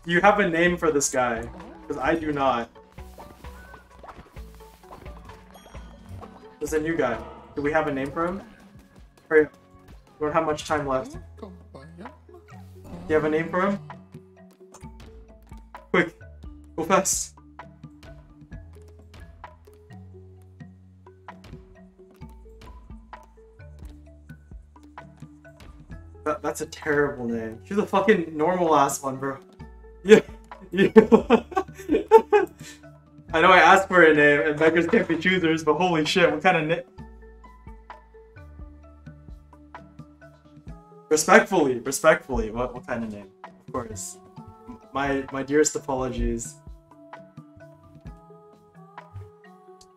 You have a name for this guy, because I do not. There's a new guy. Do we have a name for him? Hurry up. We don't have much time left. Do you have a name for him? Quick. Go fast. That, that's a terrible name. She's a fucking normal ass one, bro. Yeah. I know I asked for a name and beggars can't be choosers, but holy shit, what kind of name? Respectfully, respectfully, what, what kind of name? Of course. My my dearest apologies.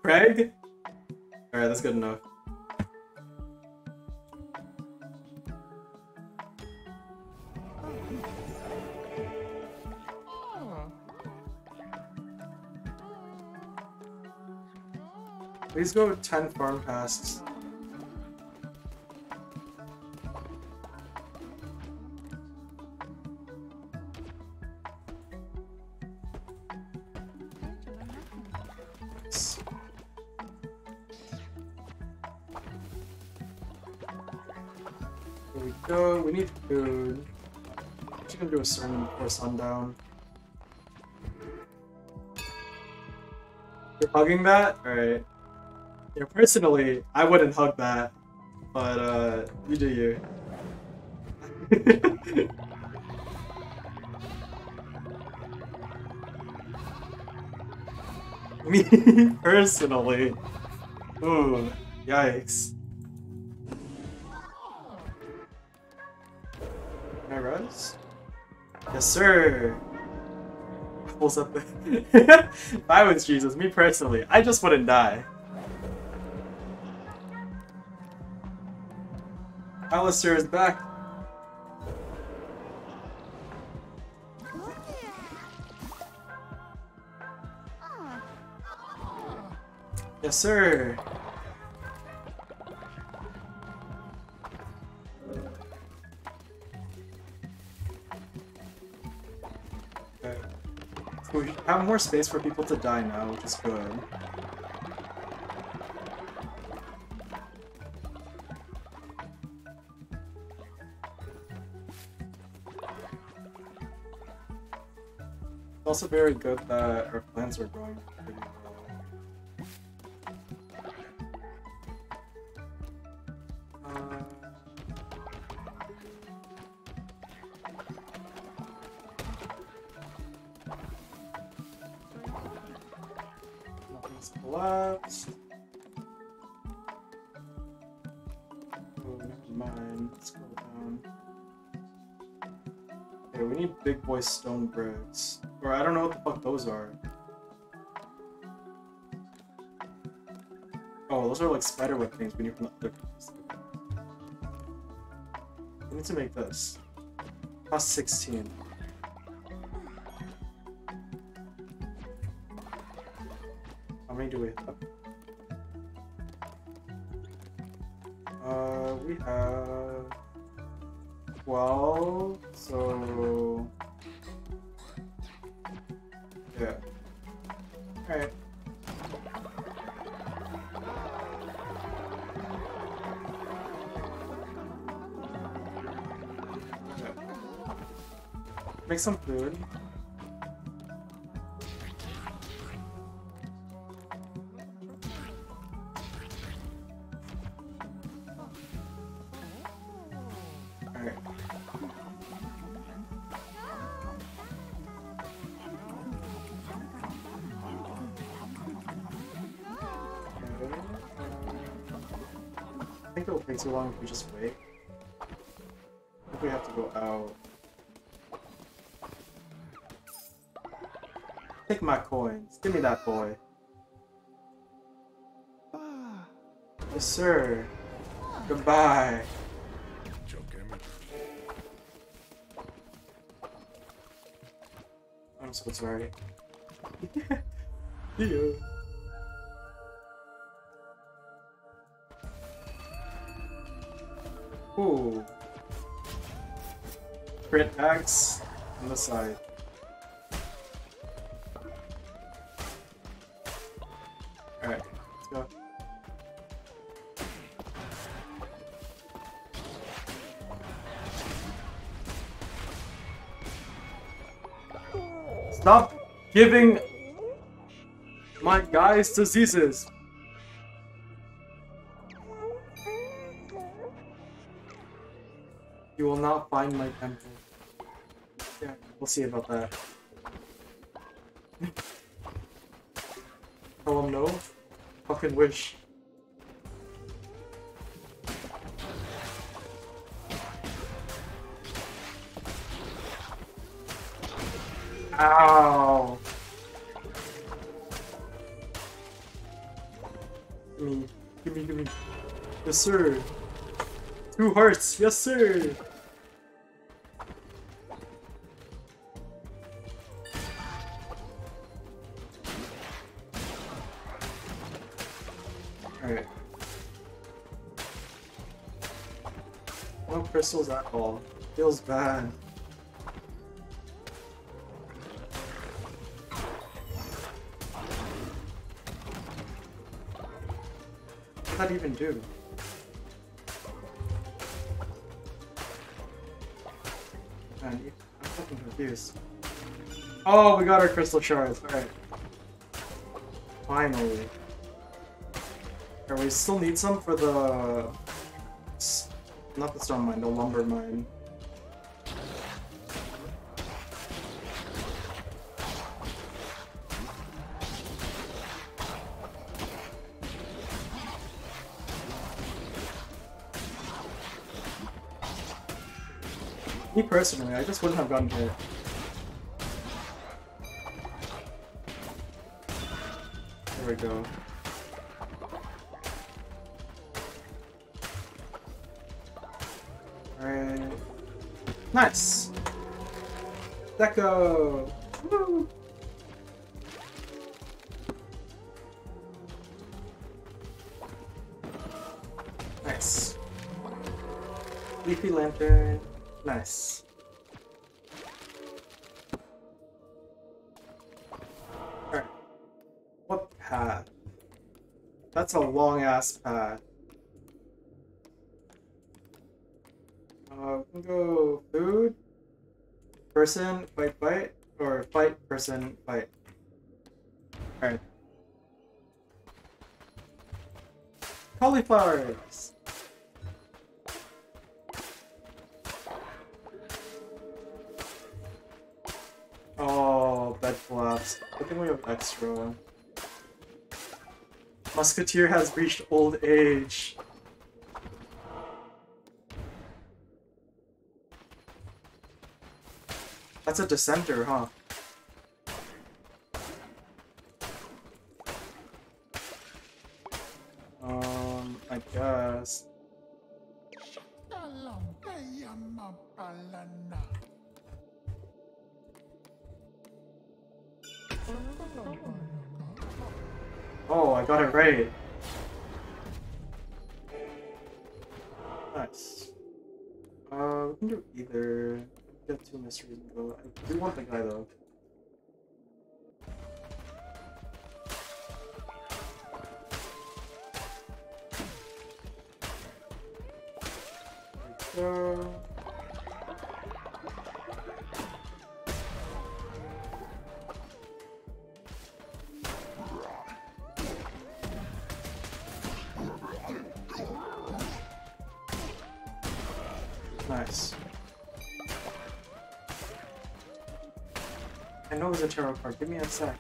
Craig? Alright, that's good enough. Please go 10 farm. Here we go. We need food. Gonna do a sermon before sundown. You're hugging that? Alright. Know, personally, I wouldn't hug that. But, uh, you do you. Me, personally. Ooh, yikes. Can I res? Yes, sir. Pulls up if I was Jesus, me personally, I just wouldn't die. Alistair is back. Yes, sir. Okay. We have more space for people to die now, which is good. Also very good that our plans are going pretty well. Uh, Nothing's collapsed. Oh, never mind. Let's go down. We need big boy stone bricks. Are like spiderweb things we need from the other place. We need to make this. Cost 16. How many do we have? Uh, we have 12, so... Make some food. Boy. Ah. Yes, sir. Goodbye. I'm so sorry. yeah. Ooh. Crit axe on the side. Stop giving my guys diseases. You will not find my temple. Yeah, we'll see about that. Tell him no? Fucking wish. Ow! Give me, give me, give me. Yes, sir. Two hearts, yes, sir. Alright. No crystals at all. Feels bad. That even do? Man, I'm fucking confused. Oh, we got our crystal shards. Alright. Finally. Or we still need some for the... Not the stone mine, the lumber mine. Personally, I just wouldn't have gotten hit. There we go. Alright. Nice! Deco! Nice. Leafy Lantern. Nice. Long ass path. Uh, we can go food, person, fight, fight, or fight, person, fight. Alright. Cauliflowers! Oh, bed flaps. I think we have extra. Musketeer has reached old age. That's a dissenter, huh? Know there's a tarot card. Give me a sec.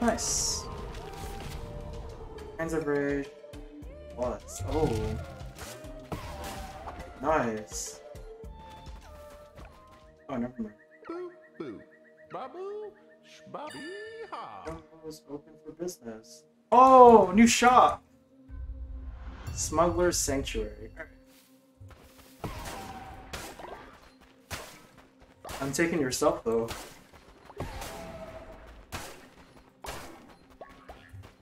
Nice. Hands of Rage. What? Oh. Nice. Oh, never mind. Boo boo. Babu. Shbabee ha. was open for business. Oh, new shop. Smuggler's Sanctuary. I'm taking your stuff though.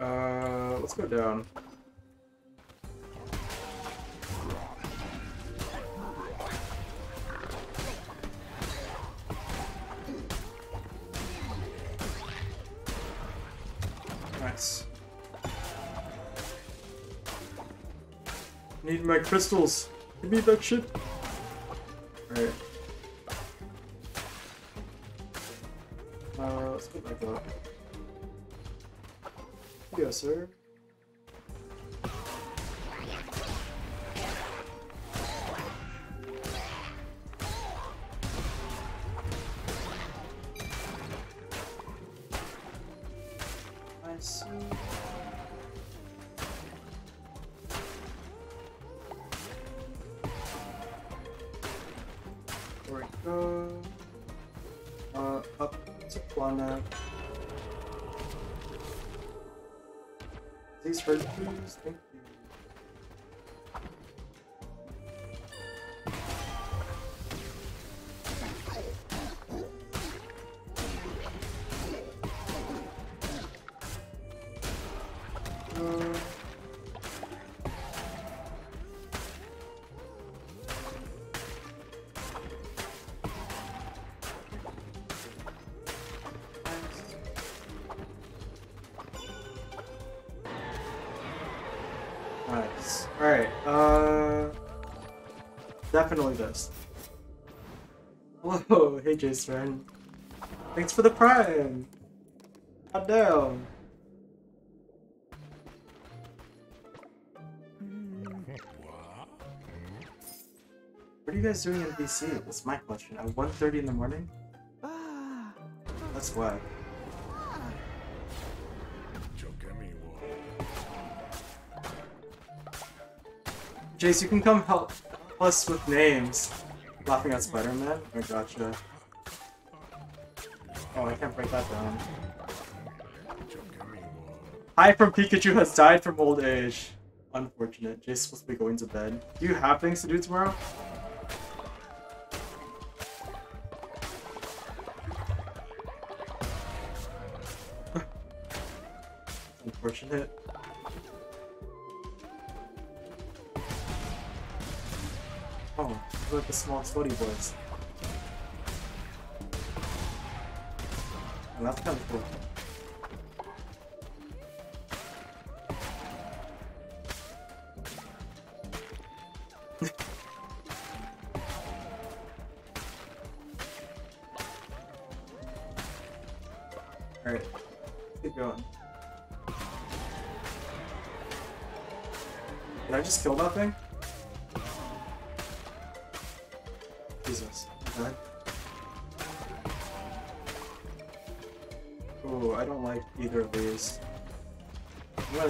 Uh, let's go down. Crystals. Give me that shit. This. Hello, hey friend. Thanks for the prime! God damn. What are you guys doing in BC? That's my question. At 1.30 in the morning? That's why. Jace, you can come help Plus with names. Laughing at Spider-Man? I gotcha. Oh, I can't break that down. Hi from Pikachu has died from old age. Unfortunate. Jay's supposed to be going to bed. Do you have things to do tomorrow? Oh, look the small sweaty boys. And that's kind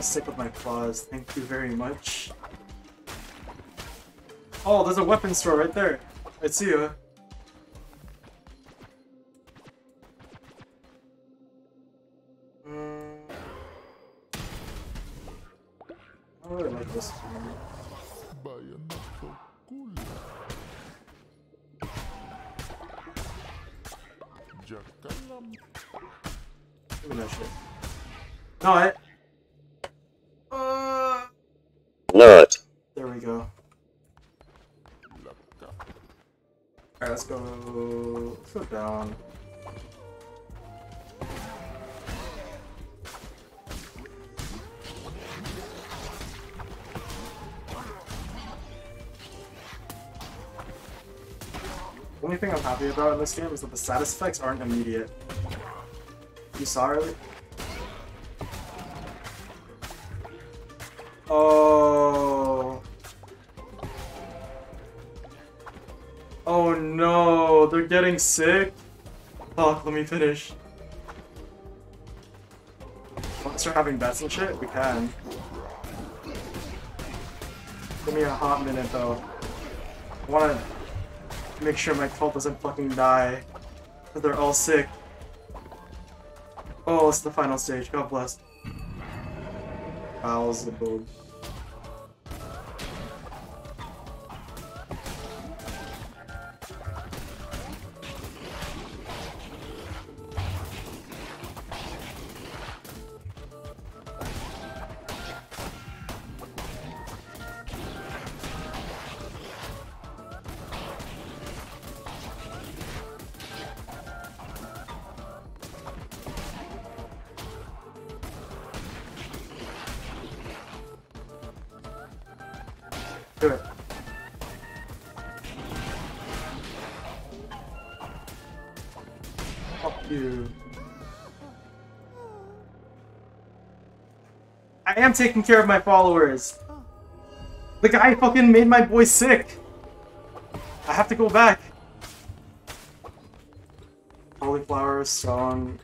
I'm stick with my claws, thank you very much. Oh, there's a weapon store right there. I see you. This game is that the status effects aren't immediate. You saw it? Oh. Oh no, they're getting sick. Fuck, let me finish. Want to start having bets and shit? We can. Give me a hot minute though. I wanna make sure my cult doesn't fucking die. Cause they're all sick. Oh, it's the final stage. God bless. Bowels the build. Am taking care of my followers. The guy fucking made my boy sick. I have to go back. Cauliflower, stone,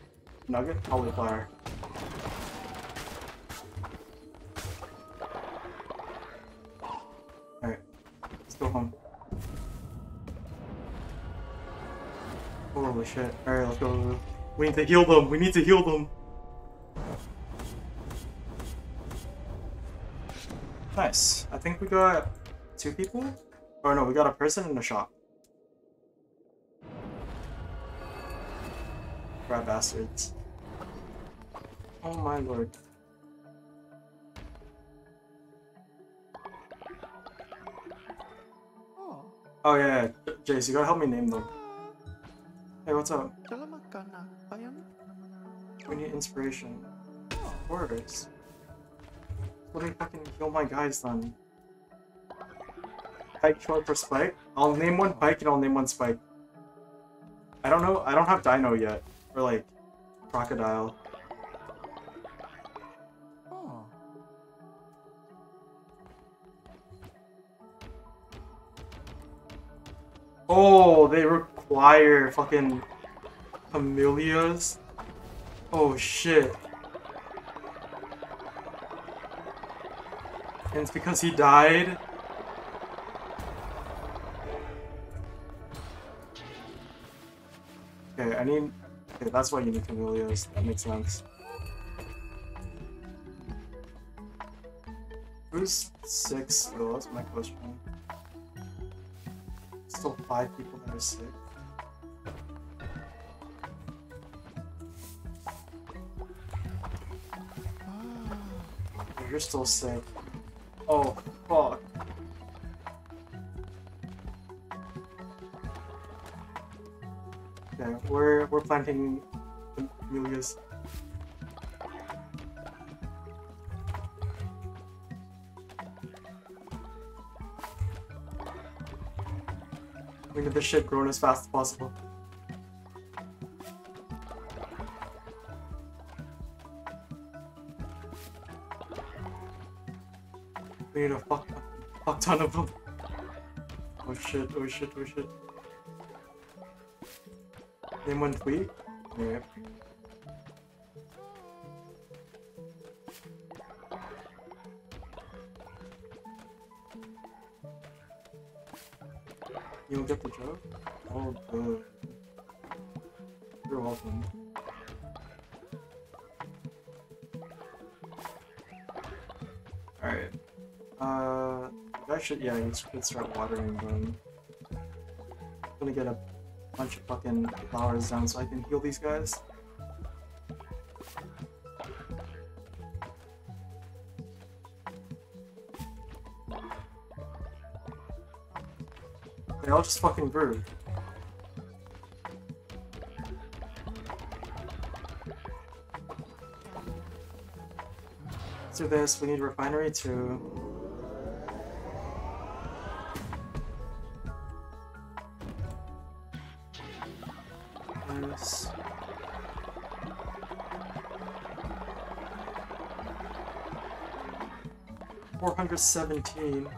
nugget, cauliflower. Alright, let's go home. Holy shit. Alright, let's go. We need to heal them. We need to heal them. Think we got two people? Or no, we got a person in a shop. Rat bastards. Oh my lord. Oh, Oh yeah, yeah. Jace, you gotta help me name them. Hey, what's up? We need inspiration. Orders. Do you fucking kill my guys then? Pike for Spike? I'll name one Pike and I'll name one Spike. I don't know, I don't have Dino yet. Or like, Crocodile. Oh, Oh, they require fucking Camellias? Oh shit. And it's because he died? That's why you need Camellias. That makes sense. Who's six still? That's my question. Still five people that are sick. Ah, you're still sick. Oh, fuck. Planting Camellias. We need this shit growing as fast as possible. We need a fuck, fuck ton of them. Oh shit, oh shit, oh shit. Name one tweet? Yeah. You don't get the joke? Oh, good. You're welcome. Alright. Uh, I should, yeah, you should start watering them. Fucking flowers down so I can heal these guys. They all just fucking grew. Let's do this. We need refinery too. Hundred seventeen.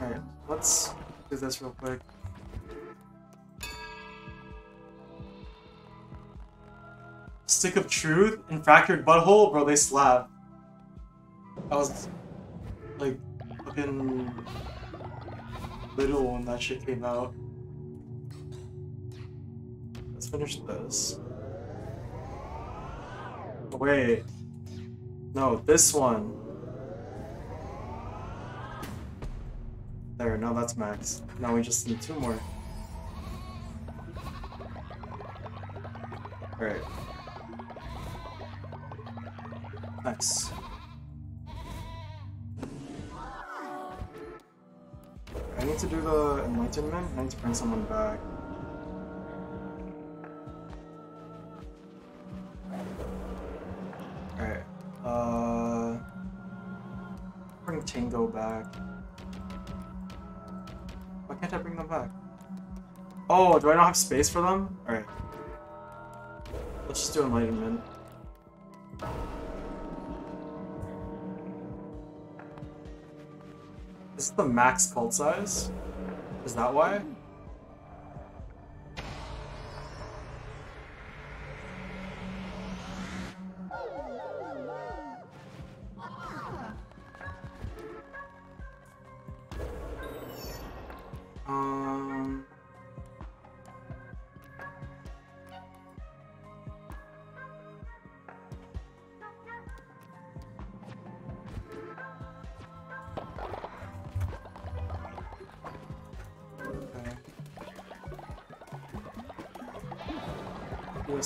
Alright, let's do this real quick. Stick of Truth and Fractured But Whole, bro, they slap. I was like fucking little when that shit came out. Let's finish this. Wait. No, this one. There, now that's max. Now we just need two more. Alright. Nice. I need to do the enlightenment. I need to bring someone back. Do I not have space for them? Alright. Let's just do enlightenment. Is this the max cult size? Is that why?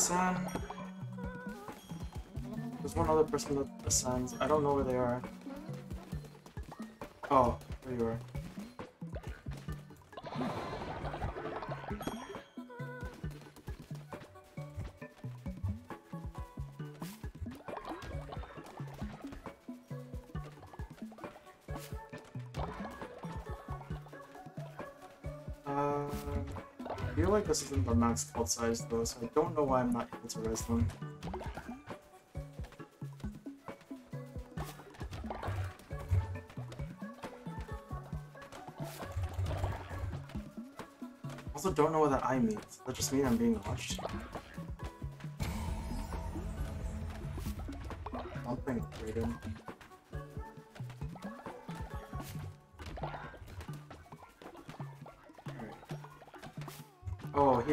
There's one other person that ascends. I don't know where they are. Oh, there you are. This isn't the max health size though, so I don't know why I'm not able to res them. Also don't know what that I means. Does that just mean I'm being watched? Something weird.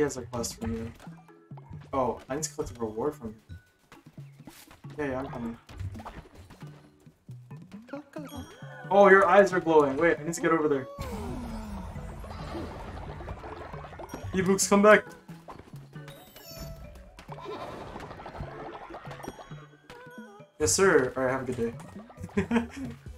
Has a quest for me. Oh, I need to collect a reward from him. Yeah, yeah, I'm coming. Oh, your eyes are glowing. Wait, I need to get over there. Ebooks, come back. Yes, sir. Alright, have a good day.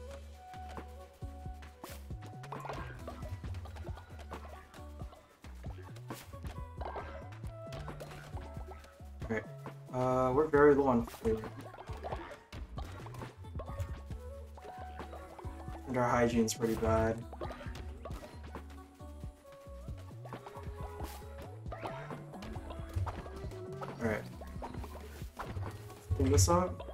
hygiene's pretty bad. Alright. Clean this up.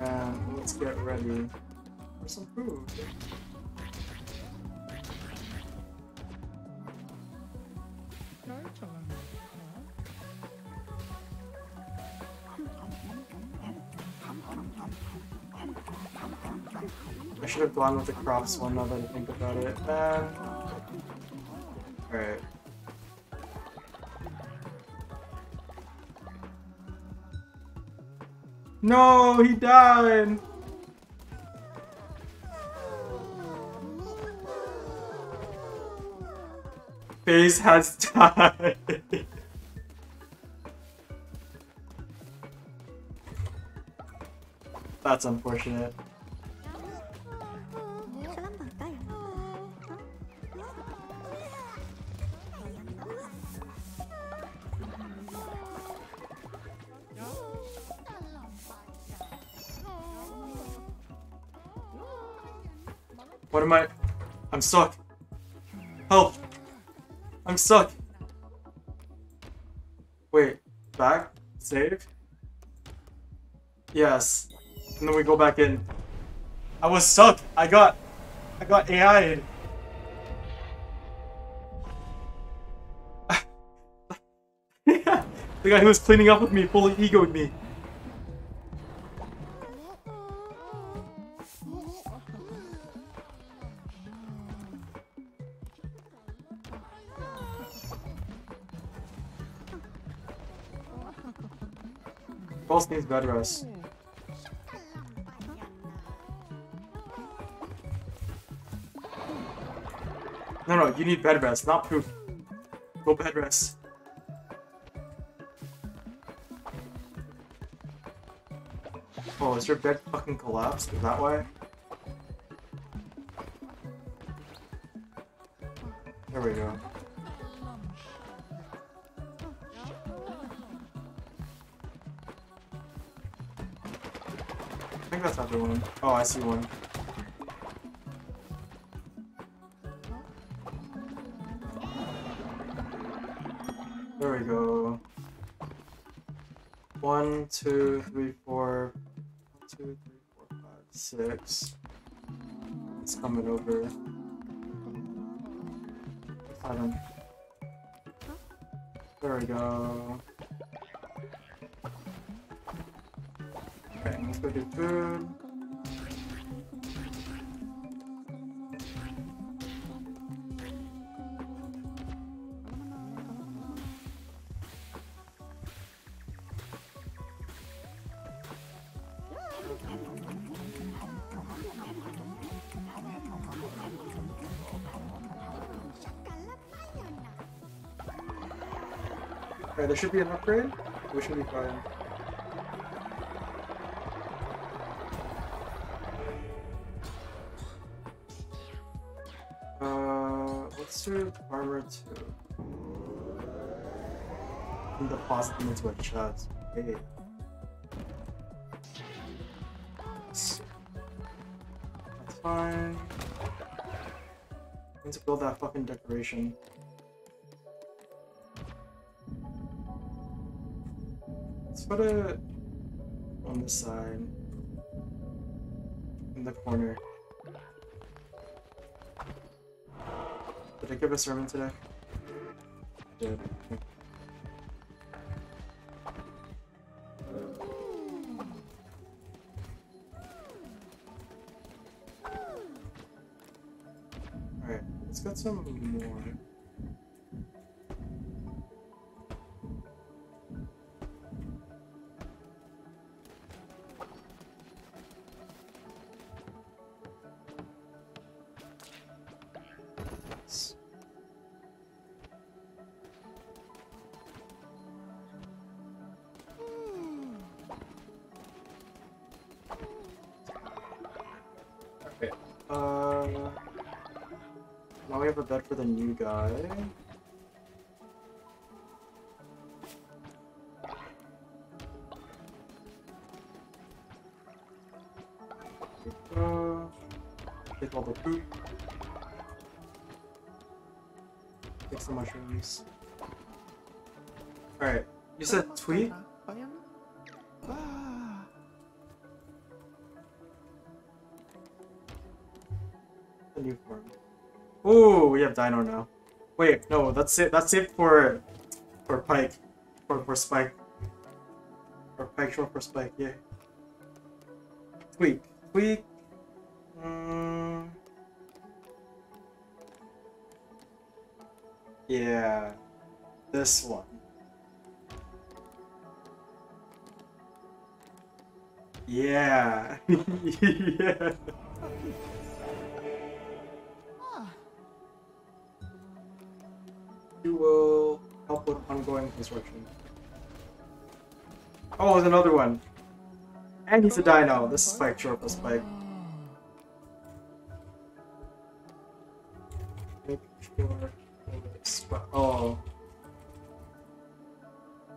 And let's get ready for some food. Have gone with the crops one now that I think about it. Um, Alright. No, he died! Face has died. That's unfortunate. I'm stuck. Help! I'm stuck. Wait, back? Save? Yes. And then we go back in. I was stuck. I got, I got AI'd. the guy who was cleaning up with me fully egoed me. Bed rest. No, no, you need bed rest, not poop. Go bed rest. Oh, is your bed fucking collapsed? Is that why? Oh, I see one. There we go. One, two, three, four. One, two, three, four, five, six. It's coming over. Seven. There we go. Okay, let's go do food. There should be an upgrade. We should be fine. Uh, let's do armor two. And deposit them into a chest. Okay. That's fine. I Need to build that fucking decoration. Put it on the side. In the corner. Did I give a sermon today? I did. Now we have a bed for the new guy. Uh, take all the poop. Take some mushrooms. Alright, you said tweet? Dino now. Wait, no, that's it. That's it for for Pike, for for Spike, for Pike short for Spike. Yeah. Tweak, tweak. Mm. Yeah, this one. Yeah. yeah. With ongoing construction. Oh, there's another one. And he's a dino. This is Spike plus Spike. Make sure. Sp- Oh.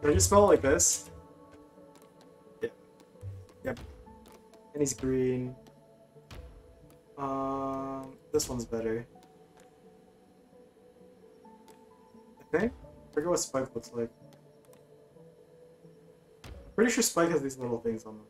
Did I just spell like this? Yeah. Yep. And he's green. Um, this one's better. Think. Forget what Spike looks like. Pretty sure Spike has these little things on them.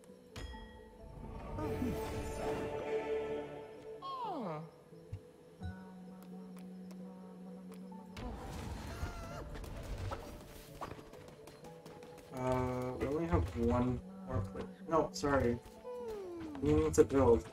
Uh, we only have one more clip. No, sorry. We need to build.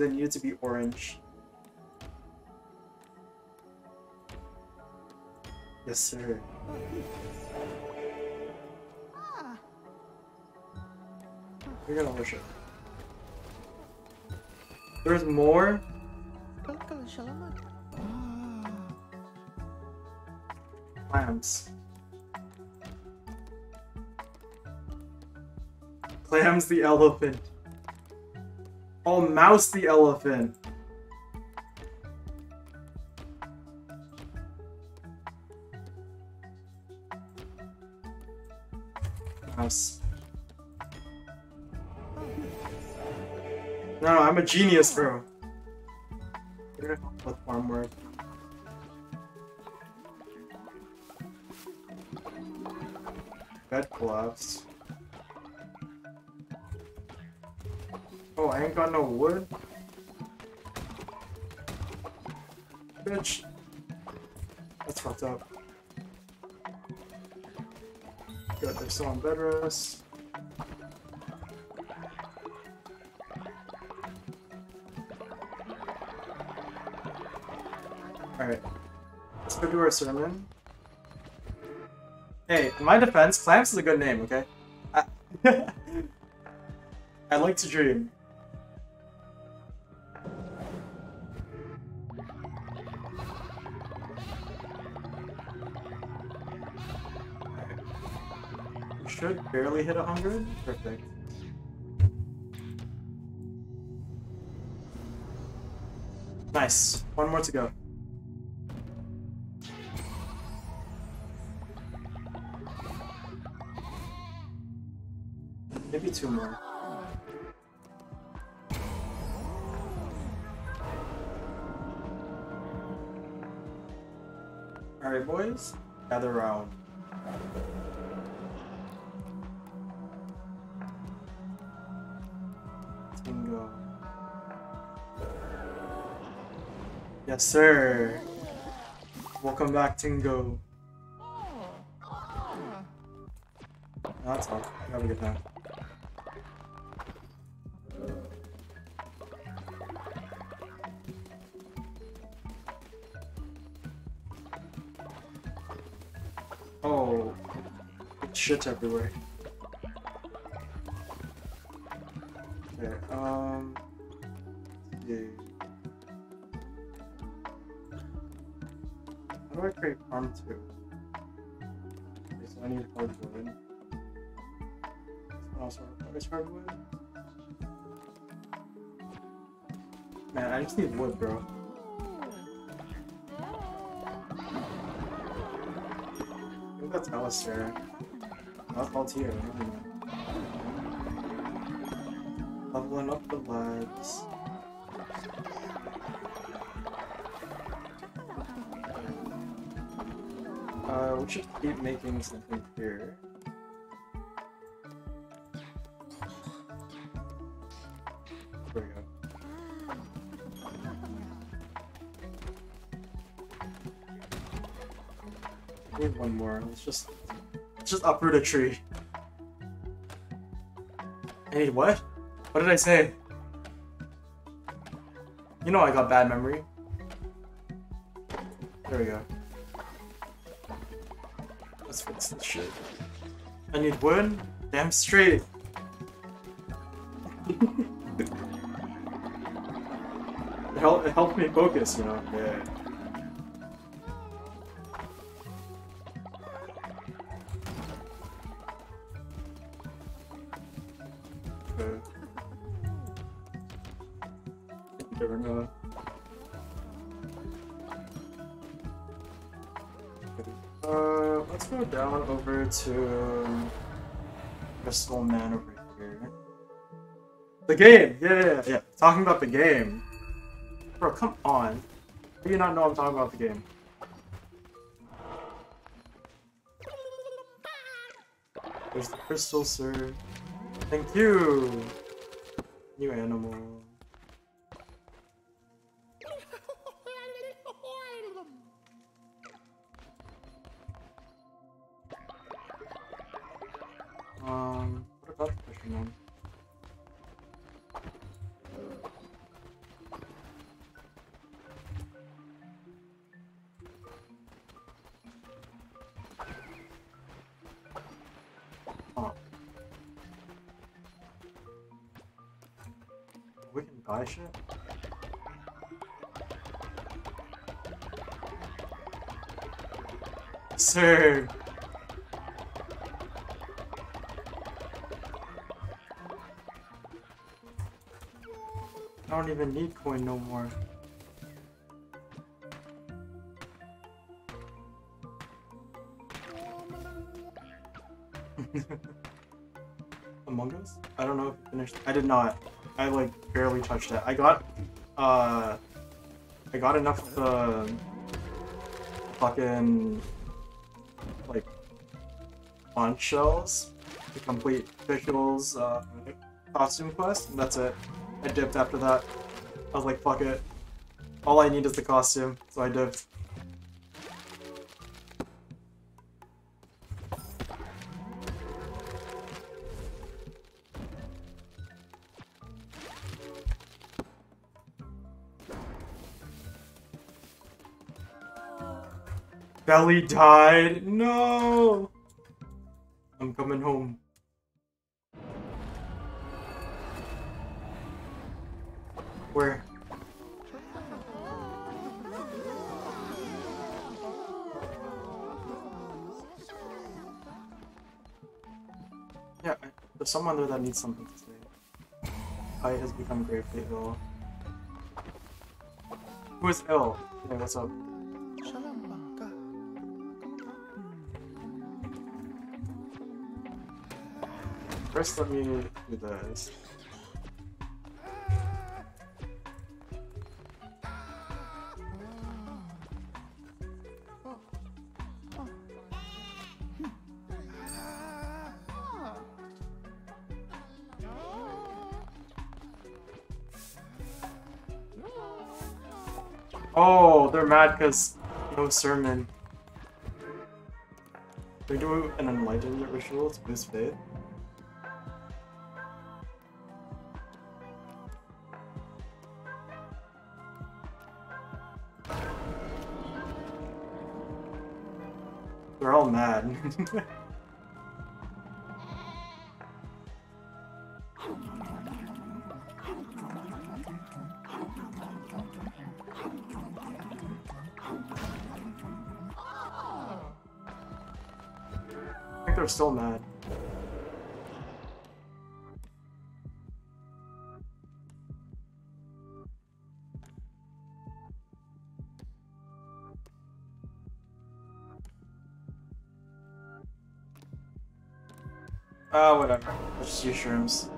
They need it to be orange. Yes, sir. You're gonna wish it. There's more? Clams. Clams the elephant. Oh, Mouse the elephant. Mouse. No, I'm a genius, bro. You're gonna help with farm work. Bed collapse. Ain't got no wood? Bitch. That's fucked up. Good, they're still on bed rest. Alright. Let's go do our sermon. Hey, in my defense, Clamps is a good name, okay? I, I like to dream. Barely hit 100. Perfect. Nice. One more to go. Maybe two more. Alright, boys. Gather round. Yes, sir. Welcome back, Tingo. That's all. Have a good time. Oh, shit everywhere. That's Altier, I don't. Leveling up the lads. Uh, we should keep making something here. There we go. One more. Let's just let's just uproot a tree. Need what? What did I say? You know I got bad memory. There we go. Let's fix this shit. I need wood. Damn straight. it, helped, it helped me focus, you know. Yeah. Crystal Man over here. The game! Yeah, yeah, yeah, yeah. Talking about the game. Bro, come on. How do you not know I'm talking about the game? There's the crystal, sir. Thank you! New animal. Even need coin no more. Among Us? I don't know if you finished. I did not. I like barely touched it. I got, uh, I got enough of the fucking like conch shells to complete Visual's uh, costume quest, and that's it. I dipped after that. I was like, fuck it. All I need is the costume, so I dipped. Belly died. No. I'm coming home. Someone there that needs something to say. I has become gravely ill. Who is ill? Hey, what's up? First, let me do this. Oh, because no sermon. They do an enlightenment ritual to boost faith. They're all mad. Still mad. Ah, whatever. Let's just use shrooms.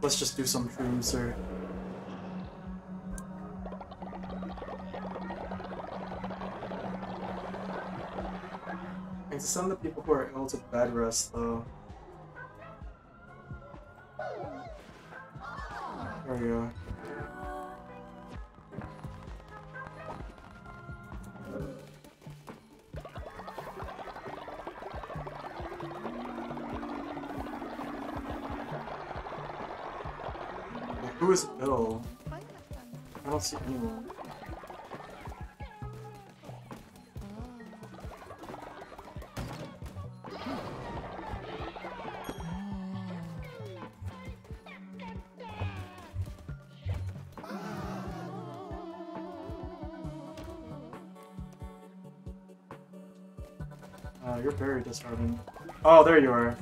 Let's just do some shrooms, or To send the people who are ill to bed rest, though. There we go. Who is ill? I don't see anyone. Oh, there you are.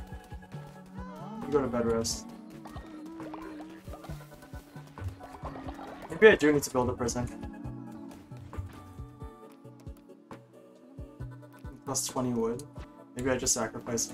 You go to bed rest. Maybe I do need to build a prison. Plus 20 wood. Maybe I just sacrifice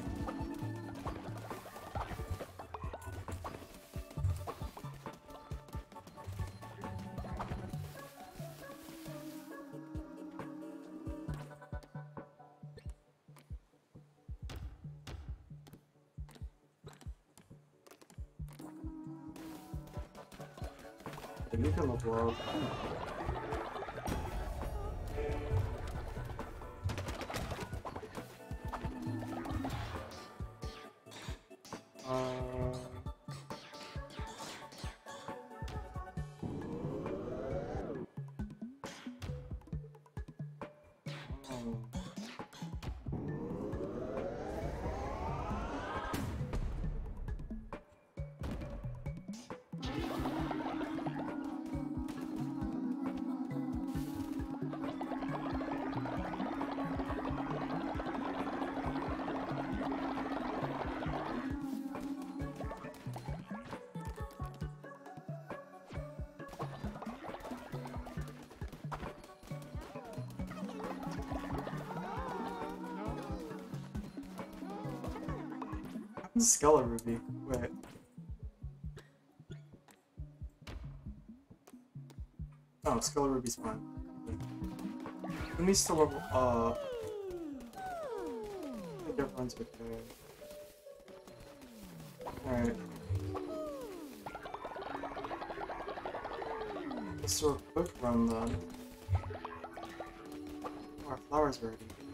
Skella Ruby. Wait. Oh, Skella Ruby's fine. Let me still level up. I think everyone's okay. Alright. Let's do a quick run then. Our flowers are ready.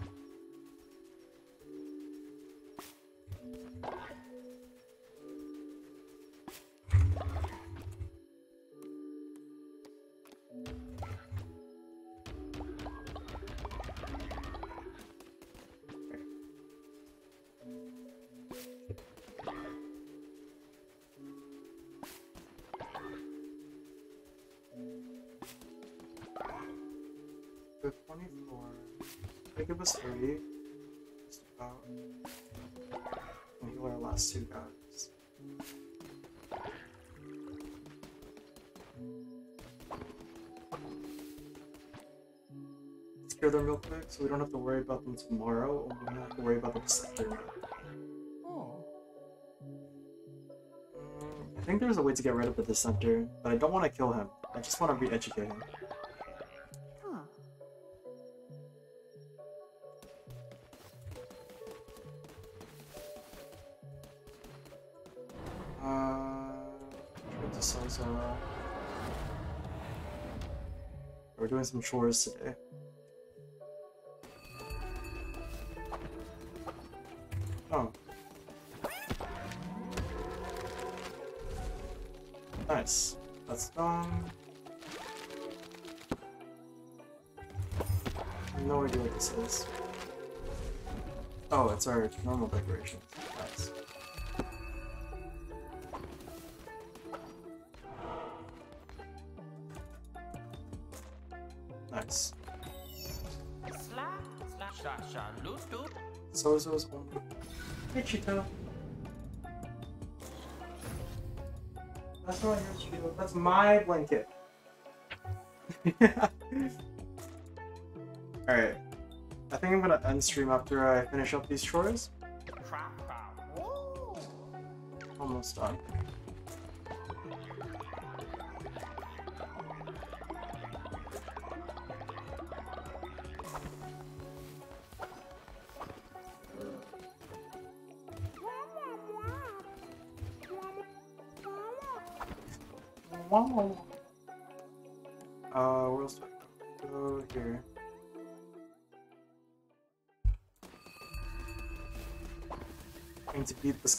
Them real quick so we don't have to worry about them tomorrow, or we don't have to worry about them Saturday. Oh. Mm, I think there's a way to get rid of the dissenter, but I don't want to kill him. I just want to re-educate him. Huh. Uh. We're doing some chores today. Oh. Nice. That's done. No idea what this is. Oh, it's our normal decorations. Hey, Chico. That's not your Chico. That's my blanket. Alright. I think I'm gonna end stream after I finish up these chores. Crap, crap. Woo. Almost done.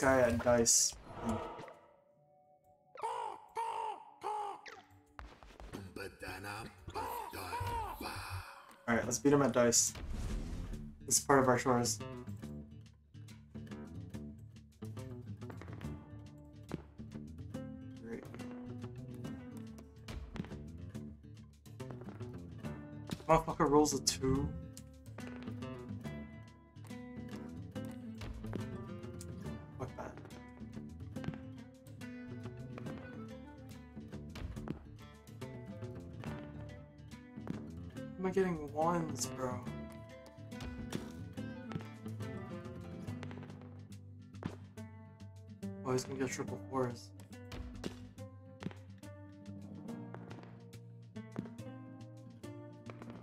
Guy dice. Alright, let's beat him at dice. This is part of our chores. Motherfucker rolls a two. Getting ones, bro? Oh, he's gonna get triple fours.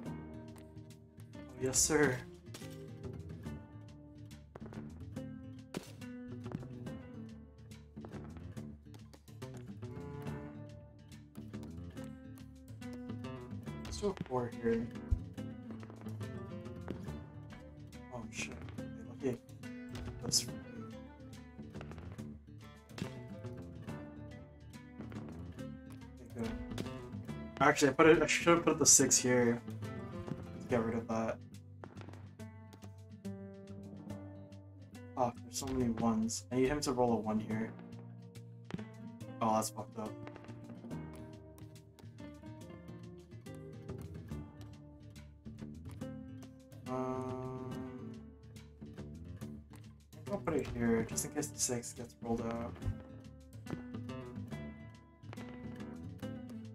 Oh, yes, sir. Here. Oh shit. Okay. That's. Actually, I put it. I should have put the six here to get rid of that. Fuck, there's so many ones. I need him to roll a one here. Oh, that's fucked up. Six gets rolled out.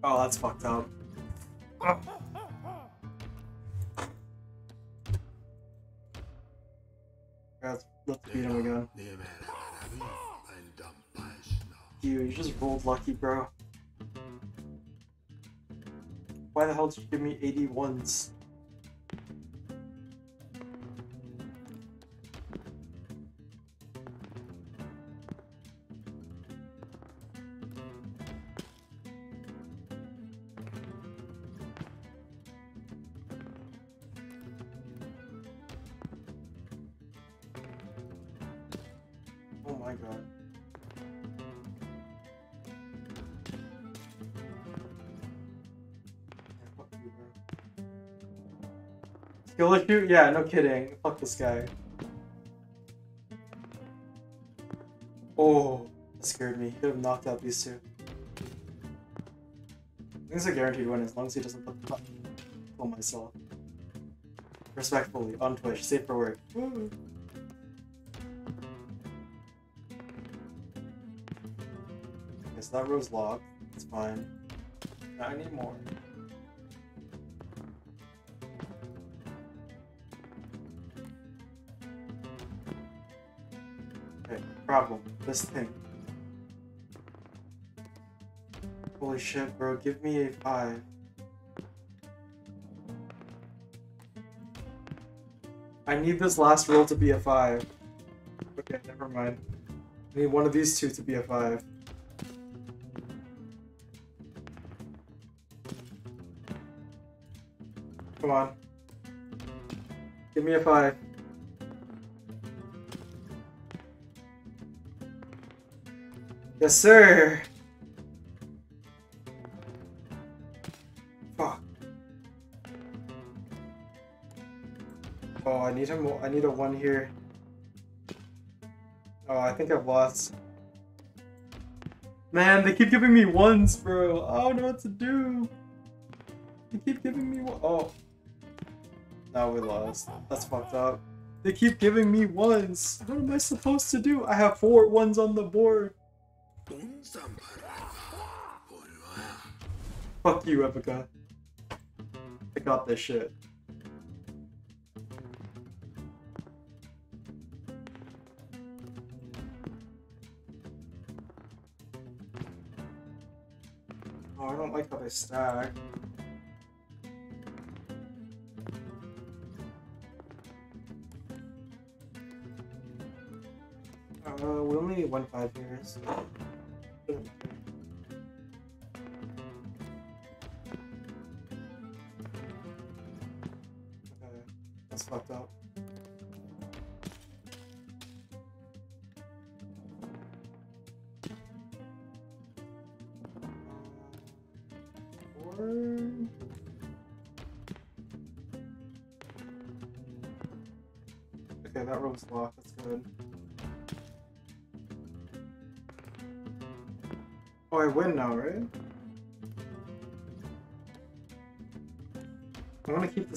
Oh, that's fucked up. Let's, let's beat him again. Dude, you just rolled lucky, bro. Why the hell did you give me 81s? Issue? Yeah, no kidding. Fuck this guy. Oh, that scared me. Could have knocked out these two. I think it's a guaranteed win as long as he doesn't put the kill myself. Respectfully, on Twitch, safe for work. Woo. Okay, so that row's locked. It's fine. Now I This thing. Holy shit, bro. Give me a 5. I need this last roll to be a 5. Okay, never mind. I need one of these two to be a 5. Come on. Give me a 5. Yes, sir. Fuck. Oh, I need him. I need a one here. Oh, I think I've lost. Man, they keep giving me ones, bro. I don't know what to do. They keep giving me. Oh. Now we lost. That's fucked up. They keep giving me ones. What am I supposed to do? I have four ones on the board. Fuck you, Epica. I got this shit. Oh, I don't like how they stack. Uh, we only need one five here, so...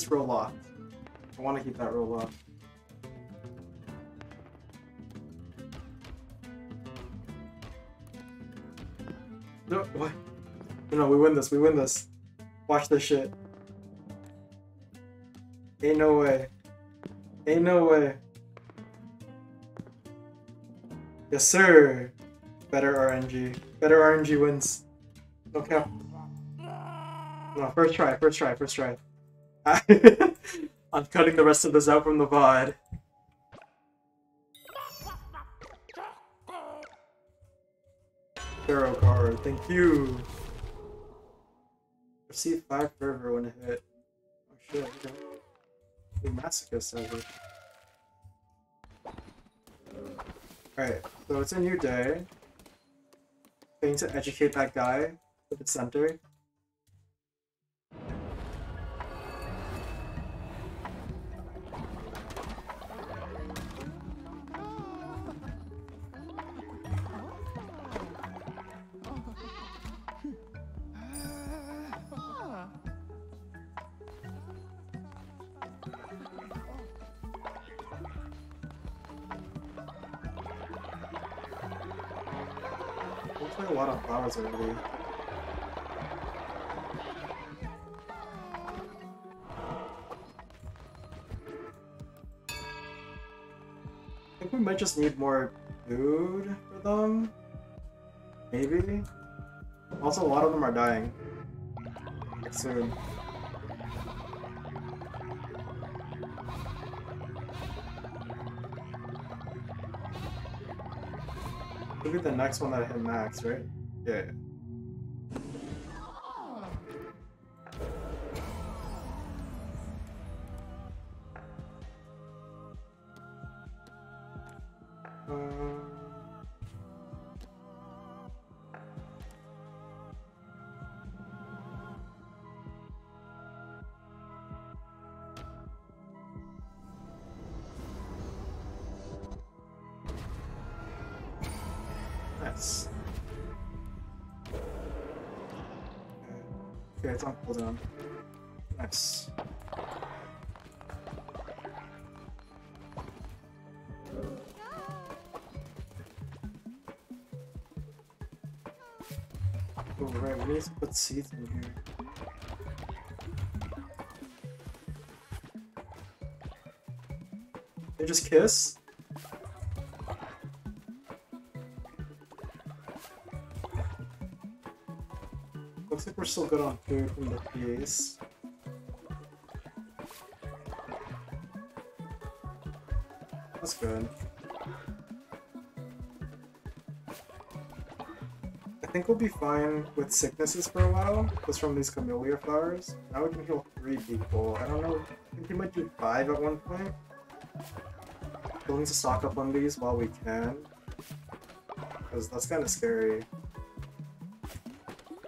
this row locked. I want to keep that row locked. No, what? No, no, we win this. We win this. Watch this shit. Ain't no way. Ain't no way. Yes, sir. Better RNG. Better RNG wins. No cap. No, first try, first try, first try. I'm cutting the rest of this out from the VOD. Tarot card, thank you. Receive 5 fervor when it hit. Oh shit, okay. The masochist over. Alright, so it's a new day. I need to educate that guy at the center. I think we might just need more food for them. Maybe. Also, a lot of them are dying. Soon. Could be the next one that hit max, right? Yeah. Seeds in here. They just kiss? Looks like we're still good on food from the base. That's good. Think we'll be fine with sicknesses for a while, just from these camellia flowers. Now we can heal three people. I don't know, I think we might do five at one point. We'll need to stock up on these while we can. Because that's kind of scary.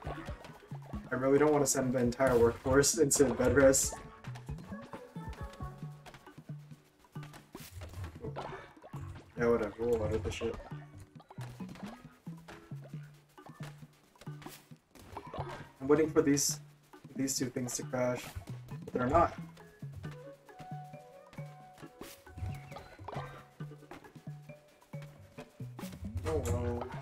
I really don't want to send the entire workforce into bed rest. Yeah, whatever. We'll the shit. Waiting for these these two things to crash, but they're not. Oh well.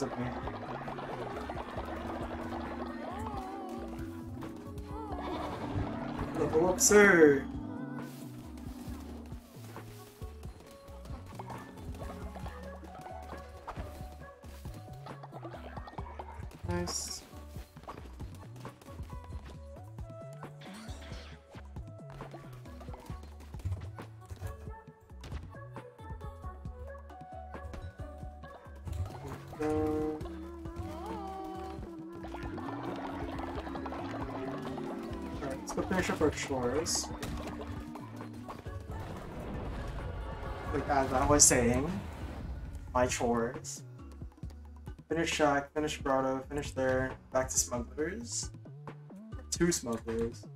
Me. Level up, sir! Chores. Like as I was saying, my chores. Finish Shack, finish Grotto, finish there, back to Smugglers. Two Smugglers.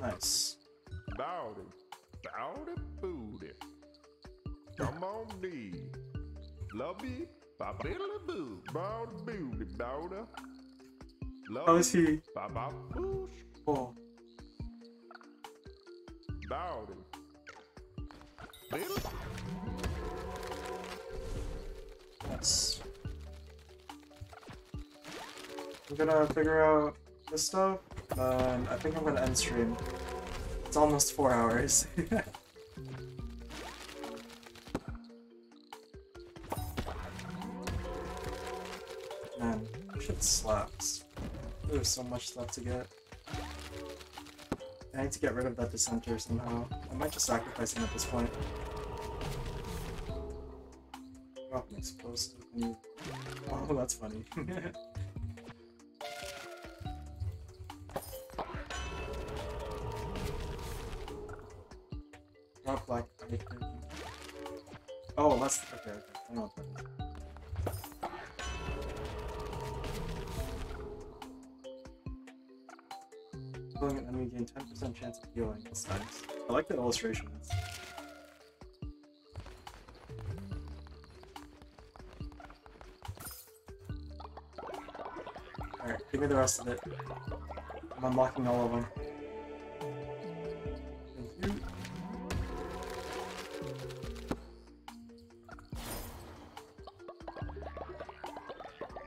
Nice. How is he? Oh. Yes. I'm gonna figure out this stuff, then I think I'm gonna end stream. It's almost four hours. There's so much stuff to get. I need to get rid of that dissenter somehow. I might just sacrifice him at this point. Drop an explosive. Oh, that's funny. Alright, give me the rest of it. I'm unlocking all of them.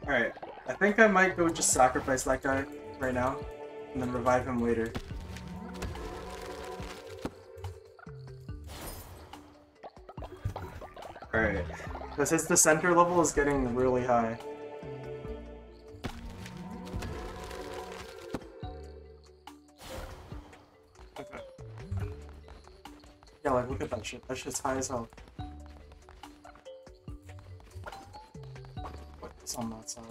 Alright, I think I might go just sacrifice that guy right now, and then revive him later. Because his the center level is getting really high. Okay. Yeah, like look at that shit. That shit's high as hell. What's on that side?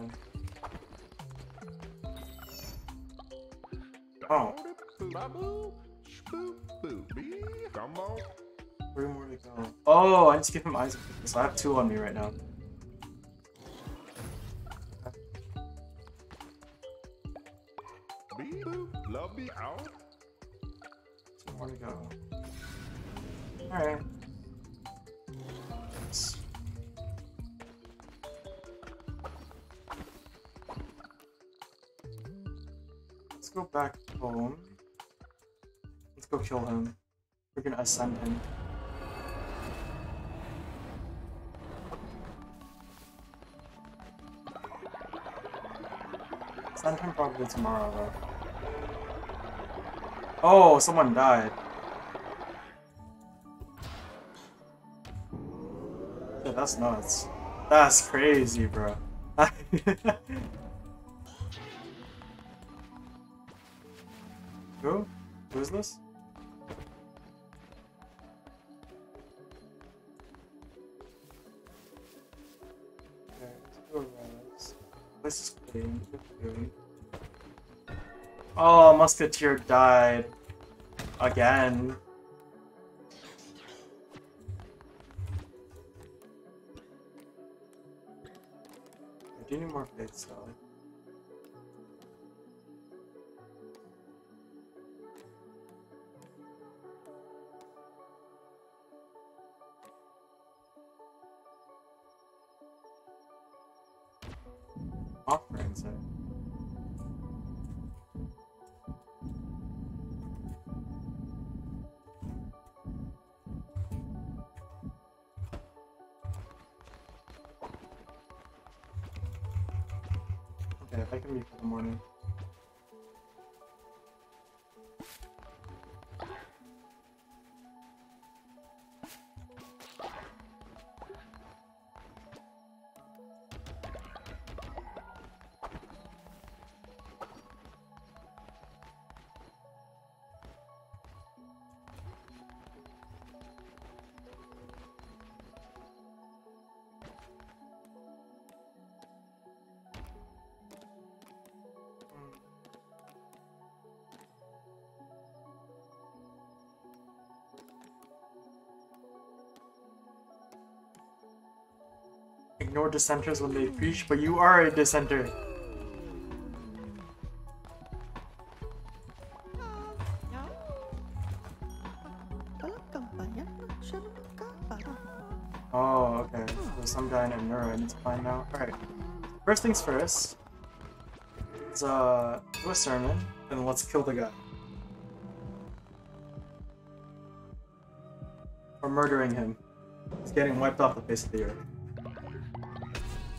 To give him eyes. So I have two on me right now. Boop, lubby, out. More to go. Alright. Let's- Let's go back home. Let's go kill him. We're gonna ascend him. Him probably tomorrow though. Oh, someone died. Yeah, that's nuts. That's crazy, bro. Who? Who is this? This is. Oh, Musketeer died. Again. I do need more faiths though. Ignore dissenters when they preach, but you are a dissenter. Oh, okay. So there's some guy named Nura I need to find now. Alright. First things first. Let's uh do a sermon, and let's kill the guy. Or murdering him. He's getting wiped off the face of the earth.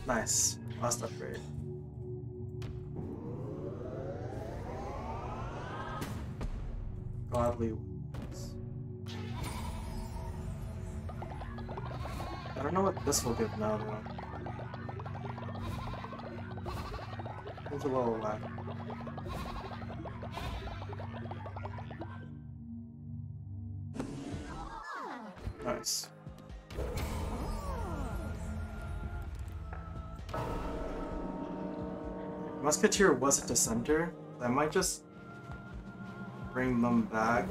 Nice. Last upgrade. Godly wounds. I don't know what this will give now though. It's a little lag. Nice. Musketeer was a dissenter. I might just bring them back.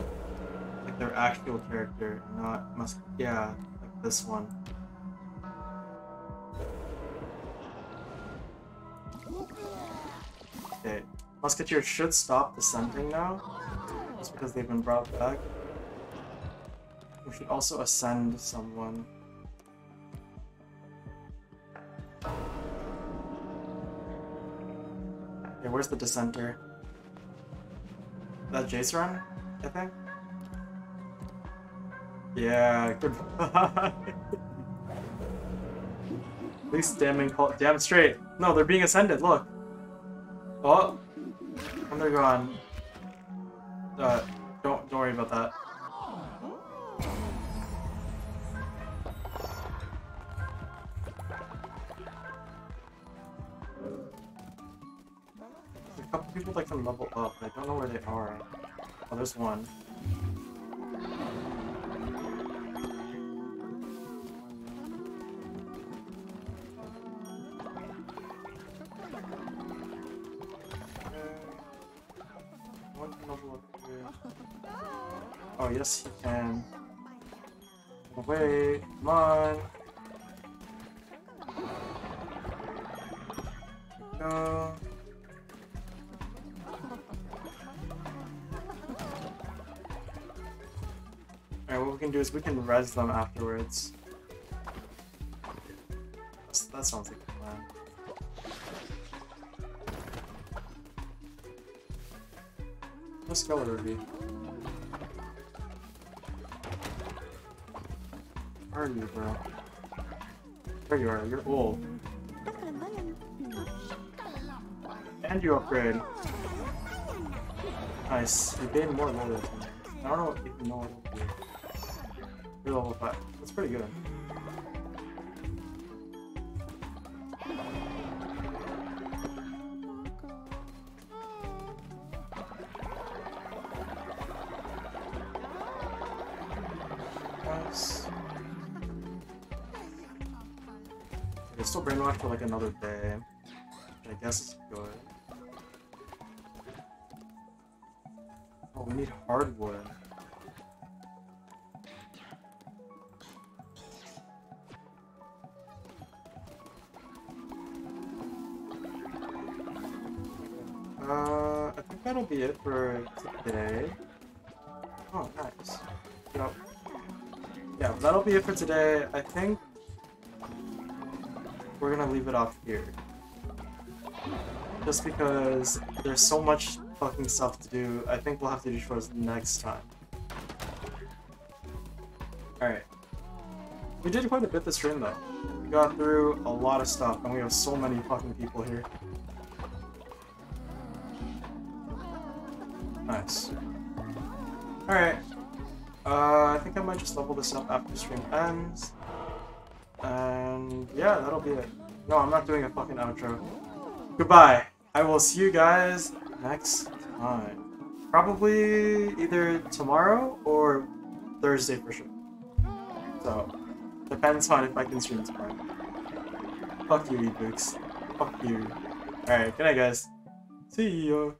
Like their actual character, not mus yeah, like this one. Okay. Musketeer should stop dissenting now. Just because they've been brought back. We should also ascend someone. The dissenter? That Jace run, I think? Yeah, goodbye. At least damning damn straight. No, they're being ascended, look. Oh and they're gone. One is we can res them afterwards. That's, that sounds like a plan. Let's go, Ruby. Where are you, bro? There you are, you're old. And you upgrade. Nice. You gain more loyalty. I don't know if you know level 5. That's pretty good. Nice. Okay, still brainwashed for like another day. Be it for today. Oh, nice. Yep. Yeah, that'll be it for today. I think we're gonna leave it off here. Just because there's so much fucking stuff to do, I think we'll have to do chores next time. Alright. We did quite a bit this stream though. We got through a lot of stuff, and we have so many fucking people here. Nice. Alright. Uh, I think I might just level this up after stream ends. And yeah, that'll be it. No, I'm not doing a fucking outro. Goodbye. I will see you guys next time. Probably either tomorrow or Thursday for sure. So, depends on if I can stream tomorrow. Fuck you, ebooks. Fuck you. Alright, good night, guys. See ya.